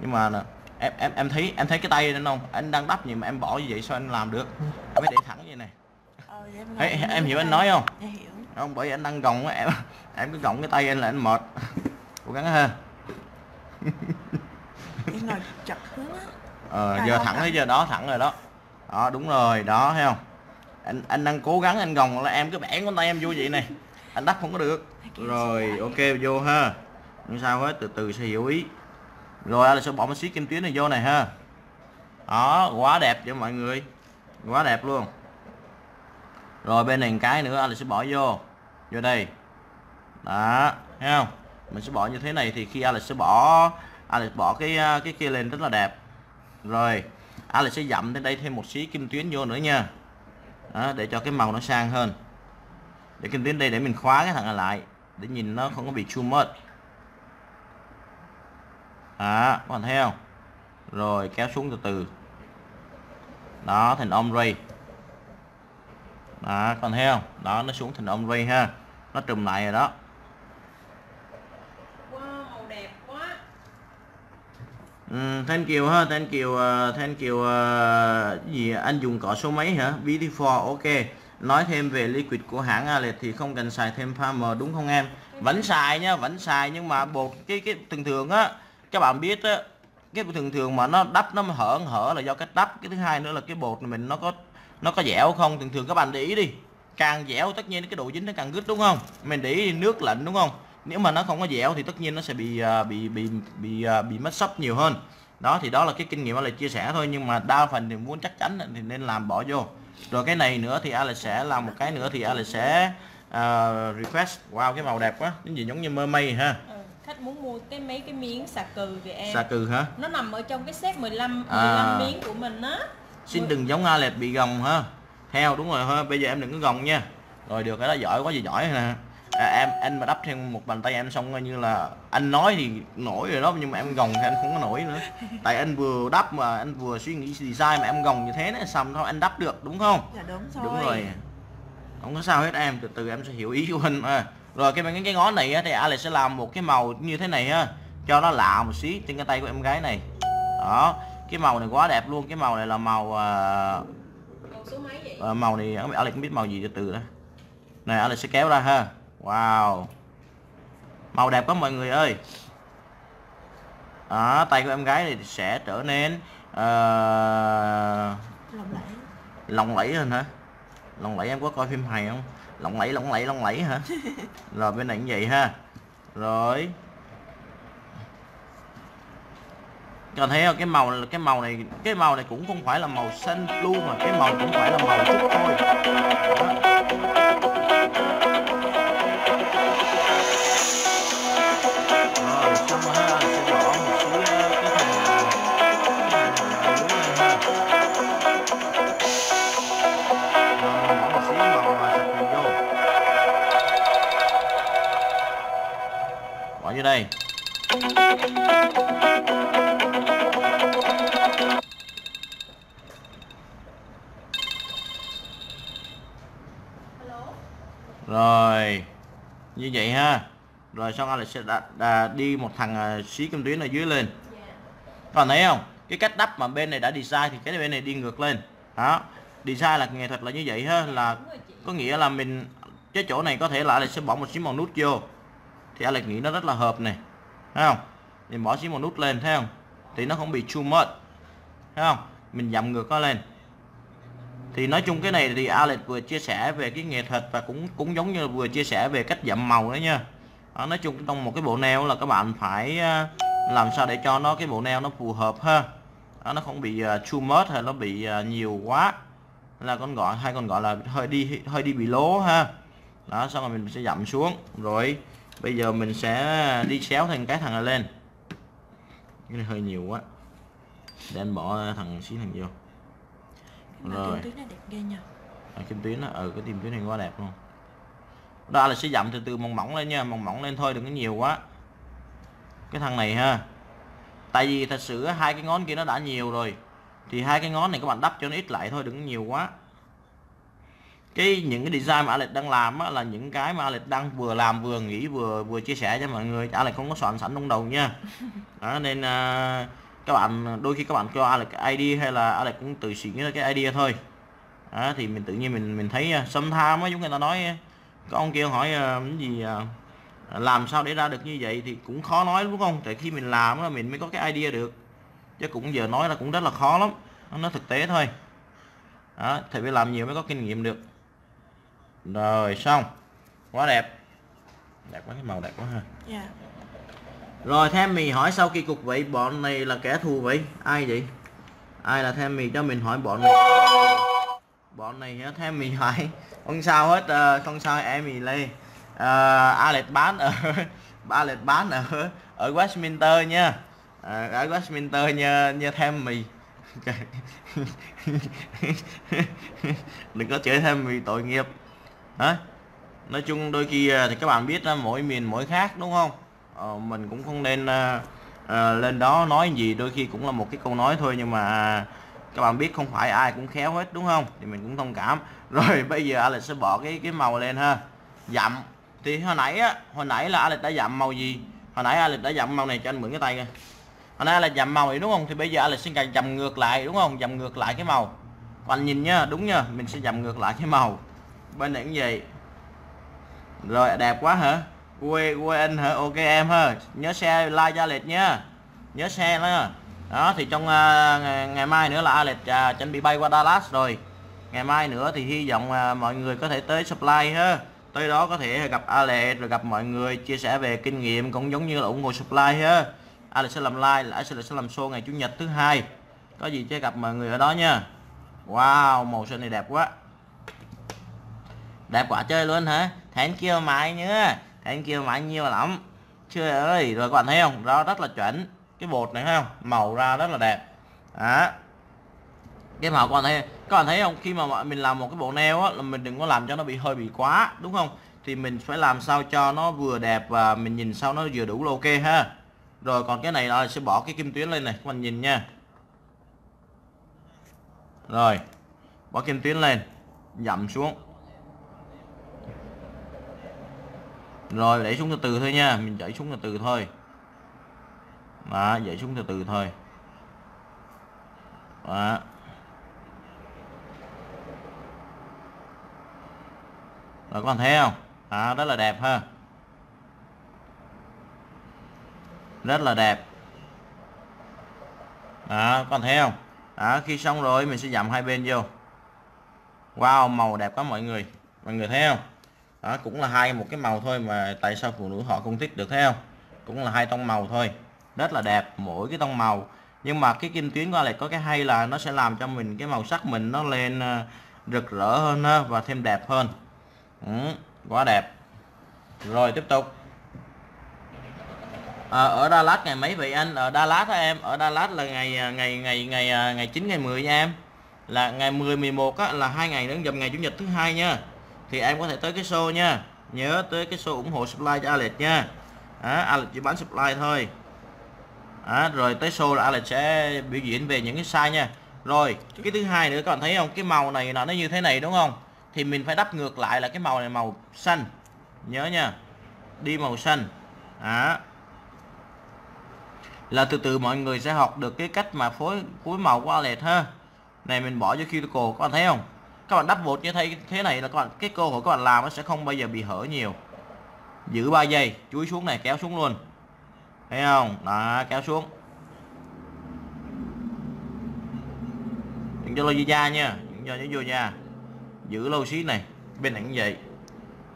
Nhưng mà là, em em em thấy em thấy cái tay nên không? Anh đang đắp gì mà em bỏ như vậy sao anh làm được? Em phải để thẳng như này. Ờ, vậy em, Ê, em như hiểu anh nói không? Dạ hiểu. Không bởi vì anh đang gồng á em em cứ gồng cái tay anh là anh mệt. Cố gắng ha em ngồi chật hướng á. Ờ À, giờ thẳng tới giờ đó thẳng rồi đó. Đó đúng rồi đó thấy không? Anh anh đang cố gắng anh gồng là em cứ bẻ ngón tay em vô vậy này. Anh đắp không có được. Rồi ok vô ha. Không sao hết từ từ sẽ hiểu ý. Rồi anh sẽ bỏ một xí kim tuyến này vô này ha. Đó quá đẹp cho mọi người. Quá đẹp luôn. Rồi bên này một cái nữa anh sẽ bỏ vô. Vô đây. Đó thấy không? Mình sẽ bỏ như thế này thì khi Alex sẽ bỏ Alex bỏ cái à, cái kia lên rất là đẹp. Rồi Alex sẽ dặm đến đây thêm một xí kim tuyến vô nữa nha. Đó, để cho cái màu nó sang hơn. Để kim tuyến đây để mình khóa cái thằng này lại để nhìn nó không có bị chua mất À, các bạn thấy không? Rồi kéo xuống từ từ. Đó thành ombre đó còn thấy không? Đó nó xuống thành ombre ha. Nó trùm lại rồi đó Wow, màu đẹp quá Ừ, thank you ha, thank you, uh, thank you uh, gì anh dùng cỏ số mấy hả? Beautiful, ok. Nói thêm về liquid của hãng Alet thì không cần xài thêm farmer đúng không em? Vẫn xài nha, vẫn xài nhưng mà bột cái cái thường thường á các bạn biết á cái thường thường mà nó đắp nó hở hở là do cách đắp cái thứ hai nữa là cái bột này mình nó có nó có dẻo không thường thường các bạn để ý đi càng dẻo tất nhiên cái độ dính nó càng gứt đúng không mình để ý nước lạnh đúng không nếu mà nó không có dẻo thì tất nhiên nó sẽ bị à, bị bị bị à, bị mất sốc nhiều hơn. Đó thì đó là cái kinh nghiệm Alex chia sẻ thôi nhưng mà đa phần thì muốn chắc chắn thì nên làm bỏ vô. Rồi cái này nữa thì Alex sẽ làm một cái nữa thì Alex sẽ à, request. Wow cái màu đẹp quá cái gì giống như mơ mây ha. Ừ, khách muốn mua cái mấy cái miếng xà cừ về em? Xà cừ hả? Nó nằm ở trong cái set 15 15 À. miếng của mình á. Xin đừng giống Alex bị gồng ha. Theo đúng rồi ha bây giờ em đừng có gồng nha. Rồi được cái đó giỏi quá gì giỏi nè à, em anh mà đắp thêm một bàn tay em xong coi như là anh nói thì nổi rồi đó nhưng mà em gồng thì anh không có nổi nữa. Tại anh vừa đắp mà anh vừa suy nghĩ design mà em gồng như thế này xong thôi anh đắp được đúng không? Dạ đúng rồi đúng rồi. không có sao hết em từ từ em sẽ hiểu ý của anh à. rồi cái cái, cái ngón này á, thì Alex sẽ làm một cái màu như thế này ha cho nó lạ một xí trên cái tay của em gái này. Đó cái màu này quá đẹp luôn cái màu này là màu à, màu số mấy vậy? Ờ, màu này Alex không biết màu gì từ từ đó. Này Alex sẽ kéo ra ha wow. Màu đẹp quá mọi người ơi. Đó, tay của em gái thì sẽ trở nên ờ, lòng lẫy. lộng lẫy hả? Lộng lẫy em có coi phim hài không? Lộng lẫy lộng lẫy lộng lẫy hả? Rồi bên này cũng vậy ha. Rồi. Còn thấy không? Cái màu cái màu này cái màu này cũng không phải là màu xanh blue mà cái màu cũng phải là màu trúc thôi. Đó. Đây. Rồi như vậy ha. Rồi xong Alex sẽ đặt, à, đi một thằng à, xí kim tuyến ở dưới lên. Các bạn thấy không? Cái cách đắp mà bên này đã design thì cái bên này đi ngược lên. Đó design là nghệ thuật là như vậy ha là có nghĩa là mình cái chỗ này có thể là Alex sẽ bỏ một xíu màu nút vô thì Alex nghĩ nó rất là hợp này. Thấy không? Mình bỏ xíu một nút lên thấy không? Thì nó không bị too much. Thấy không? Mình dặm ngược nó lên. Thì nói chung cái này thì Alex vừa chia sẻ về cái nghệ thuật và cũng cũng giống như vừa chia sẻ về cách dặm màu đấy nha. Đó, nói chung trong một cái bộ neo là các bạn phải ờ, làm sao để cho nó cái bộ neo nó phù hợp ha. Đó, nó không bị uh, too much hay nó bị uh, nhiều quá. Là con gọi hay còn gọi là hơi đi hơi đi bị lố ha. Đó xong rồi mình sẽ dặm xuống. Rồi bây giờ mình sẽ đi xéo thành cái thằng này lên. Cái này hơi nhiều quá. Để anh bỏ thằng xí thằng vô. Rồi. kim tuyến này đẹp ghê nha. À, kim tuyến á ừ cái tim tuyến này quá đẹp luôn. Đó là sẽ dặm từ từ mỏng mỏng lên nha mỏng mỏng lên thôi đừng có nhiều quá. Cái thằng này ha tại vì thật sự hai cái ngón kia nó đã nhiều rồi. Thì hai cái ngón này các bạn đắp cho nó ít lại thôi đừng có nhiều quá cái những cái design mà Alex đang làm á, là những cái mà Alex đang vừa làm vừa nghĩ vừa vừa chia sẻ cho mọi người Alex không có soạn sẵn trong đầu nha. Đó, nên à, các bạn đôi khi các bạn cho Alex cái ID hay là Alex cũng tự suy nghĩ ra cái idea thôi. Đó, thì mình tự nhiên mình mình thấy uh, tham á giống người ta nói à, có ông kia hỏi à, cái gì à, làm sao để ra được như vậy thì cũng khó nói đúng không? Tại khi mình làm á mình mới có cái idea được. Chứ cũng giờ nói là cũng rất là khó lắm. Nó thực tế thôi. Đó thì phải làm nhiều mới có kinh nghiệm được rồi xong. Quá đẹp. Đẹp quá cái màu đẹp quá ha. Dạ. Rồi thêm mì hỏi sau kỳ cục vậy bọn này là kẻ thù vậy? Ai vậy? Ai là thêm mì cho mình hỏi bọn này? Bọn này hả? Thêm mì hỏi không sao hết ờ, không sao em mì lê. À, Alex bán ở Alex bán ở ở Westminster nha. À, ở Westminster nha nha thêm mì. Đừng có chửi thêm mì tội nghiệp nói chung đôi khi à, thì các bạn biết à, mỗi miền mỗi khác đúng không? Ờ, mình cũng không nên uh, lên đó nói gì đôi khi cũng là một cái câu nói thôi nhưng mà các bạn biết không phải ai cũng khéo hết đúng không? Thì mình cũng thông cảm. Rồi bây giờ Alex sẽ bỏ cái cái màu lên ha. Dặm. Thì hồi nãy á hồi nãy là Alex đã dặm màu gì? Hồi nãy Alex đã dặm màu này cho anh mượn cái tay kìa hồi nãy là dặm màu này đúng không? Thì bây giờ Alex xin cần dặm ngược lại đúng không? Dặm ngược lại cái màu. Anh nhìn nhá đúng nhá mình sẽ dặm ngược lại cái màu bên này cũng vậy. Rồi đẹp quá hả? Quê quê anh hả? Ok em ha. Nhớ xe like cho Alex nhá. Nhớ xe đó đó thì trong uh, ngày, ngày mai nữa là Alex uh, chuẩn bị bay qua Dallas rồi. Ngày mai nữa thì hy vọng uh, mọi người có thể tới supply ha. Tới đó có thể gặp Alex rồi gặp mọi người chia sẻ về kinh nghiệm cũng giống như là ủng hộ supply ha. Alex sẽ làm like là Alex sẽ làm show ngày chủ nhật thứ hai. Có gì chơi gặp mọi người ở đó nha. Wow màu sơn này đẹp quá đẹp quá chơi luôn hả? Thank you mãi nhá thank you mãi nhiều lắm. Chưa ơi, rồi các bạn thấy không? Đó rất là chuẩn. Cái bột này thấy không? Màu ra rất là đẹp. Đó. Cái màu các bạn thấy các bạn thấy không? Khi mà mình làm một cái bộ neo á, là mình đừng có làm cho nó bị hơi bị quá, đúng không? Thì mình phải làm sao cho nó vừa đẹp và mình nhìn sao nó vừa đủ ok ha. Rồi còn cái này là sẽ bỏ cái kim tuyến lên này, các bạn nhìn nha. Rồi, bỏ kim tuyến lên dặm xuống. Rồi để xuống từ từ thôi nha. Mình đẩy xuống từ từ thôi. Đó dậy xuống từ từ thôi. Đó. Rồi các bạn thấy không? À, rất là đẹp ha. Rất là đẹp. Đó các bạn thấy không? Đó khi xong rồi mình sẽ dặm hai bên vô. Wow màu đẹp quá mọi người. Mọi người thấy không? Đó cũng là hai một cái màu thôi mà tại sao phụ nữ họ không thích được thấy không? Cũng là hai tông màu thôi. Rất là đẹp mỗi cái tông màu. Nhưng mà cái kim tuyến qua lại có cái hay là nó sẽ làm cho mình cái màu sắc mình nó lên ờ, rực rỡ hơn và thêm đẹp hơn. Ừ, quá đẹp. Rồi tiếp tục. À, ở Đà Lạt ngày mấy vậy anh? Ở Đà Lạt hả em? Ở Đà Lạt là ngày ờ, ngày ngày ngày ờ, ngày 9 ngày 10 nha em? Là ngày 10 11 á, là hai ngày nữa dầm ngày chủ nhật thứ hai nha thì em có thể tới cái show nha. Nhớ tới cái show ủng hộ supply cho Alex nha. À, Alex chỉ bán supply thôi. À, rồi tới show là Alex sẽ biểu diễn về những cái size nha. Rồi cái thứ hai nữa các bạn thấy không? Cái màu này nó như thế này đúng không? Thì mình phải đắp ngược lại là cái màu này màu xanh. Nhớ nha. Đi màu xanh. À. là từ từ mọi người sẽ học được cái cách mà phối phối màu của Alex ha. Này mình bỏ vô cuticle các bạn thấy không? Các bạn đắp bột như thế thế này là các bạn, cái cơ hội các bạn làm nó sẽ không bao giờ bị hở nhiều. Giữ 3 giây chuối xuống này, kéo xuống luôn. Thấy không? Đó, kéo xuống. Đừng cho lôi ra nha, đừng cho nó vô nha giữ lâu xí này, bên này cũng vậy.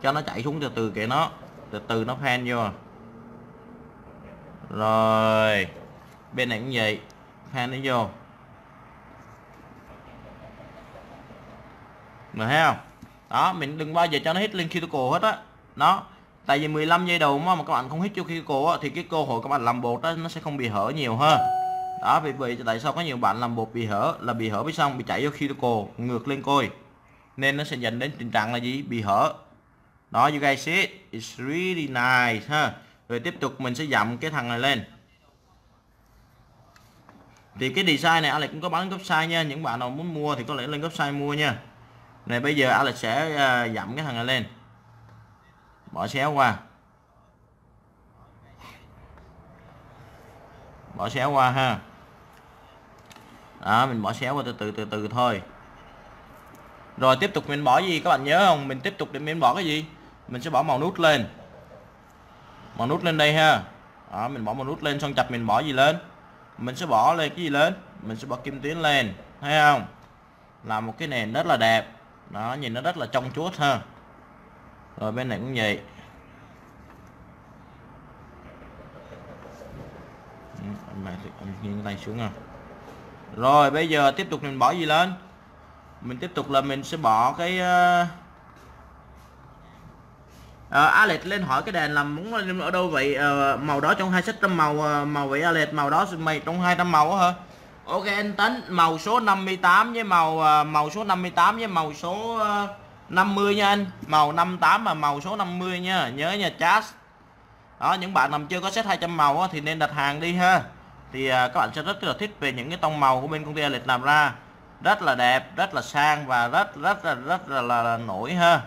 Cho nó chạy xuống từ từ kệ nó, từ từ nó phan vô. Rồi, bên này cũng vậy phan nó vô. Mà thấy không? Đó, mình đừng bao giờ cho nó hit lên cuticle hết á. Nó tại vì 15 giây đầu mà, mà các bạn không hit vô cuticle á thì cái cơ hội các bạn làm bột đó nó sẽ không bị hở nhiều ha. Đó vì vậy tại sao có nhiều bạn làm bột bị hở là bị hở biết xong bị chạy vô cuticle ngược lên coi Nên nó sẽ dẫn đến tình trạng là gì? Bị hở. Đó you guys see it. It's really nice ha. Rồi tiếp tục mình sẽ dặm cái thằng này lên. Thì cái design này Alex cũng có bán gấp size nha. Những bạn nào muốn mua thì có lẽ lên gấp size mua nha này bây giờ Alex sẽ uh, dặm cái thằng này lên. Bỏ xéo qua. Bỏ xéo qua ha. Đó mình bỏ xéo qua từ từ từ từ thôi. Rồi tiếp tục mình bỏ gì? Các bạn nhớ không? Mình tiếp tục để mình bỏ cái gì? Mình sẽ bỏ màu nút lên. Màu nút lên đây ha. Đó mình bỏ màu nút lên xong chặt mình bỏ gì lên? Mình sẽ bỏ lên cái gì lên? Mình sẽ bỏ kim tuyến lên. Thấy không? Làm một cái nền rất là đẹp đó nhìn nó rất là trong chuốt ha. Rồi bên này cũng vậy. Ừ, nghiêng tay xuống à rồi bây giờ tiếp tục mình bỏ gì lên? Mình tiếp tục là mình sẽ bỏ cái uh, Alex lên hỏi cái đèn làm muốn ở đâu vậy? À, màu đó trong hai sách trăm màu màu vậy Alex? Màu đó mày trong 200 màu á hả? Ok anh tính màu số 58 với màu à, màu số 58 với màu số à, 50 nha anh. Màu 58 và màu số 50 nha nhớ nha chat. Đó những bạn nào chưa có set 200 màu á, thì nên đặt hàng đi ha. Thì à, các bạn sẽ rất là thích về những cái tông màu của bên công ty Alex làm ra. Rất là đẹp rất là sang và rất rất là rất là, là, là nổi ha.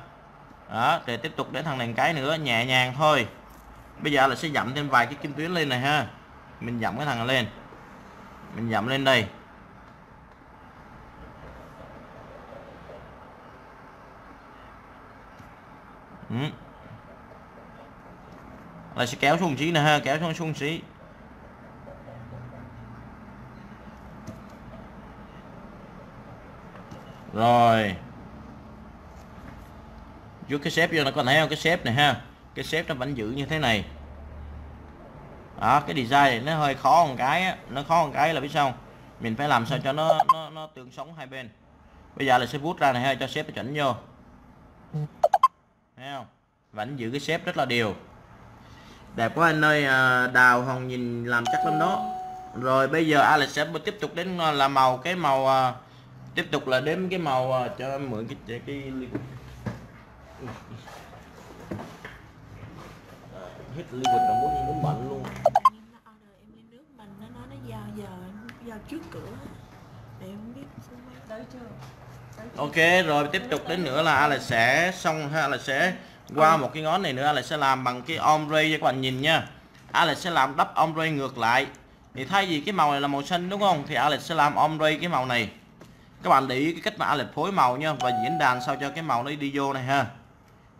Đó để tiếp tục đến thằng đèn cái nữa nhẹ nhàng thôi. Bây giờ là sẽ dặm thêm vài cái kim tuyến lên này ha. Mình dặm cái thằng này lên mình nhắm lên đây. Ừ. là sẽ kéo xuống trí nè ha, kéo xuống xuống trí rồi. Vô cái xếp vô nó có thấy không? Cái xếp này ha, cái xếp nó vẫn giữ như thế này đó cái design này nó hơi khó một cái á. nó khó một cái là biết sao không? mình phải làm sao cho nó nó nó tương sống hai bên. Bây giờ là sẽ vuốt ra này ha cho xếp nó chuẩn vô. Thấy không? Vẫn giữ cái xếp rất là đều. Đẹp quá anh ơi à, đào hồng nhìn làm chắc lắm đó. Rồi bây giờ Alex sẽ tiếp tục đến à, là màu cái màu à, tiếp tục là đến cái màu cho em mượn cái cái, cái hít liquid là muốn muốn bệnh luôn nhưng nó order em ly nước mình nó nói nó giao giờ giao trước cửa. Để em biết tới chưa? Ok rồi tiếp tục đến nữa là Alex sẽ xong ha Alex sẽ qua một cái ngón này nữa Alex sẽ làm bằng cái ombre cho các bạn nhìn nha. Alex sẽ làm đắp ombre ngược lại. Thì thay vì cái màu này là màu xanh đúng không? Thì Alex sẽ làm ombre cái màu này. Các bạn để ý cái cách mà Alex phối màu nha và diễn đàn sao cho cái màu nó đi vô này ha.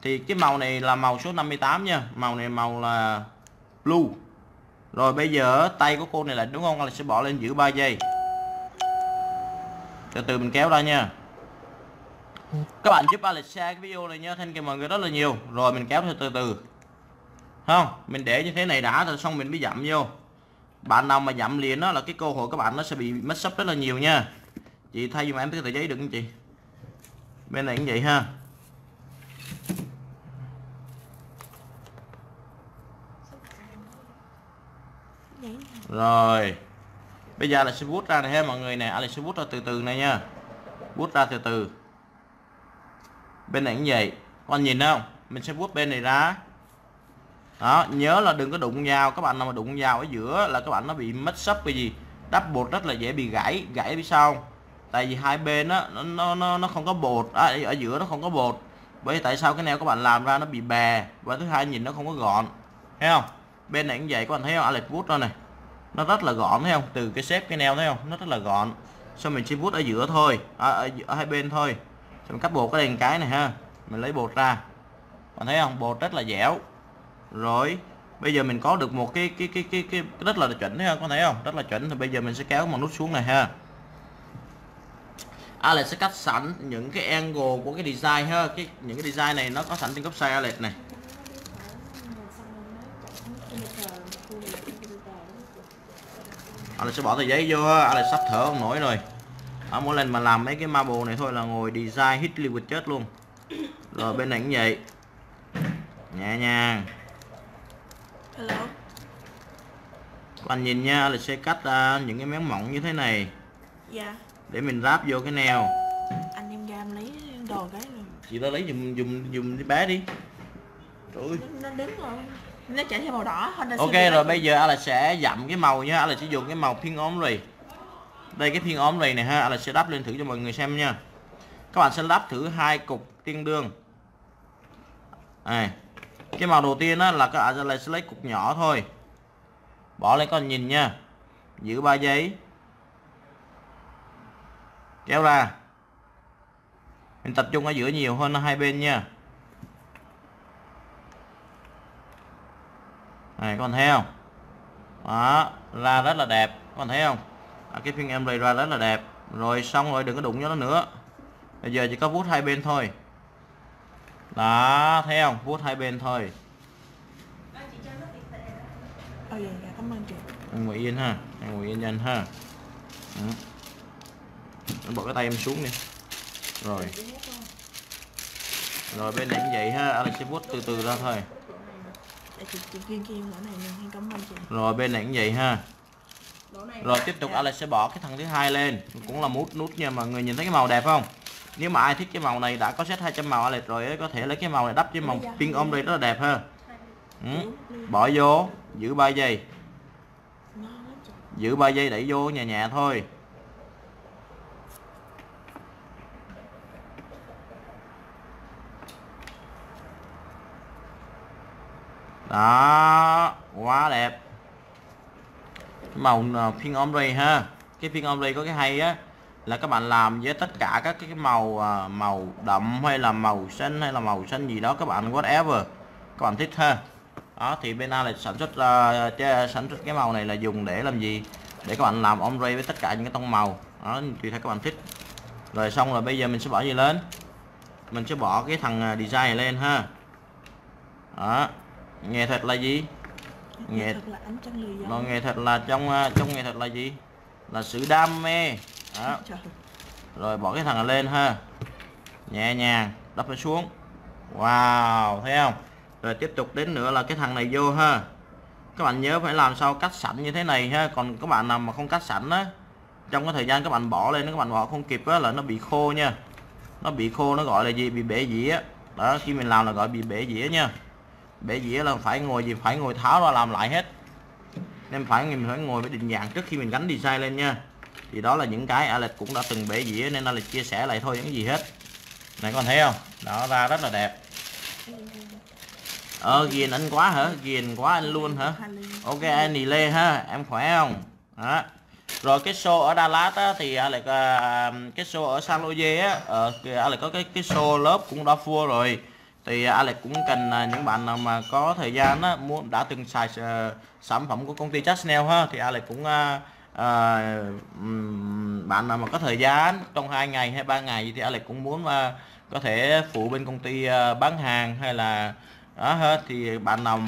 Thì cái màu này là màu số 58 nha màu này màu là blue rồi bây giờ tay của cô này là đúng không? Là sẽ bỏ lên giữ 3 giây. Từ từ mình kéo ra nha. Các bạn giúp Alex share cái video này nha. Thank you mọi người rất là nhiều. Rồi mình kéo theo từ từ. Không, mình để như thế này đã rồi, xong mình mới dặm vô. Bạn nào mà dặm liền đó là cái cơ hội các bạn nó sẽ bị mất sấp rất là nhiều nha. Chị thay dùm em cái tờ giấy được không chị? Bên này cũng vậy ha vậy rồi. Bây giờ là sẽ bút ra này ha mọi người nè. Anh sẽ bút ra từ từ này nha. Bút ra từ từ. Bên này cũng vậy. Con nhìn không? Mình sẽ bút bên này ra. Đó nhớ là đừng có đụng vào. Các bạn nào mà đụng vào ở giữa là các bạn nó bị mất sấp cái gì. Đắp bột rất là dễ bị gãy. Gãy biết sao tại vì hai bên á nó nó nó, nó không có bột. À, ở giữa nó không có bột. Bởi vì tại sao cái neo các bạn làm ra nó bị bè và thứ hai nhìn nó không có gọn. Thấy không? Bên này cũng vậy các bạn thấy không? Alex bút ra này nó rất là gọn thấy không? Từ cái xếp cái neo thấy không? Nó rất là gọn. Xong mình chỉ vuốt ở giữa thôi. À, ở, ở hai bên thôi. Xong mình cắt bột cái đèn cái này ha. Mình lấy bột ra. Bạn thấy không? Bột rất là dẻo. Rồi bây giờ mình có được một cái cái cái cái, cái rất là chuẩn thấy không? Có thấy không? Rất là chuẩn. Thì bây giờ mình sẽ kéo một nút xuống này ha. Alex sẽ cắt sẵn những cái angle của cái design ha. Cái những cái design này nó có sẵn trên website Alex này. Alex sẽ bỏ tờ giấy vô ha Alex sắp thở không nổi rồi. À, mỗi lần mà làm mấy cái marble này thôi là ngồi design hit liquid chết luôn. Rồi bên này cũng vậy. Nhẹ nhàng. Hello? Bạn nhìn nha Alex sẽ cắt ra những cái miếng mỏng như thế này. Dạ. Để mình ráp vô cái neo. Anh em ra em lấy đồ cái rồi. Chị ta lấy dùng dùng dùng đi bé đi. Trời ơi. nó, nó đứng rồi nó chạy theo màu đỏ Honda Ok Civic rồi đó. bây giờ Alex sẽ dặm cái màu nha. Alex sẽ dùng cái màu pink ombre đây cái pink ombre này ha. Alex sẽ đắp lên thử cho mọi người xem nha. Các bạn sẽ đắp thử hai cục tương đương. Này cái màu đầu tiên á là các bạn sẽ lấy cục nhỏ thôi. Bỏ lên con nhìn nha. Giữ 3 giây kéo ra. Mình tập trung ở giữa nhiều hơn hai bên nha này con thấy không? Đó ra rất là đẹp con thấy không? À, cái phiên em đây ra rất là đẹp. Rồi xong rồi đừng có đụng cho nó nữa. Bây giờ chỉ có vuốt hai bên thôi. Đó thấy không? Vuốt hai bên thôi. Dạ dạ cảm ơn chị. Anh ngồi yên ha anh ngồi yên cho anh ha. Ừ. Anh bỏ cái tay em xuống đi. Rồi. Rồi bên này cũng vậy ha Alex sẽ vuốt từ từ ra thôi để chị chị kiên kiên quả này nè cảm ơn chị. Rồi bên này cũng vậy ha. Rồi tiếp tục Alex sẽ bỏ cái thằng thứ hai lên. Cũng là mút nút nha mọi người nhìn thấy cái màu đẹp không? Nếu mà ai thích cái màu này đã có set 200 màu Alex rồi ấy, có thể lấy cái màu này đắp với màu pink ombre rất là đẹp ha. Ừ. bỏ vô giữ 3 giây. Ngon lắm chị giữ 3 giây đẩy vô nhà nhà thôi đó quá đẹp. Màu phiên pink ombre ha. Cái phiên ombre có cái hay á là các bạn làm với tất cả các cái màu ờ, màu đậm hay là màu xanh hay là màu xanh gì đó các bạn whatever các bạn thích ha. Đó thì bên A là sản xuất ờ, ra uh, sản xuất cái màu này là dùng để làm gì? Để các bạn làm ombre với tất cả những cái tông màu. Đó tùy theo các bạn thích. Rồi xong rồi bây giờ mình sẽ bỏ gì lên? Mình sẽ bỏ cái thằng design này lên ha. Đó nghệ thuật là gì? Nghệ thật giống nghệ thuật là trong ờ, trong nghệ thuật là gì? Là sự đam mê. Đó. Rồi bỏ cái thằng này lên ha. Nhẹ nhàng đắp nó xuống. Wow thấy không? Rồi tiếp tục đến nữa là cái thằng này vô ha. Các bạn nhớ phải làm sao cắt sẵn như thế này ha. Còn các bạn nào mà không cắt sẵn á trong cái thời gian các bạn bỏ lên các bạn bỏ không kịp á là nó bị khô nha. Nó bị khô nó gọi là gì? Bị bể dĩa. Đó khi mình làm là gọi bị bể dĩa nha bể dĩa là phải ngồi gì? Phải ngồi tháo ra làm lại hết. Nên phải mình phải ngồi với định dạng trước khi mình gắn design lên nha. Thì đó là những cái Alex cũng đã từng bể dĩa nên Alex chia sẻ lại thôi những gì hết. Này con thấy không? Đó ra rất là đẹp. Ờ ghiền anh quá hả? Ghiền quá anh luôn hả? Ok anh đi lê ha em khỏe không? Đó. Rồi cái show ở Dallas á, thì Alex à, cái show ở San Jose á ờ, Alex có cái cái show lớp cũng đã full rồi thì à, Alex cũng cần à, những bạn nào mà có thời gian á, muốn đã từng xài à, sản phẩm của công ty Chasnel ha thì Alex cũng à, bạn nào mà có thời gian trong hai ngày hay ba ngày thì Alex cũng muốn mà có thể phụ bên công ty bán hàng hay là đó ha thì bạn nào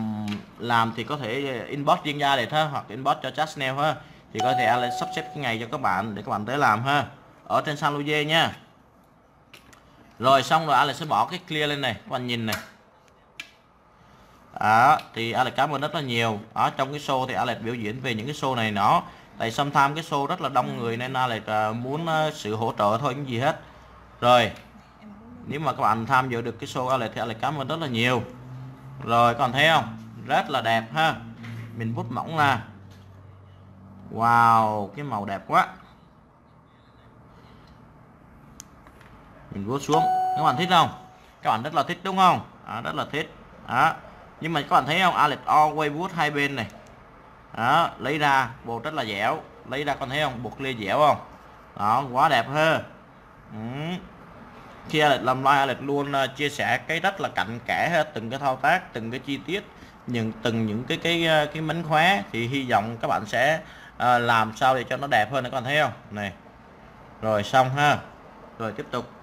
làm thì có thể inbox chuyên gia để ha hoặc inbox cho Chasnel ha thì có thể Alex sắp xếp cái ngày cho các bạn để các bạn tới làm ha. Ở trên San Jose nha rồi xong rồi, Alex sẽ bỏ cái clear lên này. Các bạn nhìn này. Đó, thì Alex cảm ơn rất là nhiều. Ở trong cái show thì Alex biểu diễn về những cái show này nó tại tham cái show rất là đông người nên Alex à, muốn à, sự hỗ trợ thôi những gì hết. Rồi, nếu mà các bạn tham dự được cái show Alex thì Alex cảm ơn rất là nhiều. Rồi còn thấy không? Rất là đẹp ha. Mình bút mỏng ra. Wow, cái màu đẹp quá. Mình vuốt xuống. Các bạn thích không? Các bạn rất là thích đúng không? À, rất là thích. Đó. Nhưng mà các bạn thấy không? Alex always vuốt hai bên này. Đó lấy ra bột rất là dẻo. Lấy ra con thấy không? Bột lê dẻo không? Đó quá đẹp ha. Ừ. khi Alex làm live Alex luôn uh, chia sẻ cái rất là cặn kẽ ha, từng cái thao tác từng cái chi tiết những từng những cái cái cái, cái mánh khóe thì hy vọng các bạn sẽ uh, làm sao để cho nó đẹp hơn các bạn thấy không? Này. Rồi xong ha. Rồi tiếp tục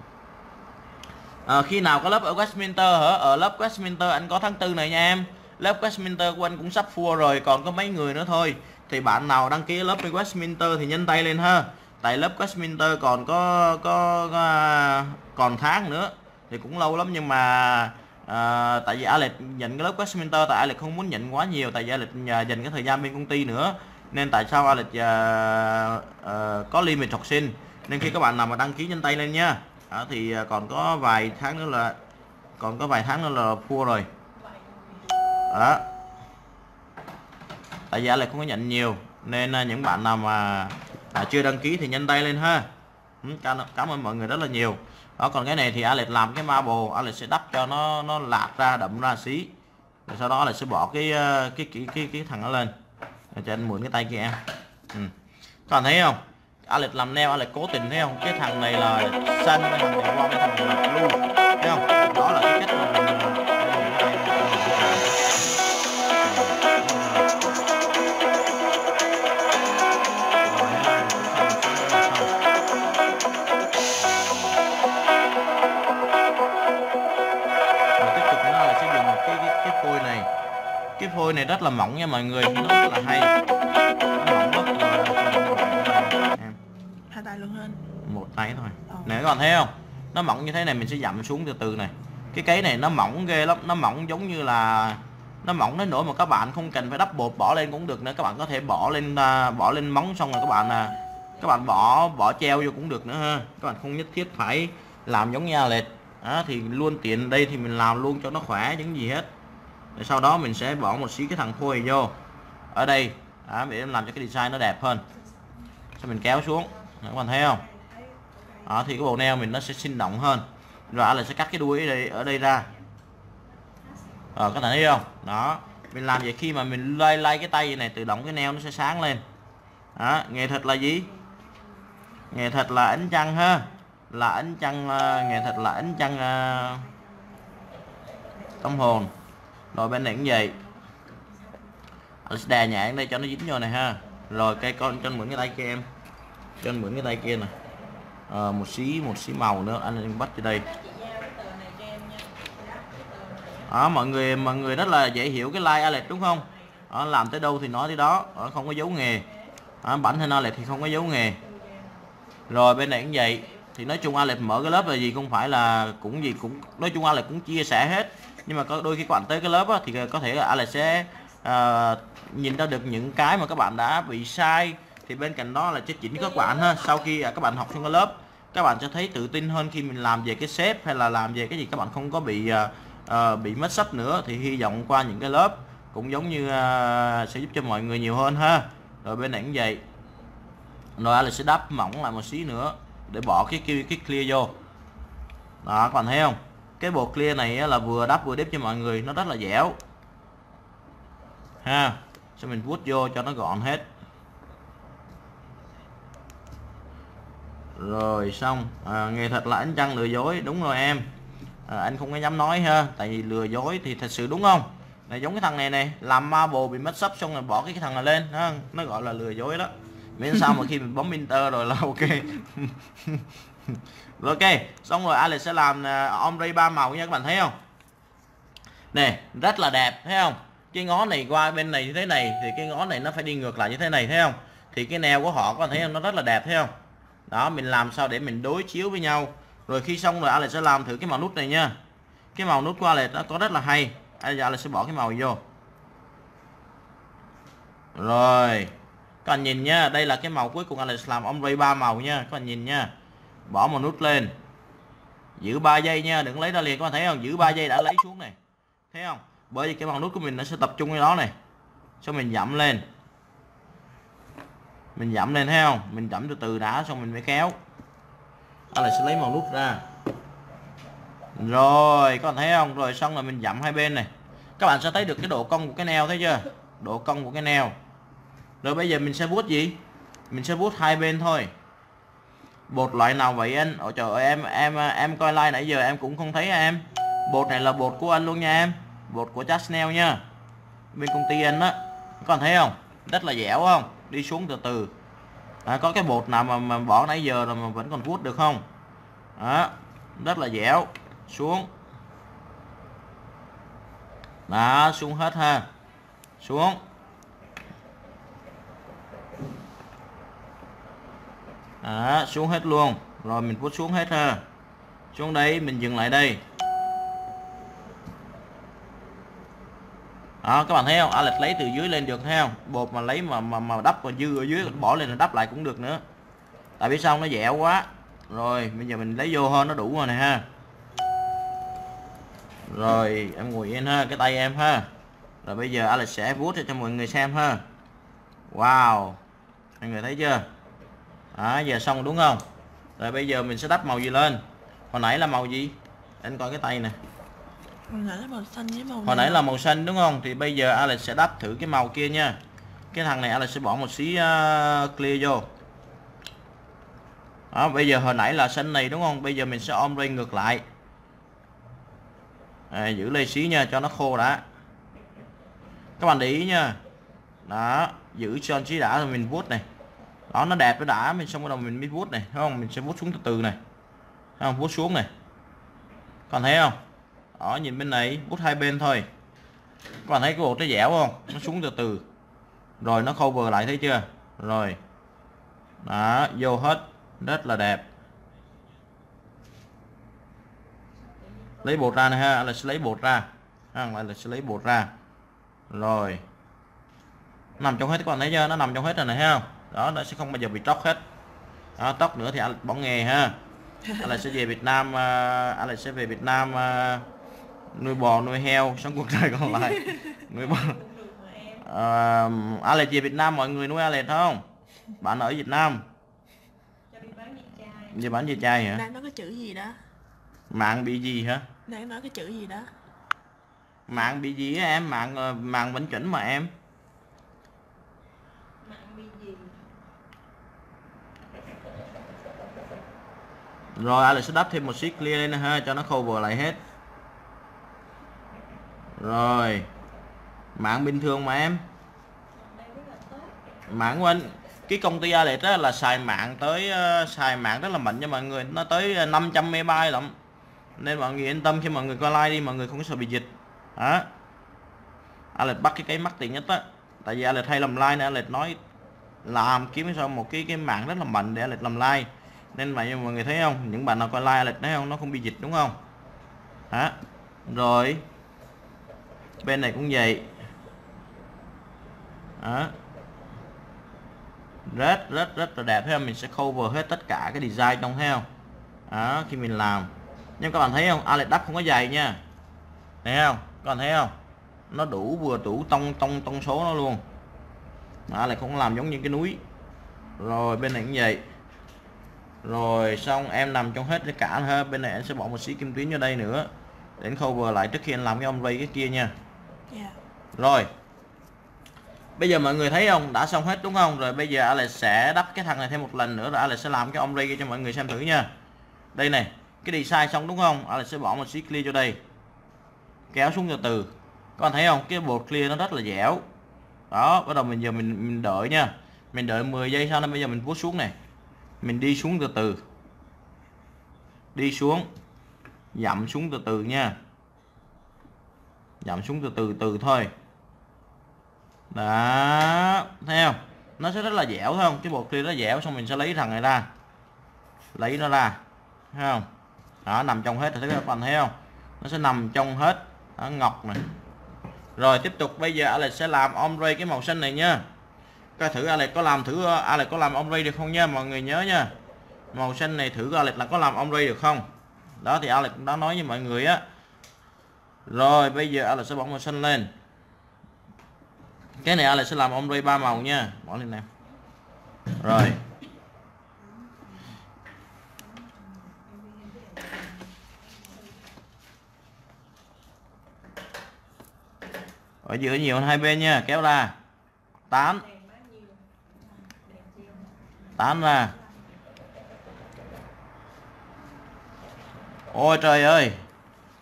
à, khi nào có lớp ở Westminster hả? Ở lớp Westminster anh có tháng tư này nha em. Lớp Westminster của anh cũng sắp full rồi còn có mấy người nữa thôi. Thì bạn nào đăng ký lớp bên Westminster thì nhanh tay lên ha. Tại lớp Westminster còn có có, có còn tháng nữa. Thì cũng lâu lắm nhưng mà à, tại vì Alex nhận cái lớp Westminster tại Alex không muốn nhận quá nhiều tại vì Alex à, dành cái thời gian bên công ty nữa. Nên tại sao Alex à, à, có limit học sinh? Nên khi các bạn nào mà đăng ký nhanh tay lên nha đó, thì à, còn có vài tháng nữa là còn có vài tháng nữa là full rồi. Đó. Tại giá lại không có nhận nhiều nên à, những bạn nào mà à, chưa đăng ký thì nhanh tay lên ha. Ừ, cảm, cảm ơn mọi người rất là nhiều. Đó còn cái này thì Alex làm cái marble Alex sẽ đắp cho nó nó lạt ra đậm ra xí. Rồi sau đó là sẽ bỏ cái à, cái cái cái, cái thằng nó lên. Để cho anh mượn cái tay kia. Em ừ. các bạn thấy không? Alex làm neo Alex cố tình, thấy không? Cái thằng này là xanh, cái thằng này qua cái thằng này là blue, thấy không? Đó là cái cách mà mình tiếp tục nữa là một cái cái phôi này. Cái phôi này rất là mỏng nha mọi người, nó rất là hay. Luôn hơn một tay thôi. Ờ. nè các bạn thấy không? Nó mỏng như thế này mình sẽ dặm xuống từ từ này. Cái cấy này nó mỏng ghê lắm. Nó mỏng giống như là nó mỏng đến nỗi mà các bạn không cần phải đắp bột bỏ lên cũng được nữa. Các bạn có thể bỏ lên uh, bỏ lên móng xong rồi các bạn à các bạn bỏ bỏ treo vô cũng được nữa ha. Các bạn không nhất thiết phải làm giống như lệch đó, thì luôn tiện đây thì mình làm luôn cho nó khỏe những gì hết. Rồi sau đó mình sẽ bỏ một xí cái thằng phôi vô. Ở đây đó, để làm cho cái design nó đẹp hơn. Sau mình kéo xuống các bạn thấy không? Đó, thì cái bộ neo mình nó sẽ sinh động hơn. Và là sẽ cắt cái đuôi ở đây, ở đây ra. Ờ các bạn thấy không? Đó mình làm vậy khi mà mình lay lay cái tay này tự động cái neo nó sẽ sáng lên. Đó nghệ thuật là gì? Nghệ thuật là ánh trăng ha. Là ánh trăng uh, nghệ thuật là ánh trăng uh, tâm hồn. Rồi bên này cũng vậy. Ờ, sẽ đè nhẹ đây cho nó dính vô này ha. Rồi cây con cho mượn cái tay kia em cho mượn cái tay kia nè. À, một xí một xí màu nữa anh bắt cho đây. Đó, mọi người mọi người rất là dễ hiểu cái like Alex đúng không? Đó, làm tới đâu thì nói tới đó đó, không có dấu nghề. Đó, bản thân Alex thì không có dấu nghề. Rồi bên này cũng vậy. Thì nói chung Alex mở cái lớp là gì không phải là cũng gì cũng nói chung Alex cũng chia sẻ hết. Nhưng mà có đôi khi các bạn tới cái lớp á, thì có thể là Alex sẽ uh, nhìn ra được những cái mà các bạn đã bị sai thì bên cạnh đó là sẽ chỉnh các bạn ha. Sau khi à, các bạn học xong cái lớp các bạn sẽ thấy tự tin hơn khi mình làm về cái xếp hay là làm về cái gì các bạn không có bị uh, bị mất sách nữa. Thì hy vọng qua những cái lớp cũng giống như uh, sẽ giúp cho mọi người nhiều hơn ha. Rồi bên này cũng vậy. Rồi là sẽ đắp mỏng lại một xí nữa để bỏ cái cái, cái clear vô. Đó các bạn thấy không? Cái bột clear này là vừa đắp vừa đếp cho mọi người nó rất là dẻo. Ha cho mình vuốt vô cho nó gọn hết. Rồi xong. À, nghề thật là ánh chăng lừa dối. Đúng rồi em. À, anh không có dám nói ha tại vì lừa dối thì thật sự đúng không? Này giống cái thằng này này làm marble bị mất sắp xong rồi bỏ cái, thằng này lên ha nó gọi là lừa dối đó. Miễn sao mà khi mình bấm enter rồi là ok. Rồi ok xong rồi Alex sẽ làm uh, ombre ba màu nha các bạn thấy không? Nè rất là đẹp thấy không? Cái ngón này qua bên này như thế này thì cái ngón này nó phải đi ngược lại như thế này thấy không? Thì cái neo của họ có thấy không? Nó rất là đẹp thấy không? Đó, mình làm sao để mình đối chiếu với nhau. Rồi khi xong rồi, Alex sẽ làm thử cái màu nút này nha. Cái màu nút của Alex nó có rất là hay. Bây giờ Alex sẽ bỏ cái màu vô. Rồi, các bạn nhìn nha. Đây là cái màu cuối cùng Alex làm. Ombre ba màu nha, các bạn nhìn nha. Bỏ một nút lên. Giữ 3 giây nha, đừng lấy ra liền. Các bạn thấy không? Giữ 3 giây đã lấy xuống này. Thấy không? Bởi vì cái màu nút của mình nó sẽ tập trung cái đó này. Xong mình giảm lên mình dặm lên thấy không? Mình dặm từ từ đã xong mình mới kéo. Đó là sẽ lấy màu nút ra. Rồi, các bạn thấy không? Rồi xong là mình dặm hai bên này. Các bạn sẽ thấy được cái độ cong của cái neo thấy chưa? Độ cong của cái neo. Rồi bây giờ mình sẽ vuốt gì? Mình sẽ vuốt hai bên thôi. Bột loại nào vậy anh? Ôi trời ơi, em em em coi like nãy giờ em cũng không thấy em. Bột này là bột của anh luôn nha em. Bột của Chasnel nha. Bên công ty anh á. Bạn thấy không? Rất là dẻo không? Đi xuống từ từ. À, có cái bột nào mà, mà bỏ nãy giờ rồi mà vẫn còn vuốt được không? Đó rất là dẻo. Xuống. Đó xuống hết ha. Xuống. Đó, xuống hết luôn. Rồi mình vuốt xuống hết ha. Xuống đây mình dừng lại đây. Đó các bạn thấy không? Alex lấy từ dưới lên được thấy không? Bột mà lấy mà mà, mà đắp còn dư ở dưới bỏ lên là đắp lại cũng được nữa. Tại vì sao? Nó dẻo quá. Rồi bây giờ mình lấy vô hơn nó đủ rồi này ha. Rồi em ngồi yên ha cái tay em ha. Rồi bây giờ Alex sẽ vuốt cho mọi người xem ha. Wow. Mọi người thấy chưa? Đó giờ xong đúng không? Rồi bây giờ mình sẽ đắp màu gì lên? Hồi nãy là màu gì? Anh coi cái tay nè hồi nãy là màu xanh với màu hồi nãy là màu xanh đúng không? Thì bây giờ Alex sẽ đắp thử cái màu kia nha. Cái thằng này Alex sẽ bỏ một xí uh, clear vô. Đó bây giờ hồi nãy là xanh này đúng không? Bây giờ mình sẽ ombre ngược lại. À, giữ lây xí nha cho nó khô đã. Các bạn để ý nha. Đó giữ cho xí đã rồi mình vuốt này. Đó nó đẹp nó đã mình xong bắt đầu mình mới vuốt này. Thấy không? Mình sẽ vuốt xuống từ từ này. Thấy không? Vuốt xuống này. Còn thấy không đó nhìn bên này bút hai bên thôi. Các bạn thấy cái bột nó dẻo không? Nó xuống từ từ. Rồi nó cover lại thấy chưa? Rồi. Đó vô hết. Rất là đẹp. Lấy bột ra này ha. Là sẽ lấy bột ra. Ha, là sẽ lấy bột ra. Rồi. Nằm trong hết các bạn thấy chưa? Nó nằm trong hết rồi này ha không? Đó nó sẽ không bao giờ bị tróc hết. Đó, tóc nữa thì anh bỏ nghề ha. Anh lại sẽ về Việt Nam à, anh lại sẽ về Việt Nam uh, nuôi bò nuôi heo sống cuộc đời còn lại. Nuôi bò. Uh, Alex về Việt Nam mọi người nuôi Alex không? Bạn ở Việt Nam? Cho đi bán về chai. Về bán về chai hả? Đang nói cái chữ gì đó? Mạng bị gì hả? Đang nói cái chữ gì đó? Mạng bị gì á em? Mạng ờ, mạng vẫn chuẩn mà em. Mạng bị gì? Rồi Alex sẽ đắp thêm một sheet clear lên ha cho nó cover lại hết rồi. Mạng bình thường mà em. Mạng của anh, cái công ty Alex đó là xài mạng tới ờ, xài mạng rất là mạnh cho mọi người. Nó tới 500 MB lắm nên mọi người yên tâm khi mọi người coi like đi, mọi người không có sợ bị dịch. Đó Alex bắt cái cái mắc tiền nhất á. Tại vì Alex hay làm like nên Alex nói làm kiếm sao một cái cái mạng rất là mạnh để Alex làm like nên mà mọi người thấy không, những bạn nào coi like Alex thấy không, nó không bị dịch, đúng không? Hả? Rồi bên này cũng vậy. Đó. Rất rất rất là đẹp, thấy không? Mình sẽ cover hết tất cả cái design trong heo đó, khi mình làm. Nhưng các bạn thấy không? Alex đắp không có dày nha. Thấy không? Các bạn thấy không? Nó đủ vừa đủ tông tông tông số nó luôn. Mà Alex không làm giống như cái núi. Rồi, bên này cũng vậy. Rồi, xong em nằm trong hết tất cả ha. Bên này em sẽ bỏ một xí kim tuyến vô đây nữa. Để cover lại trước khi anh làm cái ombre cái kia nha yeah. rồi. Bây giờ mọi người thấy không? Đã xong hết đúng không? Rồi bây giờ Alex sẽ đắp cái thằng này thêm một lần nữa rồi Alex sẽ làm cái ombre kia cho mọi người xem thử nha. Đây này, cái design xong đúng không? Alex sẽ bỏ một xí clear cho đây. Kéo xuống từ từ. Các bạn thấy không? Cái bột clear nó rất là dẻo. Đó, bắt đầu mình giờ mình mình đợi nha. Mình đợi 10 giây sau đó bây giờ mình vuốt xuống này. Mình đi xuống từ từ. Đi xuống. Dặm xuống từ từ nha giảm xuống từ từ từ thôi. Đó thấy không? Nó sẽ rất là dẻo thôi, không? Cái bột kia nó dẻo xong mình sẽ lấy thằng này ra. Lấy nó ra thấy không? Đó nằm trong hết thấy các bạn thấy không? Nó sẽ nằm trong hết đó, ngọc này. Rồi tiếp tục bây giờ Alex sẽ làm ombre cái màu xanh này nha. Coi thử Alex có làm thử Alex có làm ombre được không nha mọi người nhớ nha. Màu xanh này thử Alex là có làm ombre được không? Đó thì Alex cũng đã nói với mọi người á rồi, bây giờ Alex sẽ bỏ màu xanh lên. Cái này Alex sẽ làm ombre ba màu nha. Bỏ lên em rồi. Ở giữa nhiều hơn hai bên nha. Kéo ra. Tán. Đèn bao nhiêu đèn chiều tán ra. Ôi trời ơi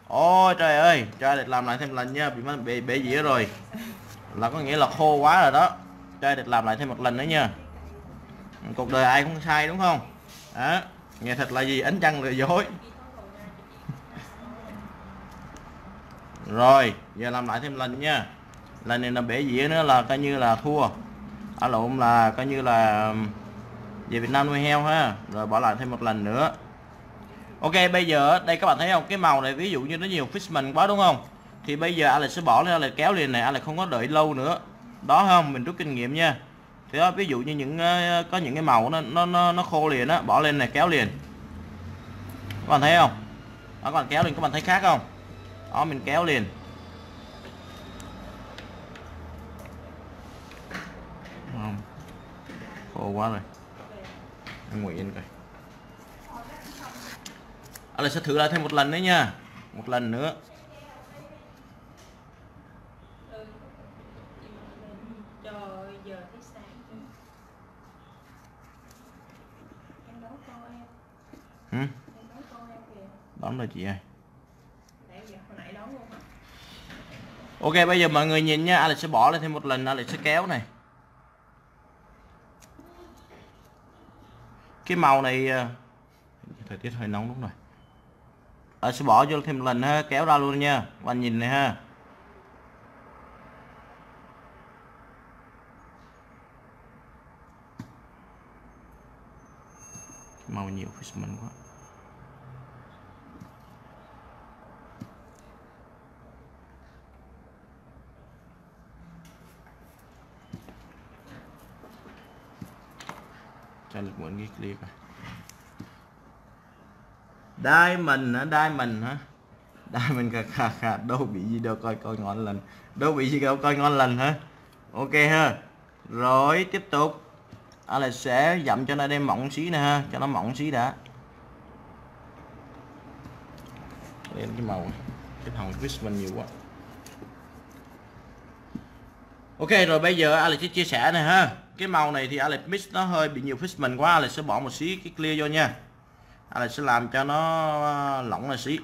ôi trời ơi cho địch làm lại thêm lần nha, bị bị bể dĩa rồi. Là có nghĩa là khô quá rồi đó. Cho địch làm lại thêm một lần nữa nha. Cuộc đời ai cũng sai, đúng không? Đó, nghệ thuật là gì? Ánh trăng, lừa dối. Rồi, giờ làm lại thêm lần nha. Lần này là bể dĩa nữa là coi như là thua. À lộn là coi như là về Việt Nam nuôi heo ha. Rồi bỏ lại thêm một lần nữa. Ok bây giờ đây các bạn thấy không? Cái màu này ví dụ như nó nhiều fishman quá đúng không? Thì bây giờ Alex sẽ bỏ lên Alex kéo liền này Alex không có đợi lâu nữa. Đó không? Mình rút kinh nghiệm nha. Thì đó ví dụ như những ờ, có những cái màu nó nó nó, nó khô liền á bỏ lên này kéo liền. Các bạn thấy không? Đó, các bạn kéo lên các bạn thấy khác không? Đó mình kéo liền. Không. Khô quá rồi. Anh nguyện à, là sẽ thử lại thêm một lần nữa nha. Một lần nữa. Ừ. đón rồi chị ơi Ok bây giờ mọi người nhìn nha. Alex sẽ bỏ lên thêm một lần. Alex sẽ kéo này. Cái màu này à, thời tiết hơi nóng đúng rồi à, sẽ bỏ vô thêm lần ha kéo ra luôn nha. Bạn nhìn này ha. Màu nhiều fishman quá. Cho lực muốn cái clip này đai mình hả? Mình hả? Đai mình khà khà khà đâu bị gì đâu, coi coi ngon lành đâu bị gì đâu, coi ngon lành hả? Ok ha. Rồi, tiếp tục. Alex sẽ dặm cho nó đem mỏng xí nè ha, cho nó mỏng xí đã. Lên cái màu, cái hồng Christmas nhiều quá. Ok, rồi bây giờ Alex sẽ chia sẻ này ha. Cái màu này thì Alex mix nó hơi bị nhiều fishman quá, Alex sẽ bỏ một xí cái clear vô nha. Alex sẽ làm cho nó lỏng là xí.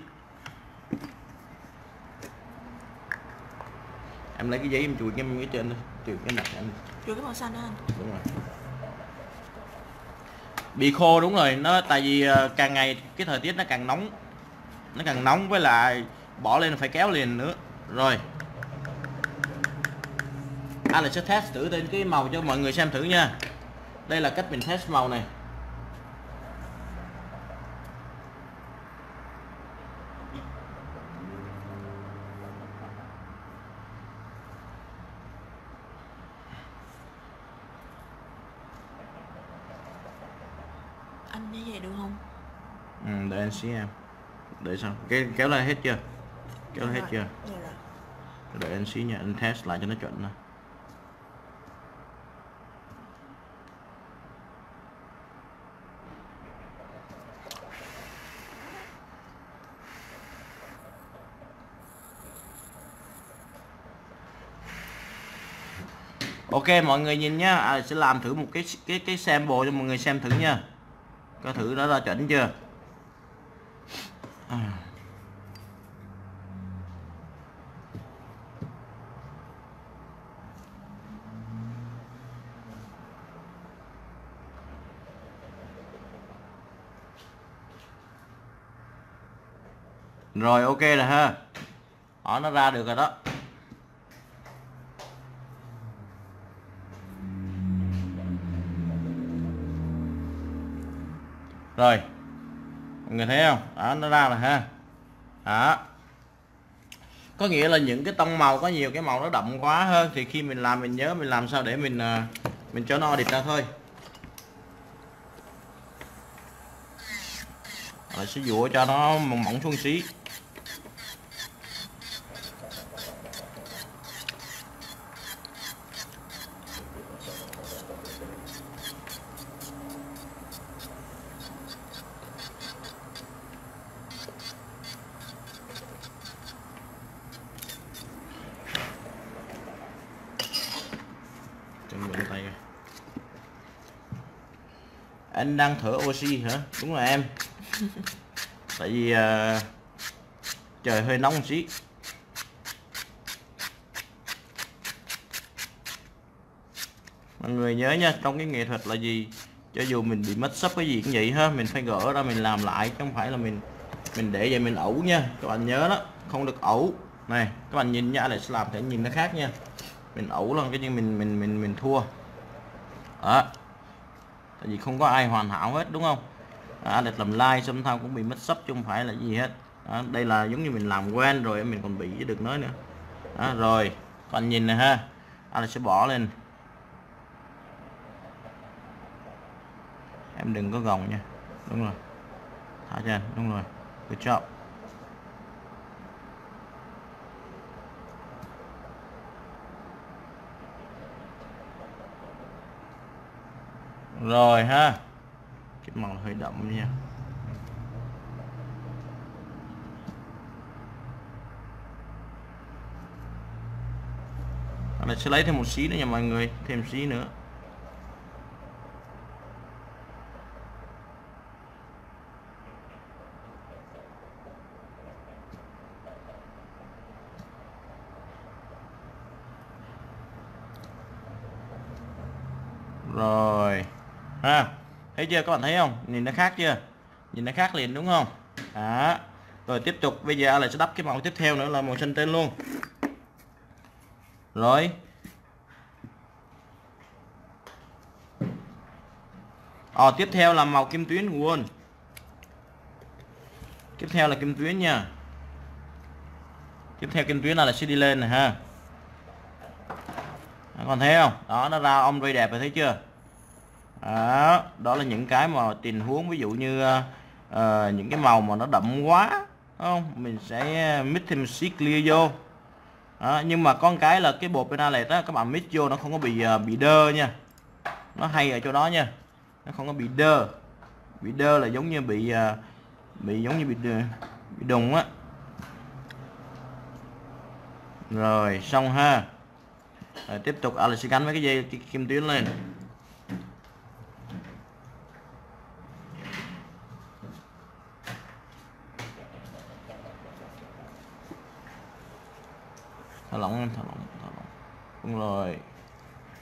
Em lấy cái giấy em chùi cái cái trên đi chùi cái mặt em Rồi cái màu xanh đó anh. Đúng rồi. Bị khô đúng rồi nó tại vì ờ, càng ngày cái thời tiết nó càng nóng. Nó càng nóng với lại bỏ lên phải kéo liền nữa. Rồi. Alex sẽ test thử trên cái màu cho mọi người xem thử nha. Đây là cách mình test màu này Anh như vậy được không? Anh xí em đợi sao cái kéo lên hết chưa? Kéo hết Rồi, chưa? Đợi anh xí nha anh test lại cho nó chuẩn nè. Ok mọi người nhìn nhá, à, sẽ làm thử một cái cái cái sample cho mọi người xem thử nha. Coi thử nó ra chuẩn chưa. À. Rồi ok rồi ha. Đó nó ra được rồi đó. rồi người thấy không? Đó, nó ra rồi ha. Đó. Có nghĩa là những cái tông màu, có nhiều cái màu nó đậm quá hơn, thì khi mình làm mình nhớ mình làm sao để mình à, mình cho nó đẹp ra thôi. Rồi sẽ dũa cho nó mỏng mỏng xuống xí cho mượn tay coi anh đang thở oxy hả? Đúng là em. Tại vì à, trời hơi nóng một xí. Mọi người nhớ nha trong cái nghệ thuật là gì? Cho dù mình bị mất sấp cái gì cũng vậy ha mình phải gỡ ra mình làm lại chứ không phải là mình mình để vậy mình ẩu nha. Các bạn nhớ đó không được ẩu. Này các bạn nhìn nha lại sẽ làm thể nhìn nó khác nha. Mình ẩu lên cái như mình mình mình mình thua. Đó tại vì không có ai hoàn hảo hết đúng không? À, để làm like xong thao cũng bị mất sắp chứ không phải là gì hết. À, đây là giống như mình làm quen rồi mình còn bị chứ được nói nữa. À, rồi còn nhìn này ha. Anh sẽ bỏ lên. Em đừng có gồng nha. Đúng rồi. Thả cho anh đúng rồi. Good job. Rồi ha. Cái màu hơi đậm nha. Mình sẽ lấy thêm một xí nữa nha mọi người, thêm xí nữa rồi ha thấy chưa? Các bạn thấy không? Nhìn nó khác chưa? Nhìn nó khác liền đúng không? Đó. Rồi tiếp tục bây giờ lại sẽ đắp cái màu tiếp theo nữa là màu xanh tên luôn. Rồi. Ờ, tiếp theo là màu kim tuyến quên tiếp theo là kim tuyến nha. Tiếp theo kim tuyến là, là sẽ đi lên này ha. Còn thấy không? Đó nó ra ông ray đẹp rồi thấy chưa? Đó, đó là những cái mà tình huống ví dụ như uh, những cái màu mà nó đậm quá không? Mình sẽ ờ, mix thêm xí clear vô. Đó, nhưng mà con cái là cái bột Penaled đó các bạn mix vô nó không có bị uh, bị đơ nha. Nó hay ở chỗ đó nha. Nó không có bị đơ. Bị đơ là giống như bị uh, bị giống như bị đơ, bị đùng á. Rồi xong ha. Rồi, tiếp tục à, alexi sẽ gắn với cái dây cái kim tuyến lên. Thả lỏng em thả lỏng thả lỏng. Đúng rồi.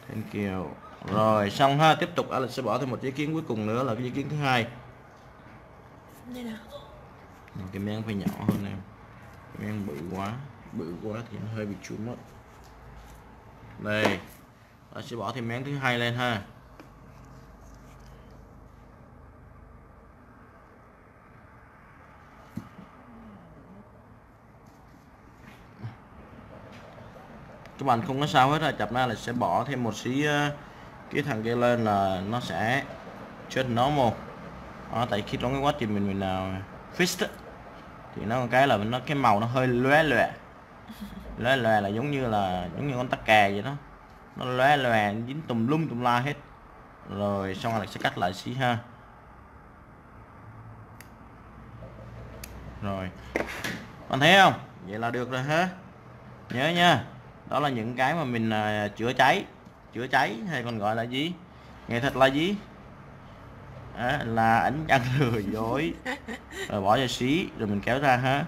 Thank you. Rồi xong ha tiếp tục Alex sẽ bỏ thêm một dây kiến cuối cùng nữa là cái dây kiến thứ hai. Đây nè cái miếng phải nhỏ hơn em. Cái miếng bự quá bự quá thì nó hơi bị chúm mất đây Alex sẽ bỏ thêm miếng thứ hai lên ha các bạn không có sao hết rồi chập ra là sẽ bỏ thêm một xí ờ, cái thằng kia lên là nó sẽ chết nó một đó, tại khi trong cái quá trình mình mình nào fist thì nó cái là nó cái màu nó hơi lóe lòe. Lóe lòe là giống như là giống như con tắc kè vậy đó. Nó lóe lòe dính tùm lum tùm la hết. Rồi xong rồi sẽ cắt lại xí ha. Rồi. Con thấy không? Vậy là được rồi ha. Nhớ nha đó là những cái mà mình uh, chữa cháy. Chữa cháy hay còn gọi là gì? Nghệ thuật là gì? À, là ánh trăng lừa dối. Rồi bỏ vào xí rồi mình kéo ra ha.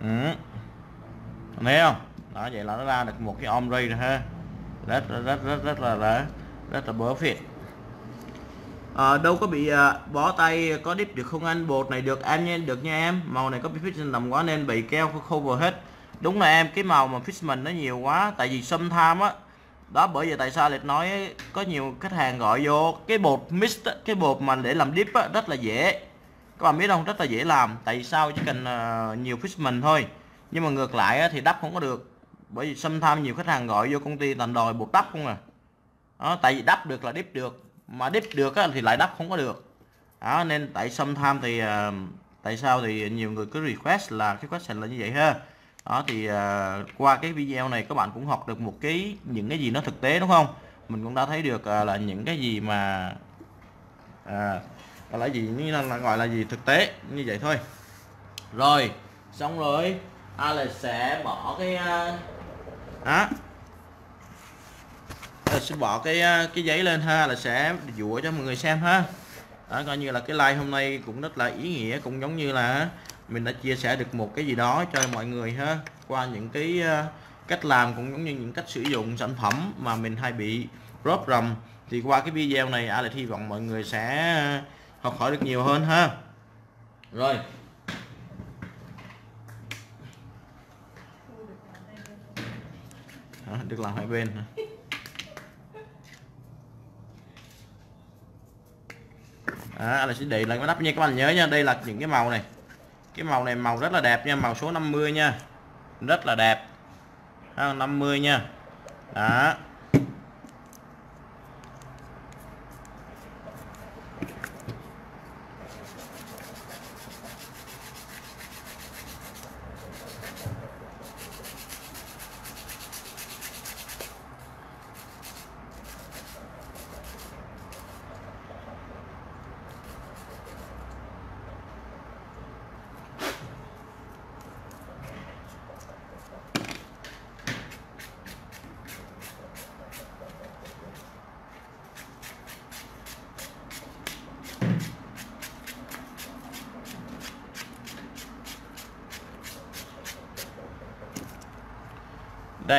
Ừ. thấy không? Đó vậy là nó ra được một cái om rồi ha. Rất rất rất rất là rất, rất là perfect à, đâu có bị à, bó tay có đít được không anh? Bột này được em nha được nha em. Màu này có bị fixment đậm quá nên bị keo cover hết. Đúng là em cái màu mà fixment nó nhiều quá tại vì xâm tham á đó bởi vì tại sao liệt nói ấy, có nhiều khách hàng gọi vô cái bột mix cái bột mà để làm dip á, rất là dễ. Các bạn biết không? Rất là dễ làm tại sao chỉ cần uh, nhiều fixment thôi. Nhưng mà ngược lại á, thì đắp không có được bởi vì xâm tham nhiều khách hàng gọi vô công ty toàn đòi bột đắp không à. Đó, tại vì đắp được là dip được mà dip được á, thì lại đắp không có được. Đó, nên tại sometime thì uh, tại sao thì nhiều người cứ request là cái question là như vậy ha. Đó thì uh, qua cái video này các bạn cũng học được một cái những cái gì nó thực tế đúng không? Mình cũng đã thấy được uh, là những cái gì mà uh, gọi là gì như là, là gọi là gì thực tế như vậy thôi. Rồi xong rồi Alex sẽ bỏ cái uh, đó là sẽ bỏ cái à, cái giấy lên ha, là sẽ dụa cho mọi người xem ha. Đó, coi như là cái like hôm nay cũng rất là ý nghĩa, cũng giống như là à, mình đã chia sẻ được một cái gì đó cho mọi người ha. Qua những cái à, cách làm cũng giống như những cách sử dụng sản phẩm mà mình hay bị rớt rầm. Thì qua cái video này Alex hy vọng mọi người sẽ học hỏi được nhiều hơn ha. Rồi. Được làm hai bên đó, à, là sẽ để lại cái nắp nha các bạn nhớ nha đây là những cái màu này. Cái màu này màu rất là đẹp nha màu số 50 nha. Rất là đẹp. Ha, 50 nha. Đó.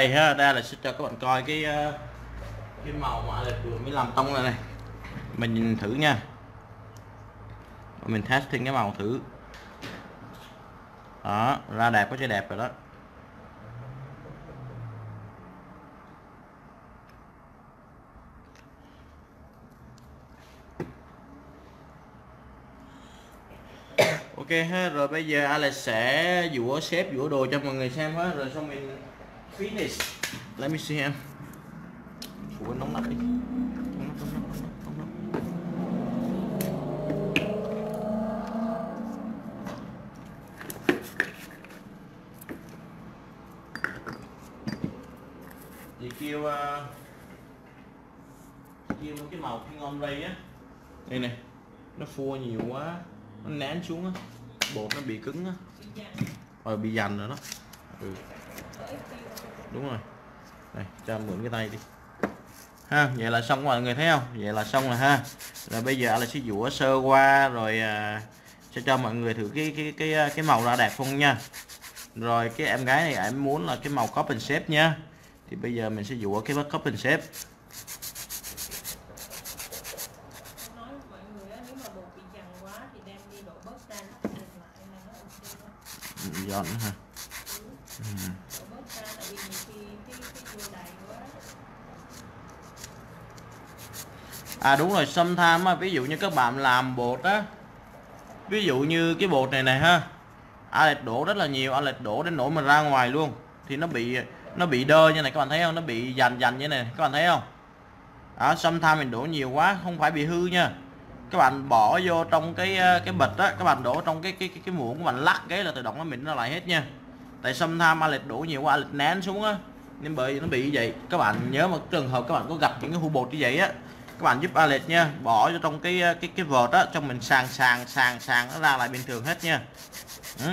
Đây ha, đây là sẽ cho các bạn coi cái ờ, cái màu mà là vừa mới làm tông này này. Mình nhìn thử nha. Mình testing cái màu thử. Đó, ra đẹp có chơi đẹp rồi đó. Ok ha, rồi bây giờ Alex sẽ dũa xếp dũa đồ cho mọi người xem hết rồi xong mình finish. Let me see em phụ nóng nắp đi. Nóng nóng nóng nắp, nóng nắp. chị kêu uh, kêu cái màu phi ngon đây á. Đây này nó phua nhiều quá nó nén xuống á. Bột nó bị cứng á. Rồi bị dằn rồi đó. Ừ, đúng rồi. Này cho mượn cái tay đi. Ha vậy là xong mọi người thấy không? Vậy là xong rồi ha. Rồi bây giờ là sẽ dũa sơ qua rồi à, sẽ cho mọi người thử cái cái cái à, cái màu ra đẹp không nha. Rồi cái em gái này em muốn là cái màu copy shape nha. Thì bây giờ mình sẽ dũa cái copy copper shape. Ừ, Dọn ha mọi người á nếu mà bột bị dằn quá thì đem đi đổ bớt ra lắp liền lại là nó ok hơn dọn nữa ha đổ bớt ra tại vì nhiều khi cái cái chua đầy quá À đúng rồi, sometimes á, ví dụ như các bạn làm bột á Ví dụ như cái bột này này ha Alex đổ rất là nhiều, Alex đổ đến nỗi mà ra ngoài luôn Thì nó bị nó bị đơ như này các bạn thấy không? Nó bị dành dành như này, các bạn thấy không? À, Đó, sometimes mình đổ nhiều quá, không phải bị hư nha Các bạn bỏ vô trong cái ờ, cái bịch á, các bạn đổ trong cái cái cái, cái muỗng các bạn lắc cái là tự động nó mịn nó lại hết nha Tại sometimes Alex đổ nhiều quá, Alex nén xuống á nên bởi vì nó bị như vậy các bạn nhớ một trường hợp các bạn có gặp những cái hũ bột như vậy á các bạn giúp Alex nha, bỏ vô trong cái ờ, cái cái vợt á trong mình sàng sàng sàng sàng nó ra lại bình thường hết nha. Ừ.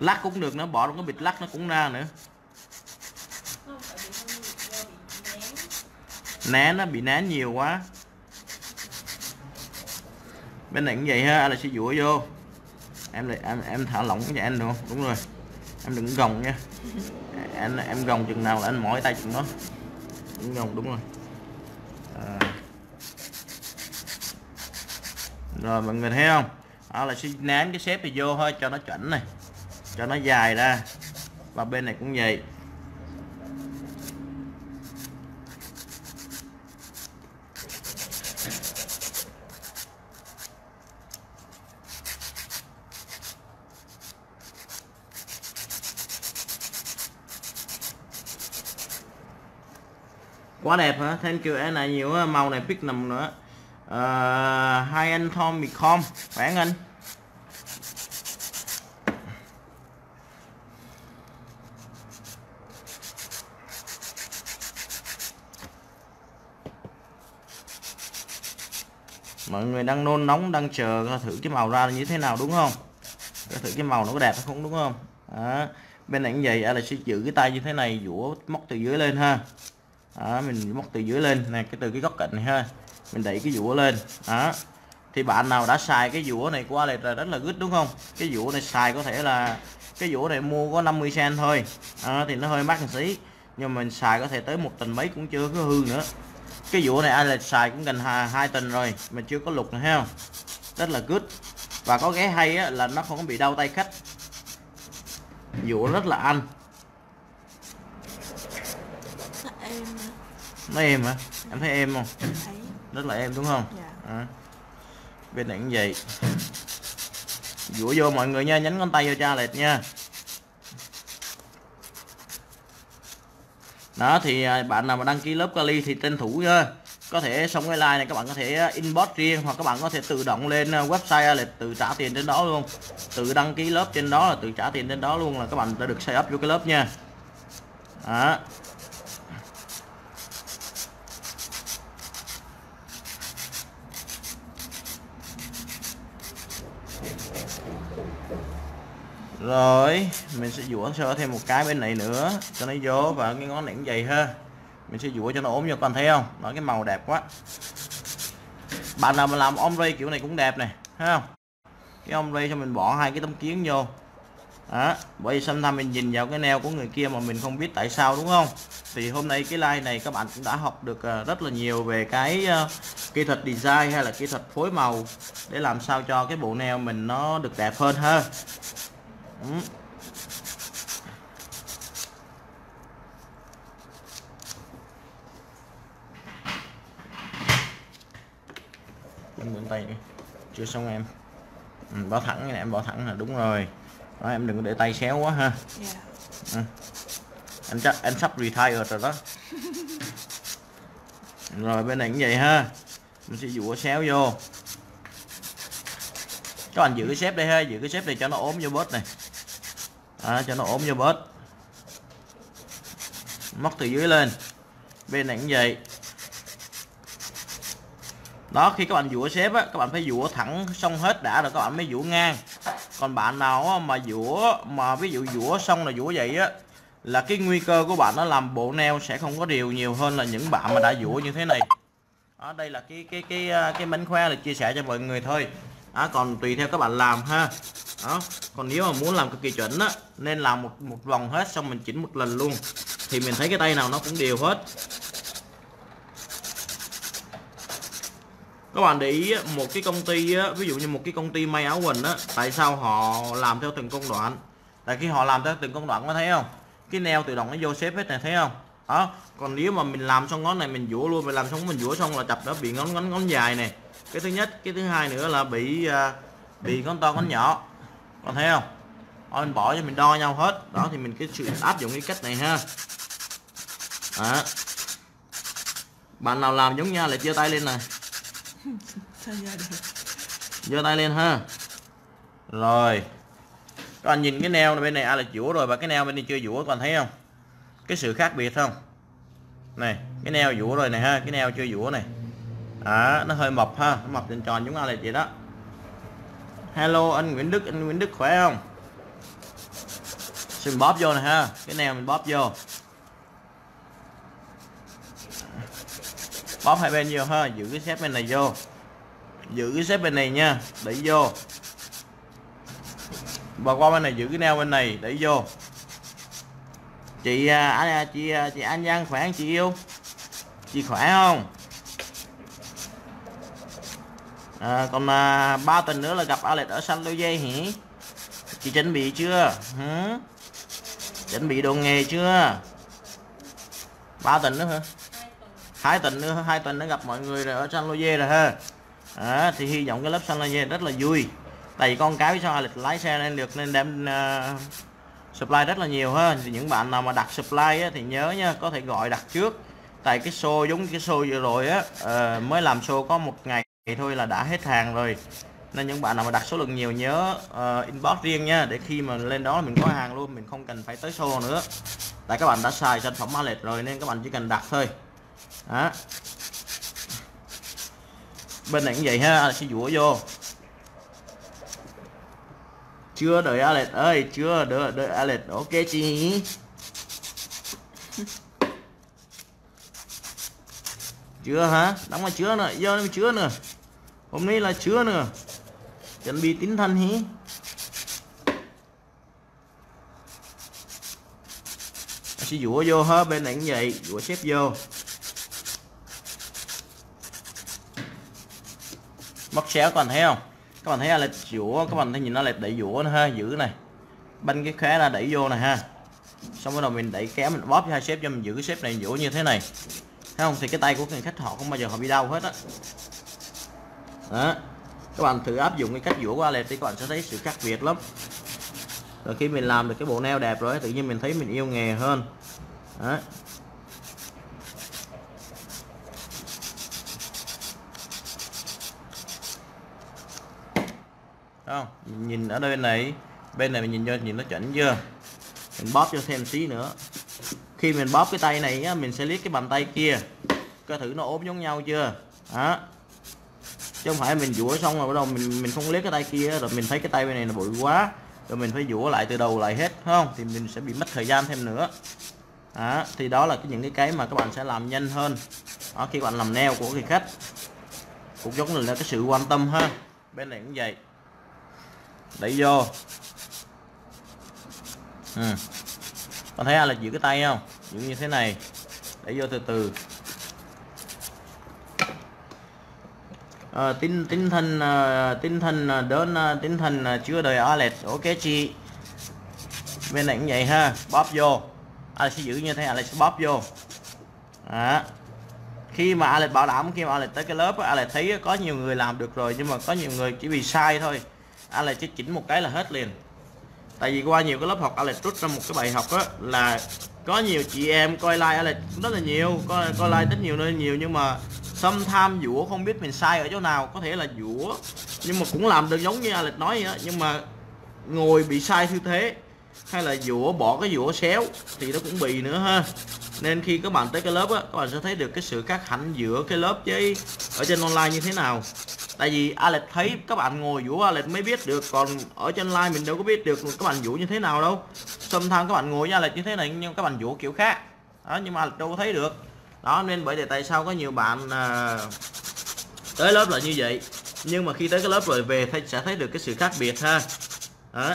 lắc cũng được nó bỏ trong cái bịch lắc nó cũng ra nữa. Nén nó bị nén nhiều quá. Bên này cũng vậy ha là sẽ dũa vô. Em lại, em em thả lỏng cho anh được không? Đúng rồi. Em đừng gồng nha anh, em gồng chừng nào là anh mỏi tay chừng đó. Đúng gồng, đúng rồi. À. rồi, mọi người thấy không? Đó là sẽ nén cái xếp này vô thôi, cho nó chuẩn này. Cho nó dài ra. Và bên này cũng vậy. Quá đẹp hả? Thank you em này nhiều á, màu này pick nằm nữa. Ờ, hai anh Tom Micom khỏe anh. Mọi người đang nôn nóng đang chờ thử cái màu ra như thế nào đúng không? Thử cái màu nó có đẹp hay không đúng không? Đó. bên này cũng vậy là sẽ giữ cái tay như thế này dũa móc từ dưới lên ha đó, mình móc từ dưới lên này cái từ cái góc cạnh này ha. Mình đẩy cái dũa lên. Đó. Thì bạn nào đã xài cái dũa này của Alex là rất là good đúng không? Cái dũa này xài có thể là cái dũa này mua có 50 cent thôi. À, thì nó hơi mắc một xí. Nhưng mà mình xài có thể tới một tuần mấy cũng chưa có hư nữa. Cái dũa này Alex xài cũng gần hai, hai tuần rồi mà chưa có lục nữa ha không? Rất là good. Và có cái hay á, là nó không có bị đau tay khách. Dũa rất là ăn. Em nó êm hả? Em thấy êm không? Thấy. Rất là êm đúng không? Dạ. À. bên này cũng vậy. Dũa vô mọi người nha nhấn ngón tay vô cha lệch nha. Đó thì à, bạn nào mà đăng ký lớp Kali thì tranh thủ nha. Có thể xong cái like này các bạn có thể inbox riêng hoặc các bạn có thể tự động lên à, website là tự trả tiền trên đó luôn. Tự đăng ký lớp trên đó là tự trả tiền trên đó luôn là các bạn đã được sign up vô cái lớp nha. Đó rồi, mình sẽ dũa sơ thêm một cái bên này nữa, cho nó vô và cái ngón này cũng dày ha. Mình sẽ dũa cho nó ốm vô con thấy không? Nó cái màu đẹp quá. Bạn nào mà làm ombre kiểu này cũng đẹp này, thấy không? Cái ombre cho mình bỏ hai cái tấm kiến vô. Đó, bởi vì sometimes mình nhìn vào cái neo của người kia mà mình không biết tại sao, đúng không? Thì hôm nay cái like này các bạn cũng đã học được à, rất là nhiều về cái à, kỹ thuật design hay là kỹ thuật phối màu để làm sao cho cái bộ neo mình nó được đẹp hơn ha. Ừ. Em mượn tay đi. Chưa xong em. Ừ, bỏ thẳng này em bỏ thẳng là đúng rồi. Đó, em đừng có để tay xéo quá ha. Dạ. Anh chắc anh sắp retire rồi đó. Rồi bên này cũng vậy ha. Mình sẽ dũa xéo vô các bạn giữ cái xếp đây ha giữ cái xếp này cho nó ốm vô bớt này. À, cho nó ốm vô bớt. Móc từ dưới lên. Bên này cũng vậy. Đó khi các bạn dũa xếp á các bạn phải dũa thẳng xong hết đã rồi các bạn mới dũa ngang. Còn bạn nào mà dũa mà ví dụ dũa xong là dũa vậy á là cái nguy cơ của bạn nó làm bộ neo sẽ không có điều nhiều hơn là những bạn mà đã dũa như thế này. Ở đây là cái cái cái à, cái mánh khoe là chia sẻ cho mọi người thôi đó, còn tùy theo các bạn làm ha. Đó còn nếu mà muốn làm cực kỳ chuẩn á nên làm một một vòng hết xong mình chỉnh một lần luôn. Thì mình thấy cái tay nào nó cũng đều hết. Các bạn để ý một cái công ty á, ví dụ như một cái công ty may áo quần á tại sao họ làm theo từng công đoạn? Tại khi họ làm theo từng công đoạn có thấy không? Cái neo tự động nó vô xếp hết này thấy không? Đó còn nếu mà mình làm xong ngón này mình vũa luôn mình làm xong mình vũa xong là chập nó bị ngón ngón ngón dài này cái thứ nhất, cái thứ hai nữa là bị à, bị con to con nhỏ. Còn thấy không? Thôi mình bỏ cho mình đo nhau hết. Đó, thì mình cái sự áp dụng cái cách này ha. Đó. bạn nào làm giống nhau lại chia tay lên này. Giơ tay lên ha. Rồi. Các bạn nhìn cái neo này bên này à, là dũa rồi, và cái neo bên này chưa dũa các bạn thấy không? Cái sự khác biệt không? Này, cái neo dũa rồi này ha, cái neo chưa dũa này à, nó hơi mập ha nó mập tròn tròn giống là vậy đó. Hello anh Nguyễn Đức anh Nguyễn Đức khỏe không? Xin bóp vô này ha cái neo mình bóp vô. Bóp hai bên vô ha giữ cái xếp bên này vô. Giữ cái xếp bên này nha đẩy vô. Và qua bên này giữ cái neo bên này đẩy vô. Chị à, anh à, chị à, chị An Giang khỏe không? Chị yêu? Chị khỏe không? À, còn à, ba tuần nữa là gặp Alex ở San Jose hỉ? Chị chuẩn bị chưa? Hử? chuẩn bị đồ nghề chưa? Ba tuần nữa hả? Hai tuần nữa hai tuần nữa gặp mọi người rồi ở San Jose rồi ha. À, thì hy vọng cái lớp San Jose rất là vui. Tại vì con cái sao lịch lái xe nên được nên đem uh, supply rất là nhiều ha. Thì những bạn nào mà đặt supply á, thì nhớ nha có thể gọi đặt trước. Tại cái show giống cái show vừa rồi á uh, mới làm show có một ngày thôi là đã hết hàng rồi. Nên những bạn nào mà đặt số lượng nhiều nhớ uh, inbox riêng nha để khi mà lên đó mình có hàng luôn mình không cần phải tới show nữa. Tại các bạn đã xài sản phẩm Alex rồi nên các bạn chỉ cần đặt thôi. Đó. Bên này cũng vậy ha sẽ dũa vô. Chưa đợi Alex ơi chưa đợi đợi Alex. Ok chị. Chưa hả? Đóng mà chưa nữa vô mới chưa nữa hôm nay là chưa nữa. Chuẩn bị tinh thần hí. Sẽ dũa vô hết bên này cũng vậy. Dũa xếp vô. Móc xéo, các bạn thấy không? Các bạn thấy là dũa các bạn thấy nhìn nó là đẩy dũa nữa ha, giữ này. Banh cái khóe ra đẩy vô này ha. Xong bắt đầu mình đẩy kéo mình bóp hai xếp cho mình giữ cái xếp này dũa như thế này. Thấy không? Thì cái tay của người khách họ không bao giờ họ bị đau hết á đó. các bạn thử áp dụng cái cách dũa của Alex thì các bạn sẽ thấy sự khác biệt lắm. Rồi khi mình làm được cái bộ neo đẹp rồi tự nhiên mình thấy mình yêu nghề hơn. Đó. Không mình nhìn ở đây này bên này mình nhìn cho nhìn nó chuẩn chưa? Mình bóp cho thêm tí nữa. Khi mình bóp cái tay này á, mình sẽ liếc cái bàn tay kia. Coi thử nó ốm giống nhau chưa? Đó chứ không phải mình dũa xong rồi bắt đầu mình mình không lấy cái tay kia rồi mình thấy cái tay bên này là bụi quá rồi mình phải dũa lại từ đầu lại hết không? Thì mình sẽ bị mất thời gian thêm nữa. Đó, thì đó là những cái cái mà các bạn sẽ làm nhanh hơn. Đó, khi bạn làm neo của người khách cũng giống là cái sự quan tâm ha. Bên này cũng vậy. Đẩy vô. Ừ. con thấy ai là giữ cái tay không? Giữ như thế này. Đẩy vô từ từ. Ờ, à, tinh tinh thần uh, ờ, tinh thần ờ, đến uh, tinh thần chưa đời Alex. Ok chị. Bên này cũng vậy ha. Bóp vô. Alex sẽ giữ như thế Alex sẽ bóp vô. À. khi mà Alex bảo đảm khi mà Alex tới cái lớp Alex thấy có nhiều người làm được rồi nhưng mà có nhiều người chỉ vì sai thôi. Alex chỉ chỉnh một cái là hết liền. Tại vì qua nhiều cái lớp học Alex rút ra một cái bài học á là có nhiều chị em coi like Alex rất là nhiều coi coi like rất nhiều nơi nhiều nhưng mà tham dũa, không biết mình sai ở chỗ nào. Có thể là dũa, nhưng mà cũng làm được giống như Alex nói vậy đó nhưng mà ngồi bị sai tư thế, hay là dũa, bỏ cái dũa xéo, thì nó cũng bị nữa ha. Nên khi các bạn tới cái lớp á, các bạn sẽ thấy được cái sự khác hẳn giữa cái lớp với ở trên online như thế nào. Tại vì Alex thấy các bạn ngồi dũa, Alex mới biết được. Còn ở trên live mình đâu có biết được các bạn dũa như thế nào đâu. Sometimes các bạn ngồi với Alex như thế này, nhưng các bạn dũa kiểu khác. Đó, nhưng mà Alex đâu có thấy được đó nên bởi vì tại sao có nhiều bạn à, tới lớp là như vậy? Nhưng mà khi tới cái lớp rồi về thì sẽ thấy được cái sự khác biệt ha. Đó.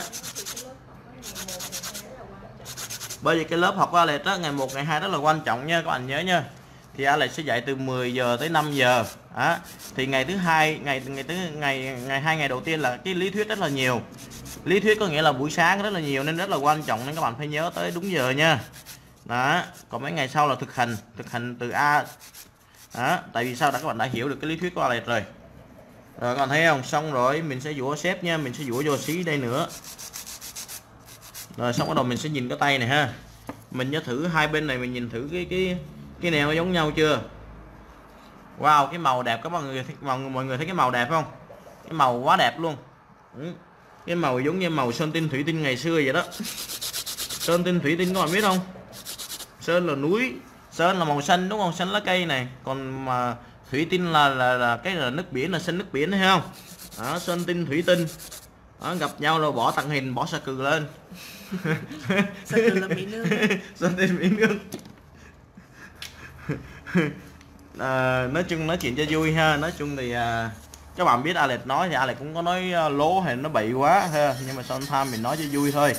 Bởi vì cái lớp học qua Alex đó ngày 1 ngày 2 rất là quan trọng nha các bạn nhớ nha. Thì Alex sẽ dạy từ 10 giờ tới 5 giờ. Đó. thì ngày thứ hai ngày ngày thứ ngày ngày hai ngày đầu tiên là cái lý thuyết rất là nhiều. Lý thuyết có nghĩa là buổi sáng rất là nhiều nên rất là quan trọng nên các bạn phải nhớ tới đúng giờ nha đó còn mấy ngày sau là thực hành thực hành từ A. Đó tại vì sao? Đã các bạn đã hiểu được cái lý thuyết của Alex rồi. Rồi các bạn thấy không? Xong rồi mình sẽ dũa xếp nha mình sẽ dũa vô xí đây nữa. Rồi xong bắt đầu mình sẽ nhìn cái tay này ha. Mình nhớ thử hai bên này mình nhìn thử cái cái cái nèo giống nhau chưa? Wow cái màu đẹp các mọi người mọi, mọi người thấy cái màu đẹp không? Cái màu quá đẹp luôn. Ừ. cái màu giống như màu sơn tinh thủy tinh ngày xưa vậy đó. Sơn tinh thủy tinh các bạn biết không? Sơn là núi sơn là màu xanh đúng không? Xanh lá cây này. Còn mà thủy tinh là là, là cái là nước biển là xanh nước biển thấy không? Đó, sơn tinh thủy tinh. Đó, gặp nhau rồi bỏ tặng hình bỏ sa cừ lên. Sa cừ là mỹ nương. Sơn tinh mỹ nương. À, nói chung nói chuyện cho vui ha. Nói chung thì à, các bạn biết Alex nói thì Alex cũng có nói uh, lố hay nó bậy quá ha. Nhưng mà sometimes mình nói cho vui thôi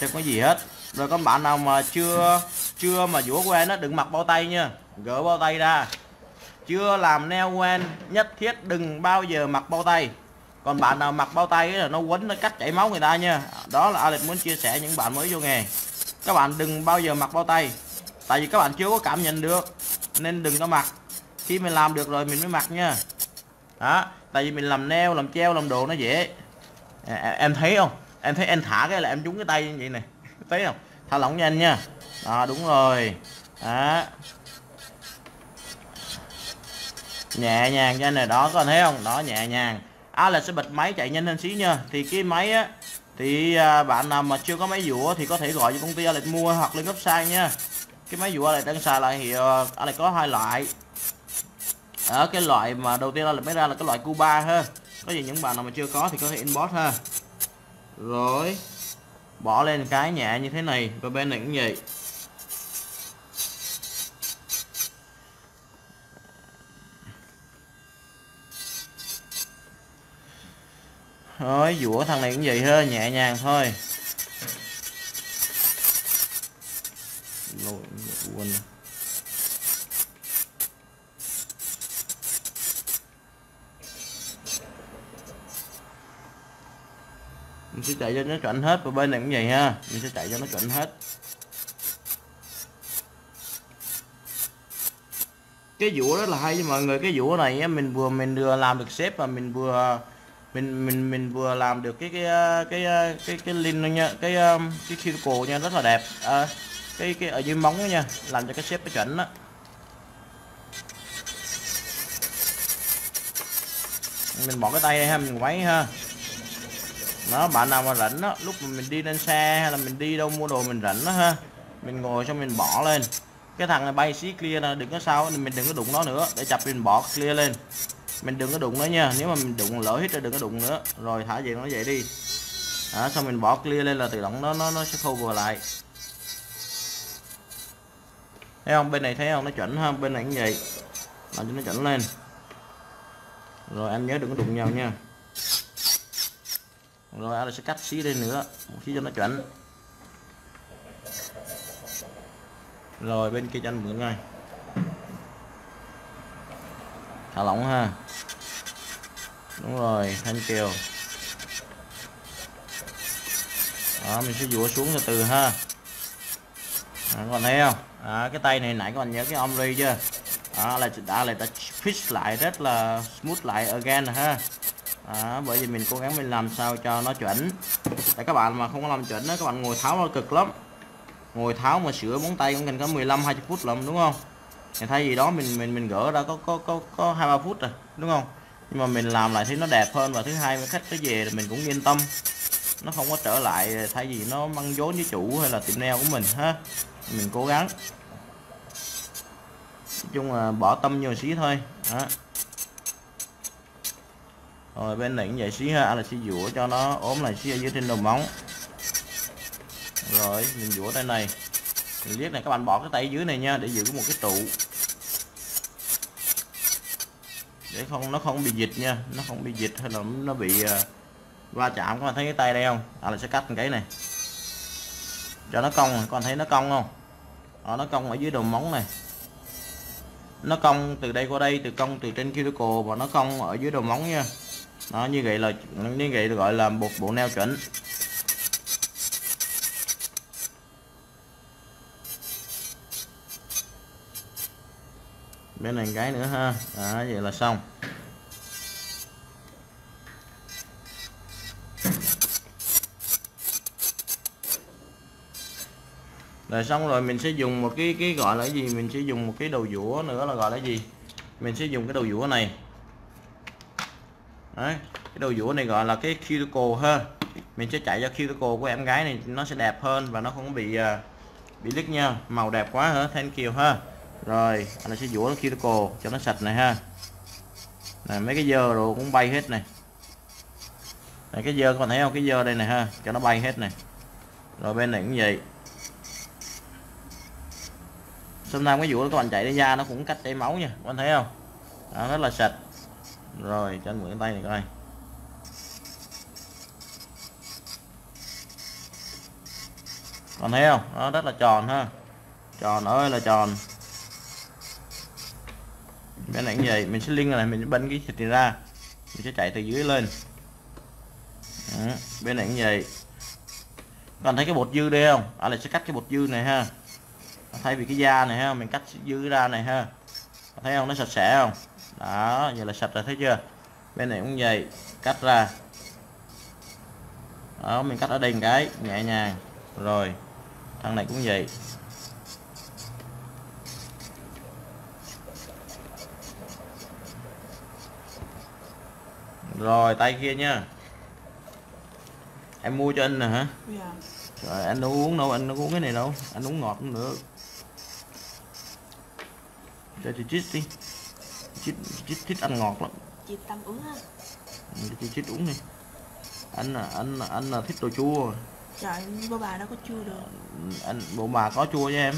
chứ có gì hết. Rồi các bạn nào mà chưa chưa mà dũa quen nó đừng mặc bao tay nha. Gỡ bao tay ra. Chưa làm neo quen nhất thiết đừng bao giờ mặc bao tay. Còn bạn nào mặc bao tay là nó quấn nó cắt chảy máu người ta nha. Đó là Alex muốn chia sẻ những bạn mới vô nghề. Các bạn đừng bao giờ mặc bao tay. Tại vì các bạn chưa có cảm nhận được nên đừng có mặc. Khi mình làm được rồi mình mới mặc nha. Đó tại vì mình làm neo làm treo làm đồ nó dễ. À, em thấy không? Em thấy em thả cái là em trúng cái tay như vậy này thấy không? Thả lỏng nhanh nha đó đúng rồi. Đó. Nhẹ nhàng cho này đó có thấy không? Đó nhẹ nhàng. À là sẽ bật máy chạy nhanh hơn xí nha. Thì cái máy á thì à, bạn nào mà chưa có máy dũa thì có thể gọi cho công ty Alex mua hoặc lên website nha. Cái máy dũa này đang xài lại thì uh, Alex có hai loại. Ở cái loại mà đầu tiên là mới ra là cái loại Cuba ha. Có gì những bạn nào mà chưa có thì có thể inbox ha. Rồi bỏ lên cái nhẹ như thế này và bên này cũng vậy. Thôi, dũa thằng này cũng vậy ha nhẹ nhàng thôi. Lôi, quên. Mình sẽ chạy cho nó chuẩn hết, và bên này cũng vậy ha. Mình sẽ chạy cho nó chuẩn hết. Cái vụ rất là hay cho mọi người. Cái vụ này mình vừa mình vừa làm được xếp và mình vừa mình mình mình vừa làm được cái cái ờ, cái cái cái, cái lin nha. Cái ờ, cái cuticle nha rất là đẹp. À, cái cái ở dưới móng nha làm cho cái xếp cái chuẩn đó. Mình bỏ cái tay đây ha mình quấy ha. Nó bạn nào mà rảnh đó lúc mà mình đi lên xe hay là mình đi đâu mua đồ mình rảnh đó ha mình ngồi xong mình bỏ lên. Cái thằng này bay xí clear là đừng có sao mình đừng có đụng nó nữa để chập mình bỏ clear lên mình đừng có đụng nó nha nếu mà mình đụng lỡ hết rồi đừng có đụng nữa. Rồi thả về nó vậy đi. Đó, xong mình bỏ clear lên là tự động nó nó nó sẽ khâu vừa lại. Thấy không? Bên này thấy không? Nó chuẩn ha bên này cũng vậy. Làm cho nó chuẩn lên. Rồi anh nhớ đừng có đụng nhau nha. Rồi anh sẽ cắt xí đây nữa. Một xí cho nó chuẩn. Rồi bên kia cho anh mượn ngay. Thả lỏng ha đúng rồi thanh kiều. Đó mình sẽ dũa xuống từ từ ha. Đó, các bạn thấy không? Đó, cái tay này nãy các bạn nhớ cái omri chưa? Đó là đã là ta fix lại rất là smooth lại again ha. Đó, bởi vì mình cố gắng mình làm sao cho nó chuẩn. Tại các bạn mà không có làm chuẩn đó các bạn ngồi tháo nó cực lắm. Ngồi tháo mà sửa móng tay cũng cần có 15 20 phút lắm đúng không? Thì thay vì đó mình mình mình gỡ ra có có có có hai ba phút rồi đúng không? Nhưng mà mình làm lại thấy nó đẹp hơn. Và thứ hai, khách tới về thì mình cũng yên tâm. Nó không có trở lại thay vì nó măng vốn với chủ hay là tiệm nail của mình, ha. Mình cố gắng. Nói chung là bỏ tâm nhiều xí thôi. Đó. Rồi, bên này cũng vậy xí ha. Là xí dũa cho nó, ốm lại xí ở dưới trên đầu móng. Rồi, mình dũa tay này. Mình liếc này, các bạn bỏ cái tay dưới này nha, để giữ một cái trụ. Để không nó không bị dịch nha. Nó không bị dịch hay là nó bị uh, va chạm. Các bạn thấy cái tay đây không? À là sẽ cắt cái này. Cho nó cong. Các bạn thấy nó cong không? Đó, nó cong ở dưới đầu móng này. Nó cong từ đây qua đây từ cong từ trên cuticle và nó cong ở dưới đầu móng nha. Nó như vậy là như vậy gọi là một bộ neo chuẩn. Bên này cái nữa ha. Đó vậy là xong. Rồi xong rồi mình sẽ dùng một cái cái gọi là cái gì? Mình sẽ dùng một cái đầu dũa nữa là gọi là gì? Mình sẽ dùng cái đầu dũa này. Đấy cái đầu dũa này gọi là cái cuticle ha. Mình sẽ chạy cho cuticle của em gái này nó sẽ đẹp hơn và nó không bị uh, bị lít nha. Màu đẹp quá hả? Thank you ha rồi anh sẽ dũa cuticle cho nó sạch này ha. Này mấy cái dơ rồi cũng bay hết này. Này cái dơ các bạn thấy không? Cái dơ đây này ha cho nó bay hết này. Rồi bên này cũng vậy. Sometimes cái dũa các bạn chạy ra ra nó cũng cách chảy máu nha các bạn thấy không? Đó, rất là sạch. Rồi cho anh mượn tay này coi. Còn thấy không? Nó rất là tròn ha. Tròn ơi là tròn bên này cũng vậy, mình sẽ link này mình sẽ bắn cái thịt này ra. Mình sẽ chạy từ dưới lên. Đó. bên này cũng vậy. Còn thấy cái bột dư đây không? À là sẽ cắt cái bột dư này ha. Thay vì cái da này ha, mình cắt dư ra này ha. Thấy không? Nó sạch sẽ không? Đó, vậy là sạch rồi, thấy chưa? Bên này cũng vậy, cắt ra. Đó, mình cắt ở đây một cái, nhẹ nhàng. Rồi, thằng này cũng vậy. Rồi tay kia nha. Em mua cho anh nè hả? Dạ. Rồi anh đâu uống đâu anh đâu uống cái này đâu. Anh uống ngọt cũng được. Cho chị chít đi. Chít chít thích ăn ngọt lắm. Chị tâm uống ha. Ừ, chị chít uống đi. Anh là anh là anh là thích đồ chua trời bố bà đâu có chua được. Anh bộ bà có chua cho em.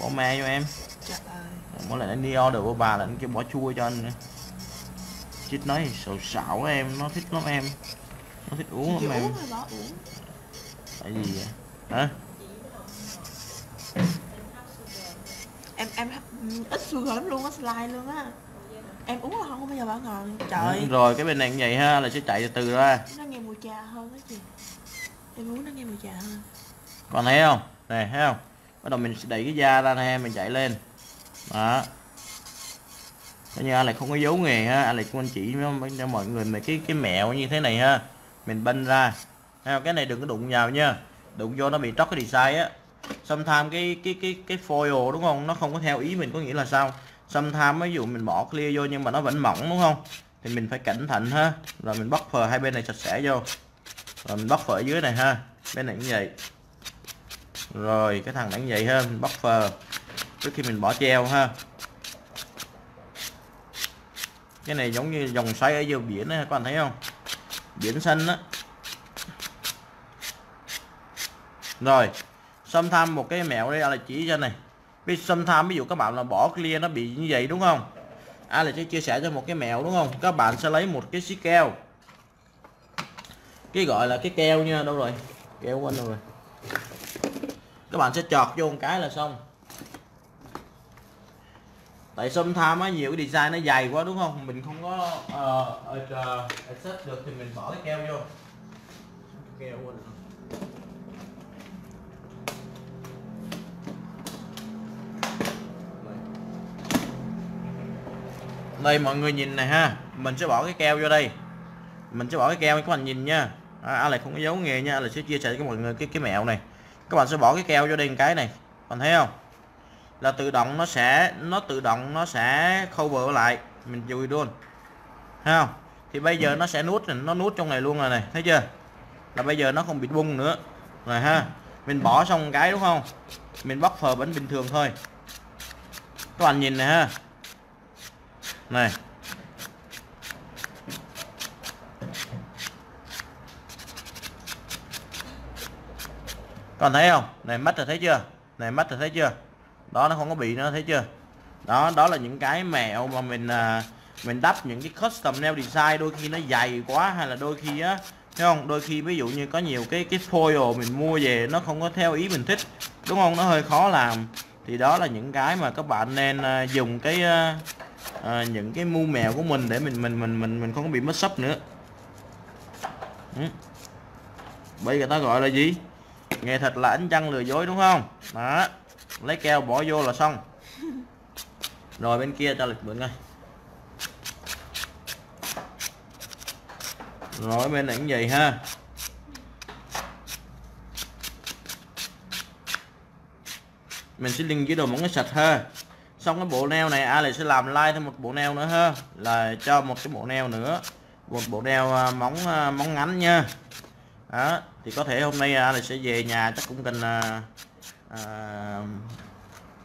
Bỏ me cho em. Trời ơi. Mỗi lần anh đi order bộ bà là anh kêu bỏ chua cho anh nữa chít nói xạo xạo em nó thích lắm em. Nó thích uống lắm em. tại gì vậy hả? Em em ít sugar lắm luôn á slide luôn á. Em uống là không có bao giờ bỏ ngon trời. Rồi cái bên này cũng vậy ha là sẽ chạy từ từ ra nó nghe mùi trà hơn á chị. Em uống nó nghe mùi trà hơn. Còn thấy không? Này thấy không? Bắt đầu mình sẽ đẩy cái da ra này mình chạy lên. Đó Coi như anh lại không có dấu nghề ha. Anh lại quan chỉ cho mọi người mấy cái cái mẹo như thế này ha. Mình bênh ra. Ha, cái này đừng có đụng vào nha. Đụng vô nó bị trót cái design á. Sometimes cái cái cái cái foil, đúng không? Nó không có theo ý mình có nghĩa là sao? Sometimes ví dụ mình bỏ clear vô nhưng mà nó vẫn mỏng, đúng không? Thì mình phải cẩn thận ha. Rồi mình buffer hai bên này sạch sẽ vô. Rồi mình buffer ở dưới này ha. Bên này cũng vậy. Rồi, cái thằng này cũng vậy ha. Mình buffer. Trước khi mình bỏ treo ha cái này giống như dòng xoáy ở dưới biển á các bạn thấy không? Biển xanh đó rồi sometimes một cái mẹo đây là chỉ cho này. Biết tham, ví dụ các bạn là bỏ clear nó bị như vậy, đúng không? Ai là sẽ chia sẻ cho một cái mẹo, đúng không? Các bạn sẽ lấy một cái xí keo. Cái gọi là cái keo nha, đâu rồi? Keo quên đâu rồi? Các bạn sẽ chọt vô một cái là xong tại sometimes á nhiều cái design nó dày quá đúng không? Mình không có uh, access được thì mình bỏ cái keo vô. Keo quên đây mọi người nhìn này ha. Mình sẽ bỏ cái keo vô đây. Mình sẽ bỏ cái keo các bạn nhìn nha. À, Alex không có giấu nghề nha. Alex sẽ chia sẻ cho mọi người cái cái mẹo này. Các bạn sẽ bỏ cái keo vô đây một cái này. Bạn thấy không? Là tự động nó sẽ nó tự động nó sẽ cover lại. Mình chui luôn. Thấy không? Thì bây giờ nó sẽ nuốt nó nuốt trong này luôn rồi này. Thấy chưa? Là bây giờ nó không bị bung nữa. Rồi ha. Mình bỏ xong cái đúng không? Mình bóc phờ vẫn bình thường thôi. Các bạn nhìn này ha. Này. Còn thấy không? Này mắt rồi thấy chưa? Này mắt rồi thấy chưa đó nó không có bị nữa thấy chưa? Đó đó là những cái mẹo mà mình à, mình đắp những cái custom nail design đôi khi nó dày quá hay là đôi khi á thấy không? Đôi khi ví dụ như có nhiều cái cái foil mình mua về nó không có theo ý mình thích đúng không? Nó hơi khó làm. Thì đó là những cái mà các bạn nên uh, dùng cái uh, uh, những cái mu mèo của mình để mình mình mình mình mình không có bị mất sấp nữa. Ừ. bây giờ ta gọi là gì? Nghe thật là ánh trăng lừa dối đúng không? Đó lấy keo bỏ vô là xong. Rồi bên kia cho lịch bự ngay. Rồi bên này cũng vậy ha. Mình sẽ liên với đồ móng cái sạch ha. Xong cái bộ neo này Alex sẽ làm like thêm một bộ neo nữa ha. Là cho một cái bộ neo nữa. Một bộ neo à, móng à, móng ngắn nha. Đó, thì có thể hôm nay Alex sẽ về nhà chắc cũng cần à, à,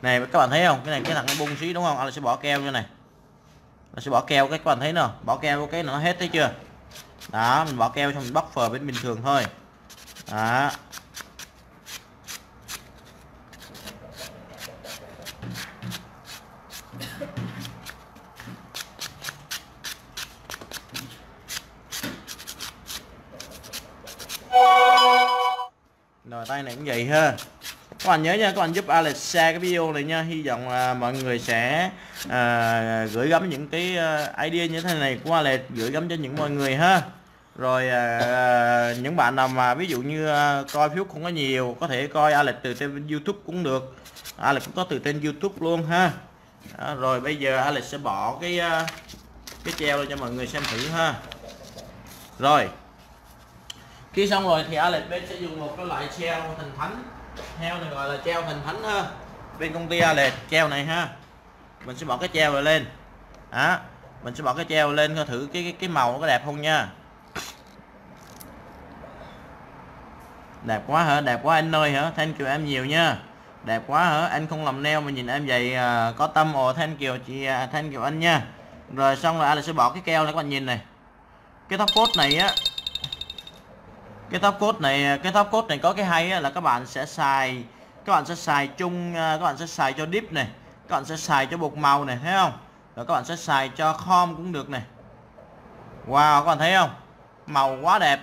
này các bạn thấy không? Cái này cái thằng nó bung xí đúng không? À, Anh sẽ bỏ keo như này. Nó sẽ bỏ keo cái các bạn thấy nào? Bỏ keo cái nó hết thấy chưa? Đó mình bỏ keo xong mình bóc phờ bên bình thường thôi. Đó. Rồi tay này cũng vậy ha các bạn nhớ nha các bạn giúp Alex share cái video này nha. Hy vọng là mọi người sẽ à, gửi gắm những cái à, idea như thế này của Alex gửi gắm cho những mọi người ha. Rồi à, à những bạn nào mà ví dụ như à, coi phiếu không có nhiều có thể coi Alex từ trên YouTube cũng được. Alex cũng có từ trên YouTube luôn ha. Đó, rồi bây giờ Alex sẽ bỏ cái à, cái treo lên cho mọi người xem thử ha. Rồi. Khi xong rồi thì Alex bên sẽ dùng một cái loại treo thành thánh heo này gọi là treo hình thánh ha. Bên công ty là treo này ha. Mình sẽ bỏ cái treo này lên. Đó mình sẽ bỏ cái treo lên coi thử cái cái, cái màu nó có đẹp không nha. Đẹp quá hả? Đẹp quá anh ơi hả? Thank you em nhiều nha. Đẹp quá hả? Anh không làm neo mà nhìn em vậy à, có tâm. Ồ thank you chị à, thank you anh nha. Rồi xong rồi anh sẽ bỏ cái keo này các bạn nhìn này. Cái tóc cốt này á cái top code này cái top code này có cái hay là các bạn sẽ xài các bạn sẽ xài chung à, các bạn sẽ xài cho dip này các bạn sẽ xài cho bột màu này thấy không? Rồi các bạn sẽ xài cho khom cũng được này. Wow các bạn thấy không? Màu quá đẹp.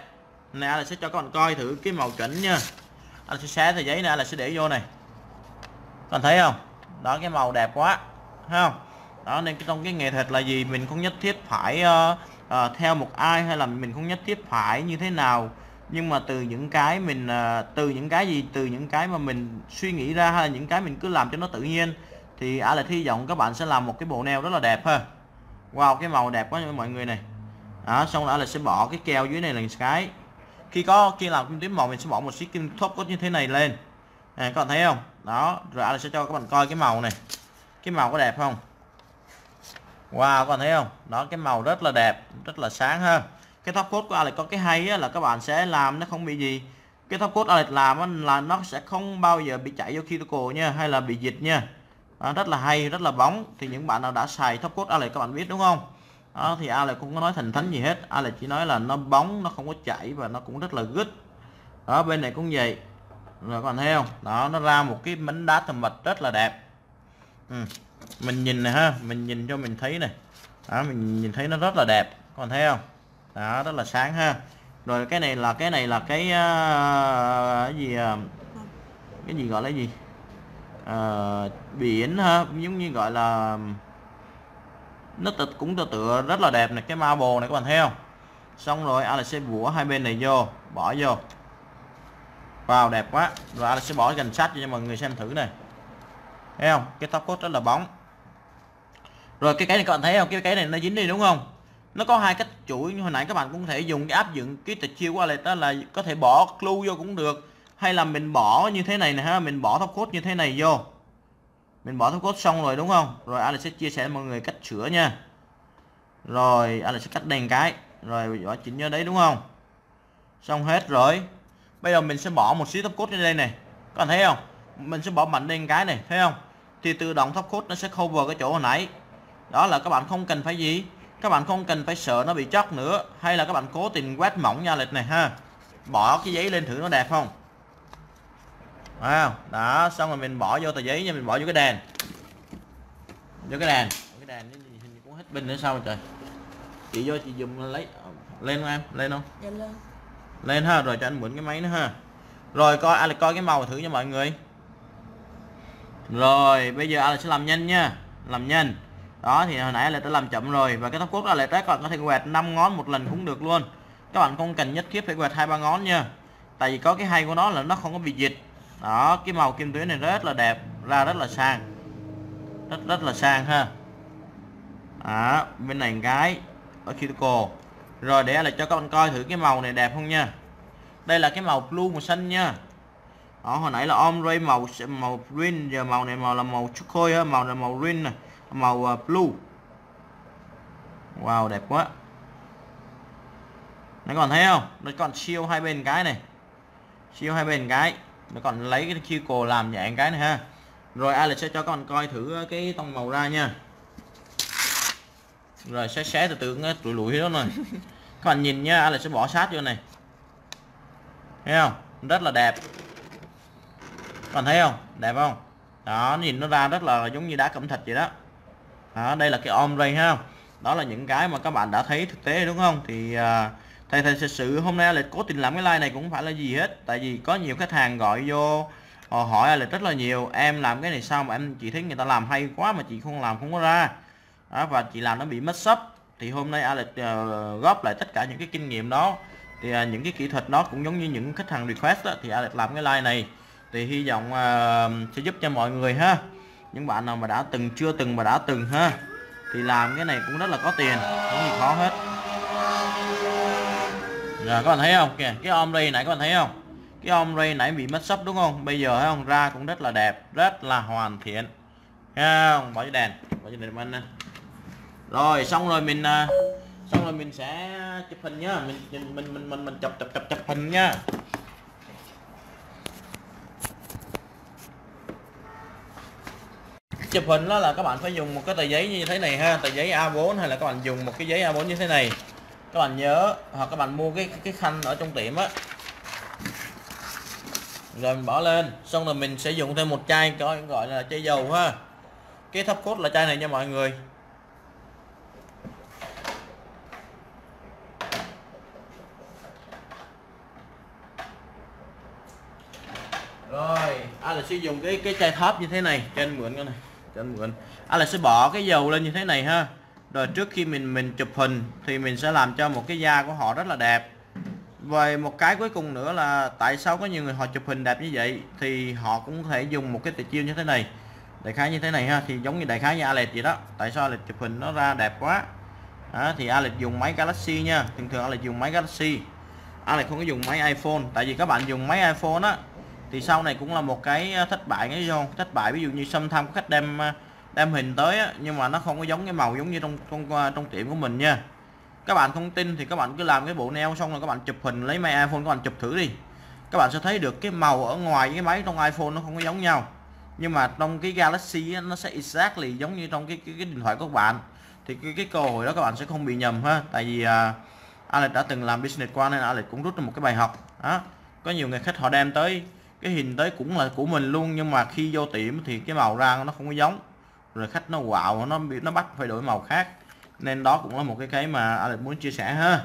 Nè là sẽ cho các bạn coi thử cái màu chuẩn nha. Anh sẽ xé tờ giấy này là sẽ để vô này. Các bạn thấy không? Đó cái màu đẹp quá thấy không? Đó nên trong cái nghệ thuật là gì? Mình không nhất thiết phải uh, uh, theo một ai hay là mình không nhất thiết phải như thế nào nhưng mà từ những cái mình à, từ những cái gì từ những cái mà mình suy nghĩ ra hay là những cái mình cứ làm cho nó tự nhiên thì à là hy vọng các bạn sẽ làm một cái bộ neo rất là đẹp ha. Wow cái màu đẹp quá nha mọi người này. Đó xong lại là sẽ bỏ cái keo dưới này là cái. Khi có khi làm kim tuyến màu mình sẽ bỏ một chiếc kim thốt có như thế này lên. À, các bạn thấy không? Đó rồi anh sẽ cho các bạn coi cái màu này. Cái màu có đẹp không? Wow các bạn thấy không? Đó cái màu rất là đẹp rất là sáng ha cái top code của Alex có cái hay á, là các bạn sẽ làm nó không bị gì. Cái top code Alex làm á, là nó sẽ không bao giờ bị chảy vô critical nha hay là bị dịch nha. À, rất là hay rất là bóng. Thì những bạn nào đã xài top code Alex các bạn biết đúng không? À, thì Alex cũng có nói thành thánh gì hết. Alex chỉ nói là nó bóng nó không có chảy và nó cũng rất là good. Đó bên này cũng vậy. Rồi các bạn thấy không? Đó nó ra một cái mảnh đá thầm mật rất là đẹp. Ừ. mình nhìn này ha mình nhìn cho mình thấy này đó mình nhìn thấy nó rất là đẹp. Các bạn thấy không? Đó rất là sáng ha. Rồi cái này là cái này là cái uh, cái gì uh, cái gì gọi là gì? Uh, biển ha giống như gọi là nó tự, cũng tự tựa rất là đẹp này cái marble này các bạn thấy không? Xong rồi Alex sẽ vũa hai bên này vô bỏ vô. Vào đẹp quá. Rồi Alex sẽ bỏ gần sát cho mọi người xem thử này. Thấy không? Cái top coat rất là bóng. Rồi cái cái này các bạn thấy không? Cái cái này nó dính đi đúng không? Nó có hai cách chuỗi như hồi nãy các bạn cũng có thể dùng cái áp dụng cái tịch chiêu của Alex đó là có thể bỏ clue vô cũng được. Hay là mình bỏ như thế này nè ha mình bỏ top code như thế này vô. Mình bỏ top code xong rồi đúng không? Rồi Alex sẽ chia sẻ mọi người cách sửa nha. Rồi Alex sẽ cắt đèn cái. Rồi bỏ chỉnh như đấy đúng không? Xong hết rồi. Bây giờ mình sẽ bỏ một xí top code như đây này. Các bạn thấy không? Mình sẽ bỏ mạnh lên cái này, thấy không? Thì tự động top code nó sẽ cover cái chỗ hồi nãy. Đó là các bạn không cần phải gì các bạn không cần phải sợ nó bị chóc nữa hay là các bạn cố tình quét mỏng nha lịch này ha. Bỏ cái giấy lên thử nó đẹp không? Không đó xong rồi mình bỏ vô tờ giấy nha mình bỏ vô cái đèn. Vô cái đèn. Cái đèn hình như cũng hết pin nữa sao trời? Chị vô chị dùng lấy lên không em? Lên không? Dạ lên. Lên ha rồi cho anh mượn cái máy nữa ha. Rồi coi Alex coi cái màu thử cho mọi người. Rồi bây giờ Alex sẽ làm nhanh nha. Làm nhanh đó thì hồi nãy là đã làm chậm rồi. Và cái tóc cốt lại các bạn có thể quẹt 5 ngón một lần cũng được luôn. Các bạn không cần nhất thiết phải quẹt hai ba ngón nha. Tại vì có cái hay của nó là nó không có bị dịch. Đó cái màu kim tuyến này rất là đẹp ra rất là sang. Rất rất là sang ha. Đó bên này cái ở cuticle rồi để là cho các bạn coi thử cái màu này đẹp không nha. Đây là cái màu blue màu xanh nha. Đó, hồi nãy là ombre màu màu green giờ màu này màu là màu turquoise màu là màu green này màu uh, blue. Wow đẹp quá. Các bạn thấy không? Nó còn siêu hai bên cái này. Siêu hai bên cái. Nó còn lấy cái cuticle làm nhẹ cái này ha. Rồi Alex sẽ cho bạn coi thử cái tông màu ra nha. Rồi xé xé từ từ nó lụi đó rồi các bạn nhìn nha Alex sẽ bỏ sát vô này. Thấy không? Rất là đẹp. Các bạn thấy không? Đẹp không? Đó nhìn nó ra rất là giống như đá cẩm thạch vậy đó đó đây là cái ombre ha. Đó là những cái mà các bạn đã thấy thực tế đúng không? Thì uh, thầy thầy sẽ sự hôm nay là cố tình làm cái like này cũng không phải là gì hết. Tại vì có nhiều khách hàng gọi vô họ hỏi là rất là nhiều em làm cái này sao mà em chị thấy người ta làm hay quá mà chị không làm không có ra? Đó, và chị làm nó bị mất sấp thì hôm nay Alex uh, góp lại tất cả những cái kinh nghiệm đó. Thì uh, những cái kỹ thuật đó cũng giống như những khách hàng request đó, thì Alex làm cái like này. Thì hy vọng uh, sẽ giúp cho mọi người ha những bạn nào mà đã từng chưa từng mà đã từng ha thì làm cái này cũng rất là có tiền không gì khó hết. Rồi các bạn thấy không? Kìa cái om ray nãy các bạn thấy không? Cái om ray nãy bị mất sấp đúng không? Bây giờ thấy không? Ra cũng rất là đẹp rất là hoàn thiện. Thấy không? Bỏ cái đèn bỏ cái đèn anh nè. Rồi xong rồi mình à, xong rồi mình sẽ chụp hình nhá. Mình mình mình mình, mình chụp chụp chụp chụp hình nhá chụp hình đó là các bạn phải dùng một cái tờ giấy như thế này ha, tờ giấy A4 hay là các bạn dùng một cái giấy A4 như thế này. Các bạn nhớ, hoặc các bạn mua cái cái khăn ở trong tiệm á. Rồi mình bỏ lên, xong rồi mình sẽ dùng thêm một chai coi gọi là chai dầu ha. Cái thấp cốt là chai này nha mọi người. Rồi anh là sử dụng cái cái chai tháp như thế này trên mượn cái này? Cho anh mượn anh là sẽ bỏ cái dầu lên như thế này ha. Rồi trước khi mình mình chụp hình thì mình sẽ làm cho một cái da của họ rất là đẹp. Và một cái cuối cùng nữa là tại sao có nhiều người họ chụp hình đẹp như vậy? Thì họ cũng có thể dùng một cái tuyệt chiêu như thế này. Đại khái như thế này ha thì giống như đại khái như Alex vậy đó. Tại sao Alex chụp hình nó ra đẹp quá? À, thì Alex dùng máy Galaxy nha. Thường thường Alex dùng máy Galaxy. Alex không có dùng máy iPhone. Tại vì các bạn dùng máy iPhone á thì sau này cũng là một cái ờ, thất bại cái không? Thất bại ví dụ như xâm tham khách đem ờ, đem hình tới á, nhưng mà nó không có giống cái màu giống như trong trong ờ, trong tiệm của mình nha. Các bạn không tin thì các bạn cứ làm cái bộ neo xong rồi các bạn chụp hình lấy máy iPhone các bạn chụp thử đi. Các bạn sẽ thấy được cái màu ở ngoài cái máy trong iPhone nó không có giống nhau. Nhưng mà trong cái Galaxy á, nó sẽ exactly giống như trong cái cái, cái điện thoại của các bạn. Thì cái, cái cơ hội đó các bạn sẽ không bị nhầm ha. Tại vì uh, Alex đã từng làm business qua nên Alex cũng rút ra một cái bài học. Đó có nhiều người khách họ đem tới cái hình tới cũng là của mình luôn nhưng mà khi vô tiệm thì cái màu ra nó không có giống. Rồi khách nó quạo nó bị nó bắt phải đổi màu khác. Nên đó cũng là một cái cái mà Alex muốn chia sẻ ha.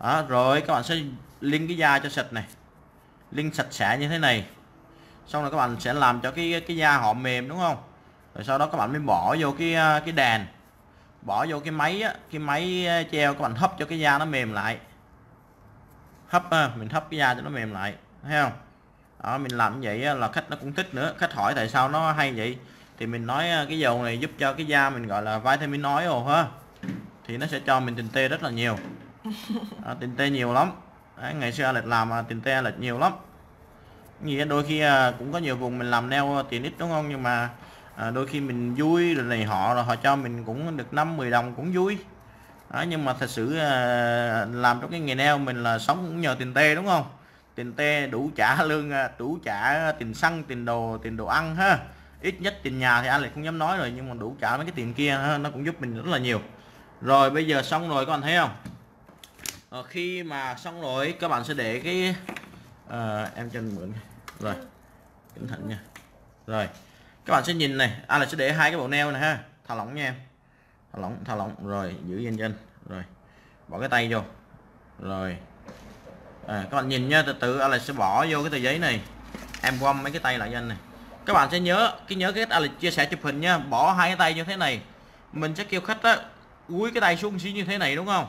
Đó, rồi các bạn sẽ link cái da cho sạch này. Link sạch sẽ như thế này. Xong rồi các bạn sẽ làm cho cái cái da họ mềm đúng không? Rồi sau đó các bạn mới bỏ vô cái à, cái đèn. Bỏ vô cái máy á, cái máy à, treo các bạn hấp cho cái da nó mềm lại. Hấp à, mình hấp cái da cho nó mềm lại thấy không? Đó mình làm như vậy là khách nó cũng thích nữa. Khách hỏi tại sao nó hay vậy? Thì mình nói cái dầu này giúp cho cái da mình gọi là vitamin oil ha. Thì nó sẽ cho mình tình tê rất là nhiều. À, tình tê nhiều lắm. Đấy, ngày xưa Alex làm à, tình tê Alex nhiều lắm. Nghĩa đôi khi à, cũng có nhiều vùng mình làm neo tiền ít đúng không? Nhưng mà à, đôi khi mình vui rồi này họ rồi họ cho mình cũng được 5 10 đồng cũng vui. Đó, nhưng mà thật sự à, làm trong cái nghề neo mình là sống cũng nhờ tiền tê đúng không tiền tê đủ trả lương à, đủ trả tiền xăng tiền đồ tiền đồ ăn ha. Ít nhất tiền nhà thì anh lại không dám nói rồi nhưng mà đủ trả mấy cái tiền kia ha, nó cũng giúp mình rất là nhiều. Rồi bây giờ xong rồi các bạn thấy không? Ờ, khi mà xong rồi các bạn sẽ để cái à, em cho mượn rồi cẩn thận nha. Rồi các bạn sẽ nhìn này anh là sẽ để hai cái bộ neo này ha. Thả lỏng nha em. Thả lỏng thả lỏng. Rồi giữ yên chân rồi bỏ cái tay vô. Rồi à, các bạn nhìn nha từ từ Alex là sẽ bỏ vô cái tờ giấy này. Em quăng mấy cái tay lại cho anh này. Các bạn sẽ nhớ cái nhớ cái cách Alex chia sẻ chụp hình nha bỏ hai cái tay như thế này. Mình sẽ kêu khách á cúi cái tay xuống xí như thế này đúng không?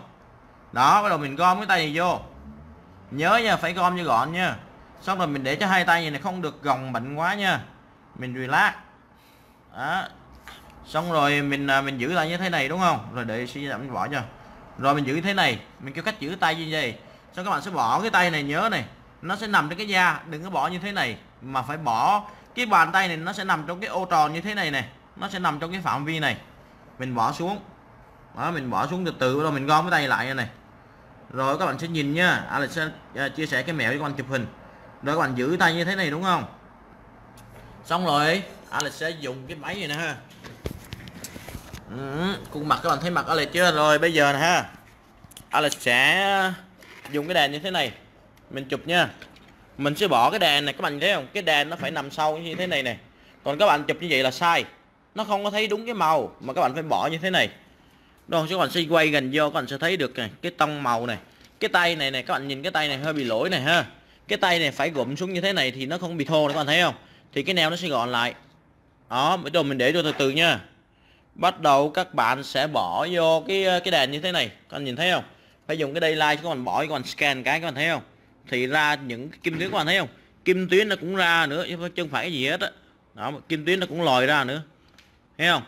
Đó bắt đầu mình gom cái tay này vô. Nhớ nha phải gom cho gọn nha. Xong rồi mình để cho hai tay này không được gồng bệnh quá nha. Mình relax. Đó. Xong rồi mình à, mình giữ lại như thế này đúng không? Rồi để suy giảm bỏ cho. Rồi mình giữ thế này. Mình kêu khách giữ tay như vậy xong các bạn sẽ bỏ cái tay này nhớ này nó sẽ nằm trên cái da đừng có bỏ như thế này mà phải bỏ cái bàn tay này nó sẽ nằm trong cái ô tròn như thế này này nó sẽ nằm trong cái phạm vi này. Mình bỏ xuống đó mình bỏ xuống từ từ rồi mình gom cái tay lại này. Rồi các bạn sẽ nhìn nha Alex sẽ uh, chia sẻ cái mẹo với các bạn chụp hình. Rồi các bạn giữ tay như thế này đúng không? Xong rồi Alex sẽ dùng cái máy này nè ha. Ừ, khuôn mặt các bạn thấy mặt Alex chưa? Rồi bây giờ nè ha. Alex sẽ dùng cái đèn như thế này. Mình chụp nha. Mình sẽ bỏ cái đèn này, các bạn thấy không? Cái đèn nó phải nằm sâu như thế này này còn các bạn chụp như vậy là sai. Nó không có thấy đúng cái màu mà các bạn phải bỏ như thế này. Rồi, các bạn sẽ quay gần vô, các bạn sẽ thấy được này, cái tông màu này. Cái tay này này các bạn nhìn cái tay này hơi bị lỗi này ha. Cái tay này phải gụm xuống như thế này thì nó không bị thô các bạn thấy không? Thì cái neo nó sẽ gọn lại. Đó bây giờ mình để cho từ từ nha. Bắt đầu các bạn sẽ bỏ vô cái cái đèn như thế này. Các bạn nhìn thấy không? Phải dùng cái daylight các bạn bỏ các bạn scan cái các bạn thấy không? Thì ra những cái kim tuyến các bạn thấy không? Kim tuyến nó cũng ra nữa chứ không phải cái gì hết á. Đó. đó kim tuyến nó cũng lòi ra nữa. Thấy không?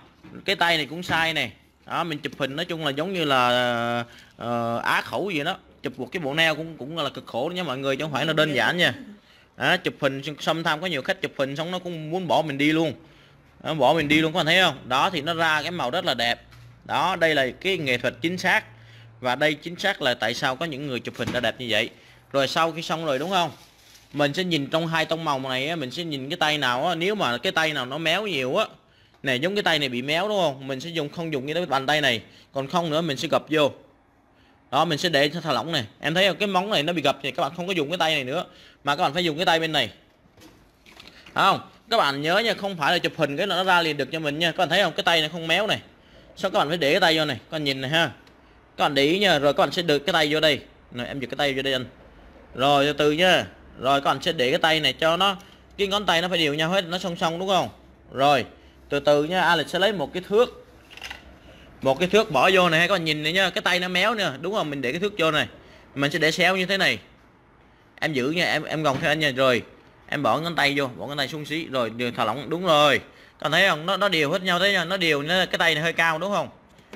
Cái tay này cũng sai này đó mình chụp hình nói chung là giống như là uh, á khẩu gì đó. Chụp một cái bộ neo cũng cũng là cực khổ nha mọi người chứ không phải là đơn giản nha. Đó, chụp hình xong tham có nhiều khách chụp hình xong nó cũng muốn bỏ mình đi luôn. Đó, bỏ mình đi luôn các bạn thấy không? Đó thì nó ra cái màu rất là đẹp. Đó đây là cái nghệ thuật chính xác và đây chính xác là tại sao có những người chụp hình đã đẹp như vậy. Rồi sau khi xong rồi, đúng không? Mình sẽ nhìn trong hai tông màu này mình sẽ nhìn cái tay nào á, nếu mà cái tay nào nó méo nhiều á, này, giống cái tay này bị méo, đúng không? Mình sẽ dùng, không dùng cái bàn tay này. Còn không nữa, mình sẽ gập vô. Đó, mình sẽ để cho thả lỏng này. Em thấy không? Cái móng này nó bị gập thì các bạn không có dùng cái tay này nữa, mà các bạn phải dùng cái tay bên này. Không? Các bạn nhớ nha, không phải là chụp hình cái nó ra liền được cho mình nha. Các bạn thấy không? Cái tay này không méo này. Sao các bạn phải để cái tay vô này? Các bạn nhìn này ha các bạn để ý nha rồi các bạn sẽ được cái tay vô đây. Rồi em giật cái tay vô đây anh. Rồi từ từ nha. Rồi các bạn sẽ để cái tay này cho nó cái ngón tay nó phải đều nhau hết nó song song đúng không? Rồi từ từ nha Alex sẽ lấy một cái thước một cái thước bỏ vô này các bạn nhìn này nha cái tay nó méo nè đúng không? Mình để cái thước vô này mình sẽ để xéo như thế này. Em giữ nha em em gồng theo anh nha. Rồi em bỏ ngón tay vô bỏ ngón tay xuống xí rồi thả lỏng đúng rồi. Các thấy không? Nó nó đều hết nhau thế nha nó đều nó, cái tay này hơi cao đúng không?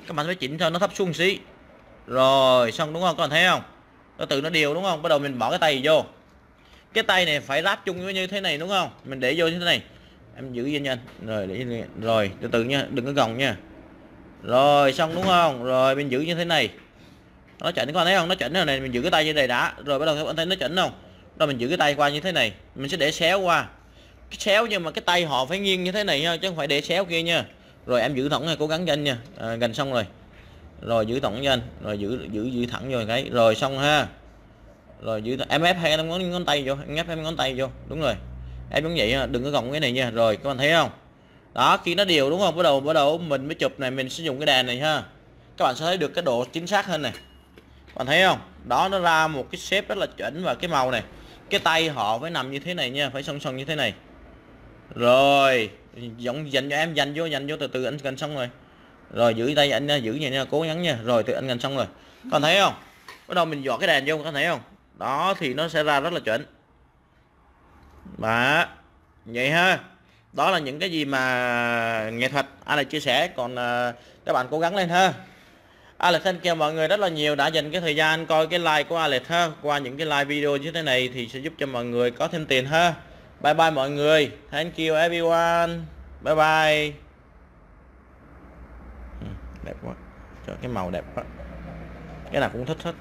Các bạn phải chỉnh cho nó thấp xuống xí rồi xong đúng không? Các bạn thấy không? Nó tự nó điều đúng không? Bắt đầu mình bỏ cái tay vô. Cái tay này phải ráp chung với như thế này đúng không? Mình để vô như thế này. Em giữ yên nhanh rồi để rồi từ từ nha. Đừng có gồng nha. Rồi xong đúng không? Rồi mình giữ như thế này. Nó chỉnh các bạn thấy không? Nó chỉnh rồi này mình giữ cái tay như này đã. Rồi bắt đầu các bạn thấy nó chỉnh không? Rồi mình giữ cái tay qua như thế này. Mình sẽ để xéo qua. Cái xéo nhưng mà cái tay họ phải nghiêng như thế này nha chứ không phải để xéo kia nha. Rồi em giữ thẳng này cố gắng cho anh nha. À, gần xong rồi rồi giữ tổng danh, rồi giữ giữ giữ thẳng vô cái. Rồi xong ha. Rồi giữ em ép hai em ngón ngón tay vô, em ép em ngón tay vô. Đúng rồi. Em đúng vậy đừng có gồng cái này nha. Rồi, các bạn thấy không? Đó, khi nó đều đúng không? Bắt đầu bắt đầu mình mới chụp này, mình sử dụng cái đèn này ha. Các bạn sẽ thấy được cái độ chính xác hơn này. Các bạn thấy không? Đó, nó ra một cái shape rất là chuẩn và cái màu này. Cái tay họ phải nằm như thế này nha, phải song song như thế này. Rồi, giống dành cho em, dành vô dành vô từ từ, anh cần xong rồi rồi giữ tay anh giữ nhẹ nha cố gắng nha. Rồi thì anh ngành xong rồi. Con thấy không? Bắt đầu mình dọt cái đèn vô có thấy không? Đó thì nó sẽ ra rất là chuẩn. Và vậy ha. Đó là những cái gì mà nghệ thuật anh là chia sẻ. Còn uh, các bạn cố gắng lên ha. Alex thank you mọi người rất là nhiều đã dành cái thời gian coi cái like của Alex ha. Qua những cái like video như thế này thì sẽ giúp cho mọi người có thêm tiền ha. Bye bye mọi người. Thank you everyone. Bye bye đẹp quá. Trời cái màu đẹp quá. Cái nào cũng thích hết.